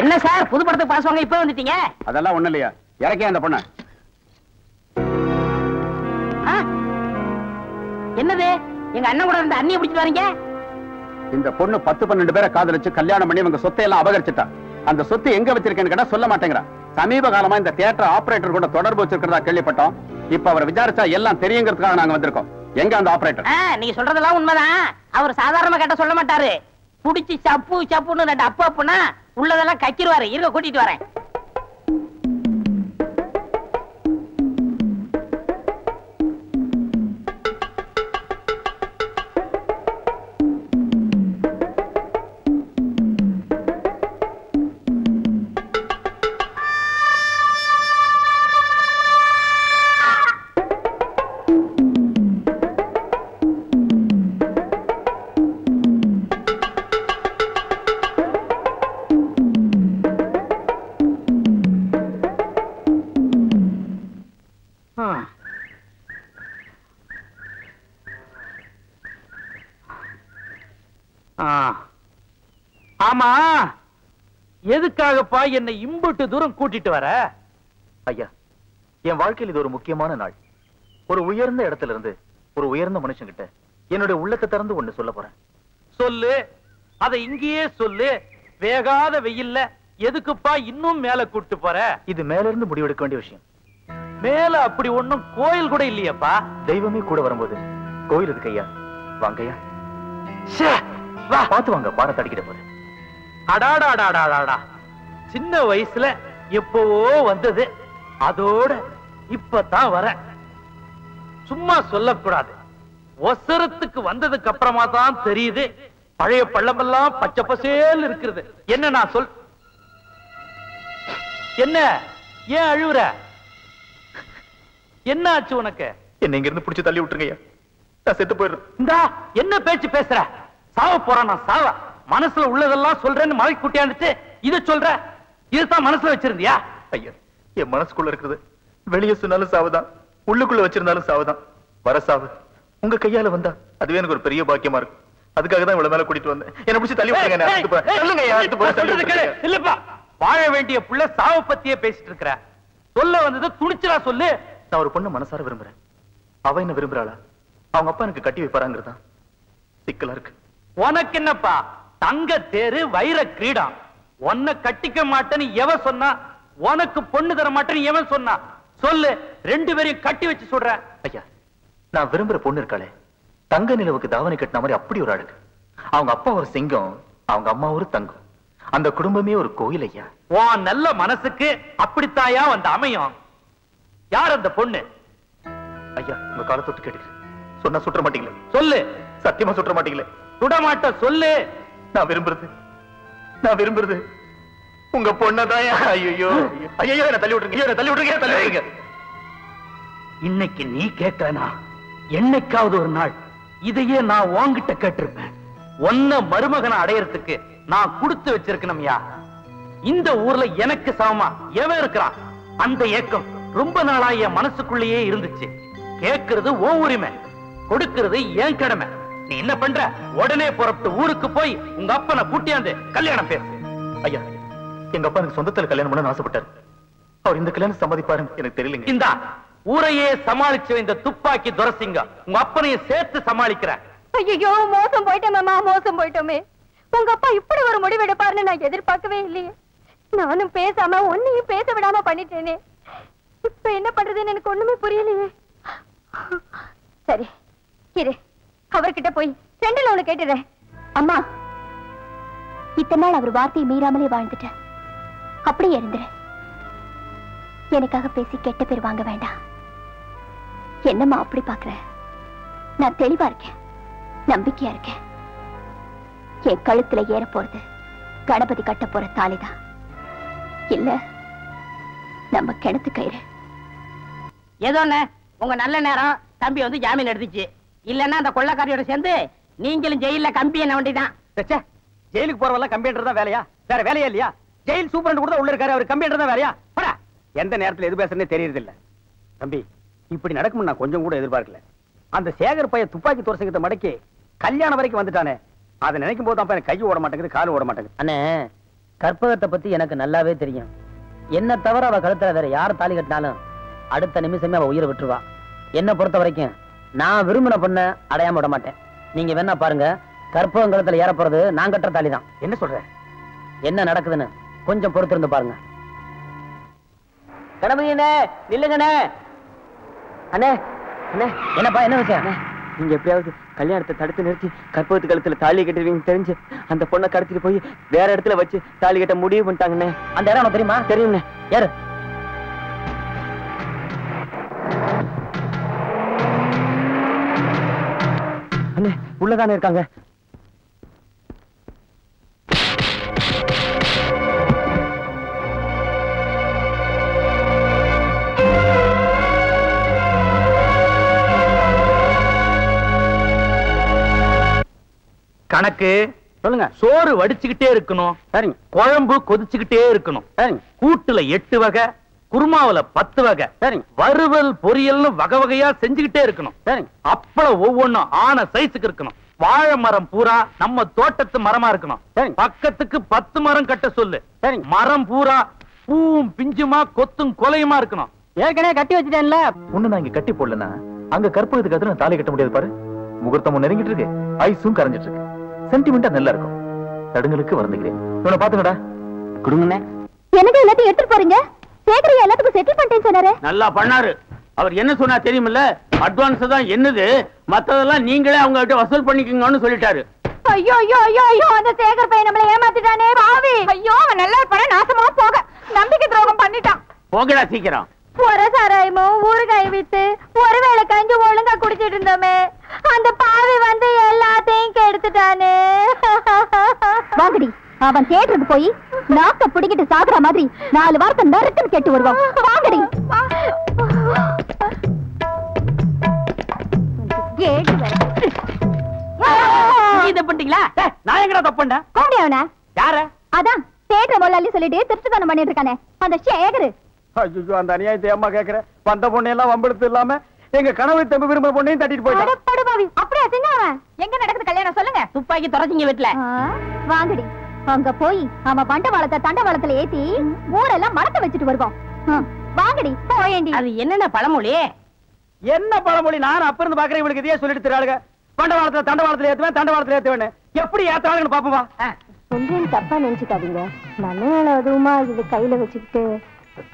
என்ன? சார் புது படத்துக்கு பாஸ் வாங்க இப்ப வந்துட்டீங்க? அதெல்லாம் ஒண்ணு இல்லையா? இறக்கே அந்த பொண்ணை? என்னது? எங்க அண்ணன் கூட இருந்த அண்ணியை பிடிச்சிட்டு வரீங்க? இந்த பொண்ணு பத்து பன்னெண்டு பேரை காதலிச்சு கல்யாணம் பண்ணி இவங்க சொத்தை எல்லாம் அபகரிச்சுட்டா. அந்த சொத்து எங்க வச்சிருக்கேன்னு கேட்டா சொல்ல மாட்டேங்கிறா. சமீப காலமா இந்த தியேட்டர் ஆபரேட்டர் கூட தொடர்பு வச்சிருக்கிறதா கேள்விப்பட்டோம். இப்ப அவரை விசாரிச்சா எல்லாம் தெரியுங்கிறதுக்காக நாங்க வந்திருக்கோம். எங்க அந்த ஆபரேட்டர் நீங்க சொல்றதெல்லாம் உண்மைதான். அவர் சாதாரணமா கேட்ட சொல்ல மாட்டாரு. புடிச்சு சப்பு சப்புன்னு ரெண்டு அப்பு அப்புனா உள்ளதெல்லாம் கக்கிடுவாரு இருக்க கூட்டிட்டு வரேன். எதுக்காகப்பா என்னை இம்புட்டு தூரம் கூட்டிட்டு வர? ஐயா என் வாழ்க்கையில் இது ஒரு முக்கியமான நாள். ஒரு உயர்ந்த இடத்துல இருந்து ஒரு உயர்ந்த மனுஷங்கிட்ட என்னுடைய உள்ளத்தை திறந்து ஒண்ணு சொல்ல போறேன். சொல்லு. அதை இங்கேயே சொல்லு. வேகாத வெயில்ல எதுக்குப்பா இன்னும் மேல கூட்டு போற? இது மேல இருந்து முடிவெடுக்க வேண்டிய விஷயம். மேல அப்படி ஒண்ணும் கோயில் கூட இல்லையேப்பா. தெய்வமே கூட வரும்போது கோயில் இருக்கு ஐயா. வாங்கய்யா பார்த்து வாங்க பாரத்தை அடிக்கிற போது அடாடாடாடாடாடா. சின்ன வயசுல எப்பவோ வந்தது. அதோட இப்பதான் வர. சும்மா சொல்லக்கூடாது. ஒசரத்துக்கு வந்ததுக்கு அப்புறமா தான் தெரியுது. பழைய பள்ளமெல்லாம் பச்சை பசேல் இருக்கிறது. என்ன நான் சொல் என்ன? ஏன் அழுவுற? என்ன ஆச்சு உனக்கு? என்ன இங்க இருந்து புடிச்சு தள்ளி விட்டுருங்க நான் செத்து போயிடுறேன். இந்தா என்ன பேச்சு பேசுற? சாவ போறான் நான் சாவ. மனசுல உள்ளதெல்லாம் சொல்றேன்னு மலை குட்டியாந்துட்டு இத சொல்ற? இதுதான் மனசுல வச்சிருந்தியா? ஐயா என் மனசுக்குள்ள இருக்கிறது வெளியே சொன்னாலும் சாவுதான். உள்ளுக்குள்ள வச்சிருந்தாலும் சாவுதான். வர சாவு. உங்க கையால வந்தா அதுவே எனக்கு ஒரு பெரிய பாக்கியமா இருக்கும். அதுக்காக தான் இவ்வளவு மேல கூட்டிட்டு வந்தேன். என்ன பிடிச்சி தள்ளி. விட்டுருங்க. இல்லப்பா வாழ வேண்டிய புள்ள சாவ பத்தியே பேசிட்டு இருக்கிற. சொல்ல வந்தது துணிச்சலா சொல்லு. நான் ஒரு பொண்ணு மனசார விரும்புறேன். அவ என்ன விரும்புறாளா? அவங்க அப்பா எனக்கு கட்டி வைப்பாராங்கிறதான் சிக்கலா இருக்கு. உனக்கு என்னப்பா? தங்க தேரு வைர கிரீடம். உன்னை கட்டிக்க மாட்டேன்னு எவன் சொன்னா? உனக்கு பொண்ணு தர மாட்டேன்னு எவன் சொன்னா? சொல்லு ரெண்டு பேரையும் கட்டி வச்சு சொல்ற. ஐயா நான் விரும்புற பொண்ணு இருக்காளே. தங்க நிலவுக்கு தாவணி கட்டின மாதிரி அப்படி ஒரு அழகு அவங்க அப்பா ஒரு சிங்கம் அவங்க அம்மா ஒரு தங்கம். அந்த குடும்பமே ஒரு கோயில் ஐயா. உன் நல்ல மனசுக்கு அப்படித்தாயா வந்து அமையும்? யார் அந்த பொண்ணு? ஐயா உங்க காலை தொட்டு கேட்டுக்கிறேன். சொன்னா சுற்ற மாட்டீங்களே. சொல்லு. சத்தியமா சுற்ற மாட்டீங்களே. சுடமாட்ட சொல்லு. நான் விரும்புறது நான் விரும்புறது உங்க பொண்ணதான் ஐயோ ஐயோ என்ன தள்ளி விட்டுருங்க. ஐயோ, தள்ளி விட்டுருங்க தள்ளி விடுங்க இன்னைக்கு நீ கேட்கலனா என்னைக்காவது ஒரு நாள் இதையே நான் உன்கிட்ட கேட்டிருப்பேன். ஒன்ன மருமகனை அடையறதுக்கு நான் கொடுத்து வச்சிருக்கணும்யா. இந்த ஊர்ல எனக்கு சமமா? எவன் இருக்கிறான்? அந்த ஏக்கம் ரொம்ப நாளா என் மனசுக்குள்ளேயே இருந்துச்சு. கேட்கறது ஓ உரிமை. கொடுக்கிறது என் கடமை. நீ என்ன பண்ற? உடனே புறப்பட்டு ஊருக்கு போய் உங்க அப்பனை கூட்டியாந்து கல்யாணம் பேசு. ஐயா எங்க அப்பா எனக்கு சொந்தத்துல கல்யாணம் பண்ண ஆசைப்பட்டாரு. அவர் இந்த கல்யாணம் சம்மதிப்பாருன்னு எனக்கு தெரியலங்க. இந்தா ஊரையே சமாளிச்ச இந்த துப்பாக்கி துரசிங்க. உங்க அப்பனையும் சேர்த்து சமாளிக்கிற ஐயோ மோசம் போயிட்டேன் மாமா மோசம் போயிட்டோமே. உங்க அப்பா இப்படி ஒரு முடிவு எடுப்பாருன்னு நான் எதிர்பார்க்கவே இல்லையே. நானும் பேசாம ஒன்னையும் பேச விடாம பண்ணிட்டேனே. இப்ப என்ன பண்றதுன்னு எனக்கு ஒண்ணுமே புரியலையே. சரி இரு. அவர்கிட்ட போய் ரெண்டுல ஒண்ணு கேட்டுறேன். அம்மா இத்தனை நாள் அவர் வார்த்தையை மீறாமலே வாழ்ந்துட்டேன். அப்படியே இருந்துரு. எனக்காக பேசி கெட்ட பேர் வாங்க வேண்டாம். என்னம்மா அப்படி பாக்குற நான் தெளிவா இருக்கேன். நம்பிக்கையா இருக்கேன். என் கழுத்துல ஏற போறது கணபதி கட்ட போற தாலிதான். இல்ல நம்ம கிணத்து கயிறு ஏதோ உங்க நல்ல நேரம் தம்பி வந்து ஜாமீன் எடுத்துச்சு. இல்லன்னா அந்த கொள்ளக்காரியோட சேர்ந்து நீங்களும் ஜெயில கம்பி என்ன வேண்டிதான். ஜெயிலுக்கு போறவெல்லாம் கம்பியன்றது தான் வேலையா? வேற வேலையா இல்லையா? ஜெயில் சூப்பரண்ட் கூட உள்ள இருக்காரு அவர் கம்பியன்றது தான் வேலையா? போடா. எந்த நேரத்துல எது பேசுறதே தெரியறது இல்ல தம்பி இப்படி நடக்கும் நான் கொஞ்சம் கூட எதிர்பார்க்கல. அந்த சேகர் பையன் துப்பாக்கி துரசங்கத்தை மடக்கி கல்யாணம் வரைக்கும் வந்துட்டானே. அதை நினைக்கும் போது தான் எனக்கு கை ஓட மாட்டேங்குது கால் ஓட மாட்டேங்குது. அண்ணே கற்பகத்தை பத்தி எனக்கு நல்லாவே தெரியும். என்ன தவிர அவ கழுத்துல வேற யார் தாலி கட்டினாலும் அடுத்த நிமிஷமே அவ உயிரை விட்டுருவா. என்ன பொறுத்த வரைக்கும் நான் விரும்பின பொண்ண அடையாம விட மாட்டேன். நீங்க வேணா பாருங்க கற்பகம் கழுத்துல ஏற போறது நான் கட்டுற தாலி தான். என்ன சொல்ற? என்ன நடக்குதுன்னு கொஞ்சம் பொறுத்திருந்து பாருங்க. அண்ணே நில்லுங்கண்ணே. அண்ணே அண்ணே. என்னப்பா என்ன விஷயம்? நீங்க எப்படியாவது கல்யாணத்தை தடுத்து நிறுத்தி கற்பகத்து கழுத்துல தாலி கட்டுவீங்க தெரிஞ்சு அந்த பொண்ணை கடத்திட்டு போய் வேற இடத்துல வச்சு தாலி கட்ட முடிவு பண்ணிட்டாங்கண்ணே. அந்த இடம் தெரியுமா? தெரியும்ண்ணே. ஏறு. உள்ளதானே இருக்காங்க? கணக்கு சொல்லுங்க. சோறு வடிச்சுக்கிட்டே இருக்கணும். சரிங்க. குழம்பு கொதிச்சுக்கிட்டே இருக்கணும். சரிங்க. கூட்டுல எட்டு வகை குருமாவுல பத்து வகை. சரிங்க. வறுவல் பொரியல்னு வகை வகையா செஞ்சுக்கிட்டே இருக்கணும். சரிங்க. அப்பளம் ஒவ்வொன்றும் ஆன சைஸுக்கு இருக்கணும். வாழை மரம் பூரா நம்ம தோட்டத்து மரமா இருக்கணும். சரிங்க. பக்கத்துக்கு பத்து மரம் கட்ட சொல்லு. சரிங்க. மரம் பூரா பூவும் பிஞ்சுமா கொத்தும் கொலையுமா இருக்கணும். ஏற்கனவே கட்டி வச்சுட்டேன்ல. ஒண்ணு நான் இங்க கட்டி போடலன்னா அங்க கற்பகத்துக்கு நான் தாலி கட்ட முடியாது பாரு. முகூர்த்தமும் நெருங்கிட்டு இருக்கு. ஐஸும் கரைஞ்சிட்டு இருக்கு. சென்டிமெண்டா நல்லா இருக்கும். தடுங்களுக்கு வருந்துகிறேன் இவனை பாத்துக்கடா கொடுங்கண்ணே. எனக்கு எல்லாத்தையும் எடுத்துட்டு போறீங்க? சேகரையா எல்லாத்துக்கும் செட்டில் பண்ணிட்டேன்னு சொன்னாரு. நல்லா பண்ணாரு. அவர் என்ன சொன்னா தெரியுமில்ல? அட்வான்ஸ் தான் என்னது? மத்ததெல்லாம் நீங்களே அவங்க கிட்ட வசூல் பண்ணிக்கோங்கன்னு சொல்லிட்டாரு. ஐயோ ஐயோ ஐயோ ஐயோ அந்த சேகர் பையன் நம்மள ஏமாத்திட்டானே பாவி. ஐயோ அவன் நல்லா இருப்பான? நாசமா போக. நம்பிக்கை துரோகம் பண்ணிட்டான். போகடா சீக்கிரம். ஒரு சாராயமும் ஊறுகாய் வித்து ஒருவேளை கஞ்சி ஒழுங்கா குடிச்சிட்டு இருந்தோமே. அந்த பாவி வந்து எல்லாத்தையும் கெடுத்துட்டானே. வாங்கடி. அவன் தேட்டருக்கு போய் நாக்க பிடிக்கிட்டு சாகுற மாதிரி நாலு வாரத்தை நறுக்குன்னு கேட்டு வருவான். வாங்கடி. இதை பண்ணிட்டீங்களா? நான் எங்கடா தப்பு பண்ணேன்? கோடி அவன. யார? அதான் தேட்டர் முதலாளி சொல்லிட்டு திருட்டுத்தனம் பண்ணிட்டு இருக்கானே. அந்த சேகரு. ஐயோ அந்த அநியாயத்தை ஏம்மா கேக்குற? வந்த பொண்ணு எல்லாம் வம்பெடுத்து இல்லாம எங்க கனவு தம்பி விரும்ப பொண்ணையும் தட்டிட்டு போயிட்டான் அப்படியா செஞ்சான் அவன்? எங்க நடக்குது கல்யாணம் சொல்லுங்க. துப்பாக்கி துறச்சிங்க வீட்டுல வாங்கடி. அங்க போய் அவன் பண்டவாளத்தை தண்டவாளத்துல ஏத்தி ஊரெல்லாம் மறக்க வச்சுட்டு வருவான். ஆ, வாங்கடி போயேண்டி அது என்னென்ன பழமொழி? என்ன பழமொழி? நான் அப்ப இருந்து பாக்குறேன் இவளுக்கு இதையே சொல்லிட்டு தராளுங்க பண்டவாளத்துல தண்டவாளத்துல ஏத்துவேன் தண்டவாளத்துல ஏத்துவேன் எப்படி ஏத்தாளுங்கன்னு பாப்போமா? சொல்றேன்னு தப்பா நினைச்சுக்காதீங்க. நல்ல நாள் அதுவுமா இது கையில வச்சுக்கிட்டு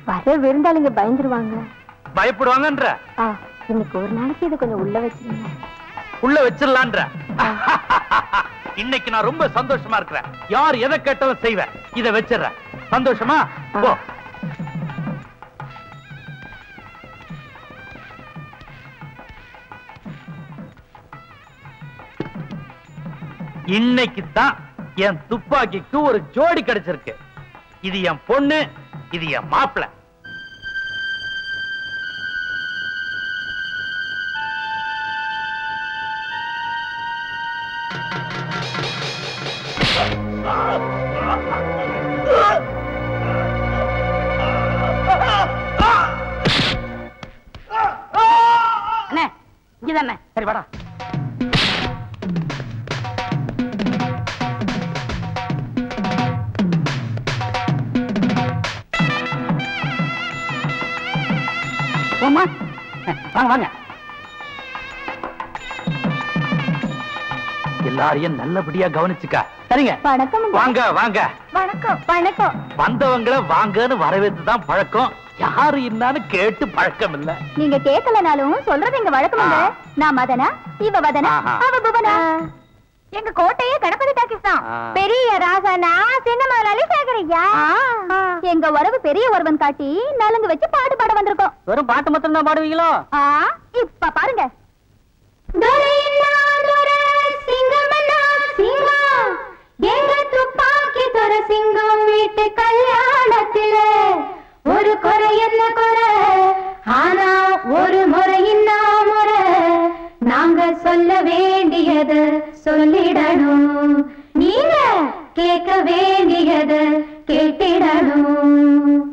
வர விருந்தாளிங்க பயந்துருவாங்க. பயப்படுவாங்கன்ற. இன்னைக்கு ஒரு நாளைக்கு இதை கொஞ்சம் உள்ள வச்சிருங்க. உள்ள வச்சிடலான்ற இன்னைக்கு நான் ரொம்ப சந்தோஷமா இருக்கிறேன். யார் எதை கேட்டாலும் செய்வேன். இத வச்சிடுறேன். சந்தோஷமா? போ. இன்னைக்கு தான் என் துப்பாக்கிக்கு ஒரு ஜோடி கிடைச்சிருக்கு. இது என் பொண்ணு இது என் மாப்பிள்ள. இங்கதானே சரி வாடா. வாங்க வாங்க. எல்லாரையும் நல்லபடியா கவனிச்சுக்க. சரிங்க? வணக்கம். வாங்க வாங்க. வணக்கம் வணக்கம். வந்தவங்கள வாங்கன்னு வரவேற்று தான் பழக்கம். யாரு என்னன்னு கேட்டு பழக்கம் இல்ல. நீங்க கேட்கலனாலும் சொல்றது எங்க வழக்கம் நான் மதனா இவ வதனா. அவ புவனா. எங்க கோட்டையே கணபதி டாக்கிஸ் தான். பெரிய ராசனா சின்ன முதலாளி சேகரையா. எங்க உறவு பெரிய ஒருவன் காட்டி நலுங்கு வச்சு பாட்டு பாட வந்திருக்கோம். வெறும் பாட்டு மட்டும் தான் பாடுவீங்களோ இப்ப பாருங்க. துப்பாக்கி சிங்கம் வீட்டு கல்யாணத்தில. ஒரு குறை என்ன குறை? ஆனா ஒரு முறையின்னா முறை? நாங்க சொல்ல வேண்டியது சொல்லிடணும். நீங்க கேட்க வேண்டியது கேட்டிடணும்.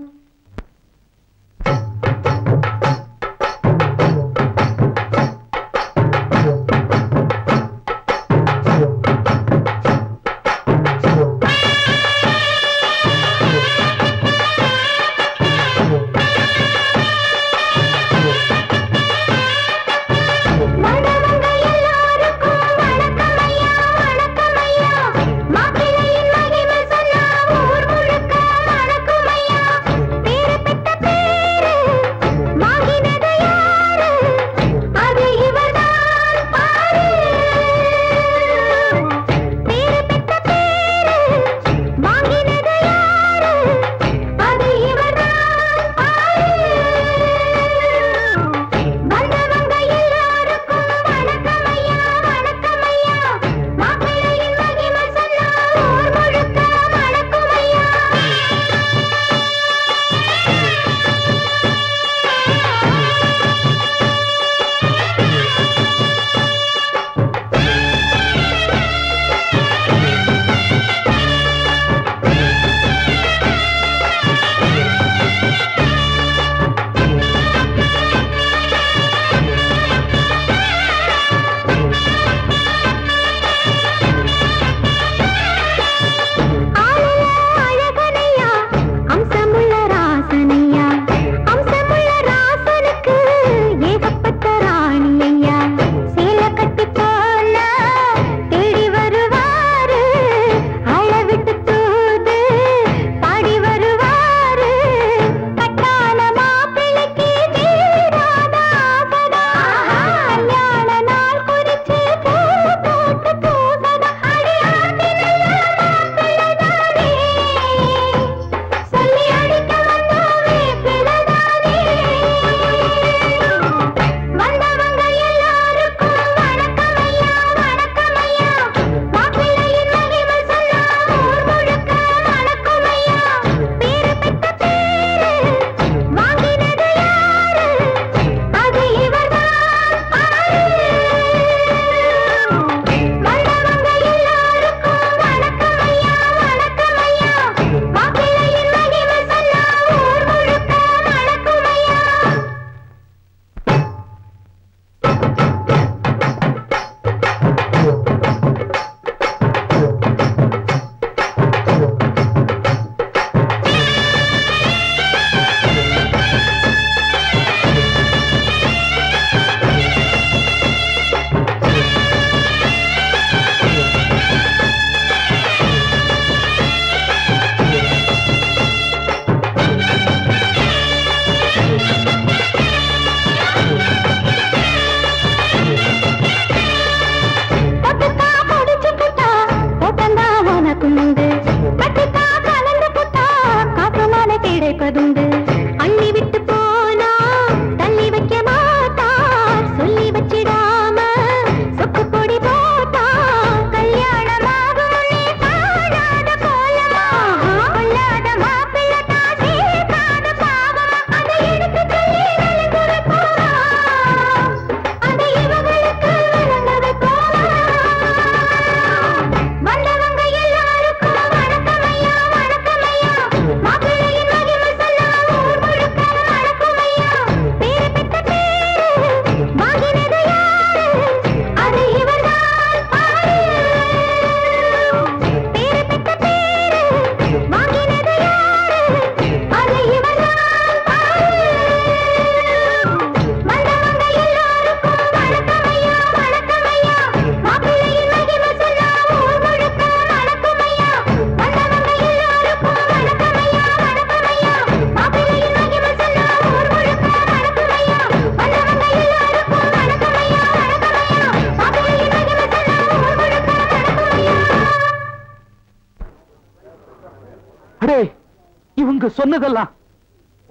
சொன்னதெல்லாம்.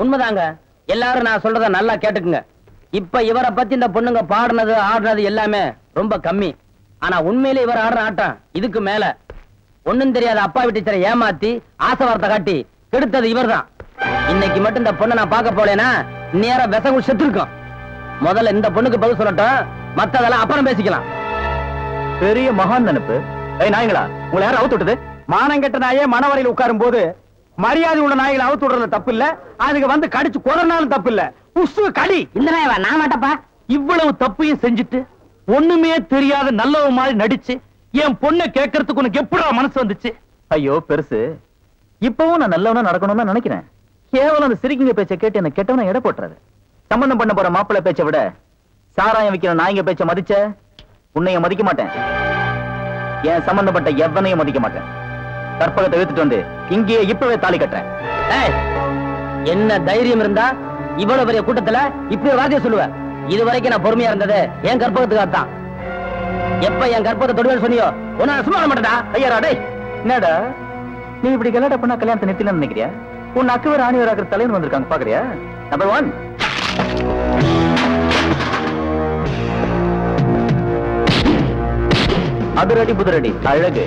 உண்மைதாங்க. எல்லாரும் நான் சொல்றத நல்லா கேட்டுக்குங்க. இப்ப இவரை பத்தி இந்த பொண்ணுங்க பாடுனது ஆடுனது எல்லாமே ரொம்ப கம்மி. ஆனா உண்மையிலே இவர் ஆடுற ஆட்டம் இதுக்கு மேல. ஒண்ணும் தெரியாத அப்பா டீச்சரை ஏமாத்தி ஆசை வார்த்தை காட்டி கெடுத்தது இவர்தான். இன்னைக்கு மட்டும் இந்த பொண்ணை நான் பார்க்க போலேனா நேரா விசகு செத்துருக்கோம். முதல்ல இந்த பொண்ணுக்கு பதில் சொல்லட்டும். மத்ததெல்லாம் அப்புறம் பேசிக்கலாம். பெரிய மகான் நினைப்பு. ஏய் நாய்களா உங்களை யாரும் அவுத்து விட்டது? மானங்கெட்ட நாயே மனவரையில் உட்காரும் போது மரியாதை உள்ள நாய்களை அவுத்து விடுறதுல தப்பு இல்ல அதுக்கு வந்து கடிச்சு குதறினாலும் தப்பு இல்ல உசு கடி. இந்த நாயவா நான் மாட்டப்பா. இவ்வளவு தப்பையும் செஞ்சுட்டு ஒண்ணுமே தெரியாத நல்லவ மாதிரி நடிச்சு என் பொண்ணை கேட்கறதுக்கு உனக்கு எப்படா மனசு வந்துச்சு? ஐயோ பெருசு. இப்பவும் நான் நல்லவனா நடக்கணும்னு நினைக்கிறேன். கேவலம் அந்த சிரிக்கிங்க பேச்சை கேட்டு என்ன கெட்டவன எடை போட்டுறது சம்பந்தம் பண்ண போற மாப்பிள்ளை பேச்சை விட சாராயம் விக்கிற நாய்ங்க பேச்சை மதிச்ச உன்னைய மதிக்க மாட்டேன். என் சம்பந்தப்பட்ட எவனையும் மதிக்க மாட்டேன். கற்பகத்தை எடுத்துட்டு வந்து இங்கேயே இப்பவே தாலி கட்டுறேன். என்ன தைரியம் இருந்தா இவ்வளவு பெரிய கூட்டத்துல இப்படி வார்த்தையை சொல்லுவ? இது வரைக்கும் நான் பொறுமையா இருந்தது என் கற்பகத்துக்காக தான் எப்ப என் கற்பகத்தை தொடுவேன்னு சொன்னியோ? உன்னை சும்மா மாட்டேடா ஐயா டேய். என்னடா? நீ இப்படி கல்யாணம் பண்ணா கல்யாணத்தை நிறுத்தினு நினைக்கிறியா? உன் அக்கு வேற ஆணி வேற ஆக்கிற தலைவன் வந்திருக்காங்க பாக்குறியா? நம்பர் ஒன் அதிரடி புதிரடி அழகு.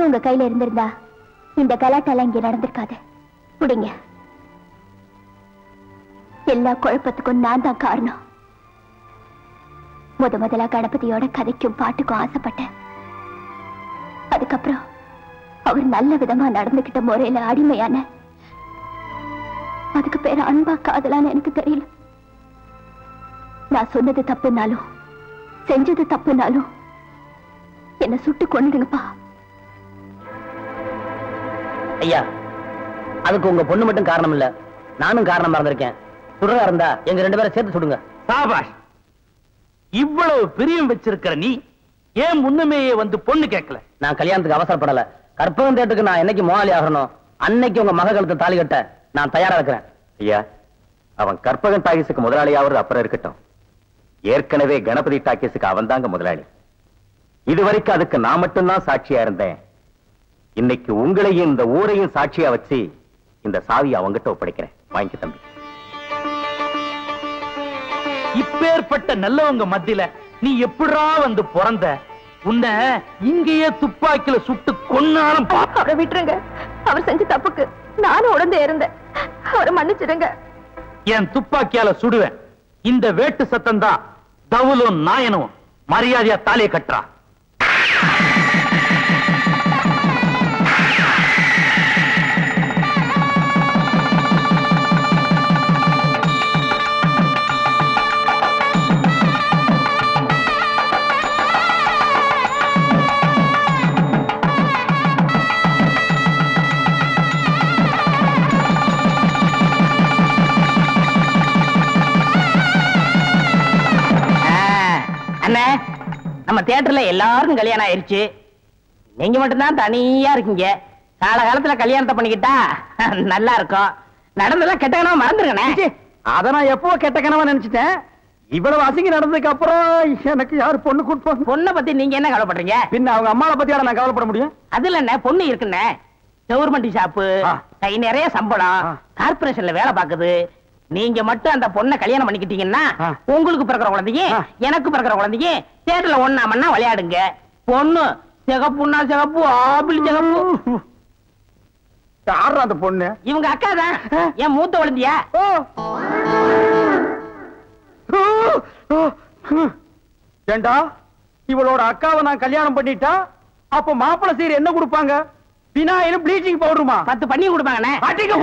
மட்டும் உங்க கையில இருந்திருந்தா இந்த கலாட்டெல்லாம் இங்க நடந்திருக்காது. புடிங்க. எல்லா குழப்பத்துக்கும் நான் தான் காரணம். முத முதலா கணபதியோட கதைக்கும் பாட்டுக்கும் ஆசைப்பட்டேன். அதுக்கப்புறம் அவர் நல்ல விதமா நடந்துகிட்ட முறையில அடிமையான அதுக்கு பேர் அன்பா காதலான்னு எனக்கு தெரியல. நான் சொன்னது தப்புனாலும் செஞ்சது தப்புனாலும் என்ன சுட்டு கொண்டுடுங்கப்பா ஐயா அதுக்கு உங்க பொண்ணு மட்டும் காரணம் இல்ல நானும் காரணமா இருந்திருக்கேன். சுடுறதா இருந்தா எங்க ரெண்டு பேரை சேர்த்து சுடுங்க. சாபாஷ் இவ்வளவு பிரியம் வச்சிருக்கிற நீ ஏன் முன்னமேயே வந்து பொண்ணு கேட்கல? நான் கல்யாணத்துக்கு அவசரப்படல. கற்பகம் தேட்டுக்கு நான் என்னைக்கு மோகாலி ஆகணும்? அன்னைக்கு உங்க மக கழுத்து தாலி கட்ட நான் தயாரா இருக்கிறேன். ஐயா அவன் கற்பகன் டாக்கீஸுக்கு முதலாளியாவது அப்புறம் இருக்கட்டும். ஏற்கனவே கணபதி டாக்கீஸுக்கு அவன் தாங்க முதலாளி. இதுவரைக்கும் அதுக்கு நான் மட்டும்தான் சாட்சியா இருந்தேன். இன்னைக்கு உங்களையும் இந்த ஊரையும் சாட்சியா வச்சு இந்த சாவியை அவங்கிட்ட ஒப்படைக்கிறேன். வாங்கி தம்பி. இப்பேற்பட்ட நல்லவங்க மத்தியில நீ எப்படிரா வந்து பிறந்த? உன்னை இங்கேயே துப்பாக்கில சுட்டு கொன்னாலும் அவரை விட்டுருங்க. அவர் செஞ்ச தப்புக்கு நானும் உடந்தே இருந்தேன். அவரை மன்னிச்சிடுங்க. என் துப்பாக்கியால சுடுவேன். இந்த வேட்டு சத்தம் தான் தவுலும் நாயனும் மரியாதையா தாலியை கட்டுறா. அண்ணே நம்ம தியேட்டர்ல எல்லாருக்கும் கல்யாணம் ஆயிருச்சு. நீங்க மட்டும்தான் தனியா இருக்கீங்க. காலகாலத்துல கல்யாணத்தை பண்ணிக்கிட்டா [laughs] நல்லா இருக்கும். நடந்ததெல்லாம் கெட்ட கனவா மறந்துருங்கண்ணே. அத நான் எப்போ கெட்ட கனவா நினைச்சிட்டேன். இவ்வளவு அசிங்க நடந்ததுக்கு அப்புறம் எனக்கு யாரு பொண்ணு கூட்டு பொண்ணை பத்தி நீங்க என்ன கவலைப்படுறீங்க? பின்ன அவங்க அம்மாவை பத்தி நான் கவலைப்பட முடியும்? அதுல என்ன பொண்ணு இருக்குண்ணே. கவர்மெண்ட் ஷாப்பு கை நிறைய சம்பளம் கார்பரேஷன்ல வேலை பாக்குது நீங்க மட்டும் அந்த பொண்ணை கல்யாணம் பண்ணிக்கிட்டீங்கன்னா உங்களுக்கு பிறக்கிற குழந்தைங்க எனக்கு பிறக்கிற குழந்தைங்க தேட்டர்ல ஒண்ணா மண்ணா விளையாடுங்க. பொண்ணு சிகப்புன்னா சிகப்பு ஆப்பிள் சிகப்பு. யாரா அந்த பொண்ணு? இவங்க அக்கா தான். என் மூத்த குழந்தையா? ஏண்டா இவளோட அக்காவை நான் கல்யாணம் பண்ணிட்டா அப்ப மாப்பிளை சீர் என்ன கொடுப்பாங்க? பினாயில் ப்ளீச்சிங் பவுடருமா பத்து பண்ணி கொடுப்பாங்கண்ணே. அடிங்க.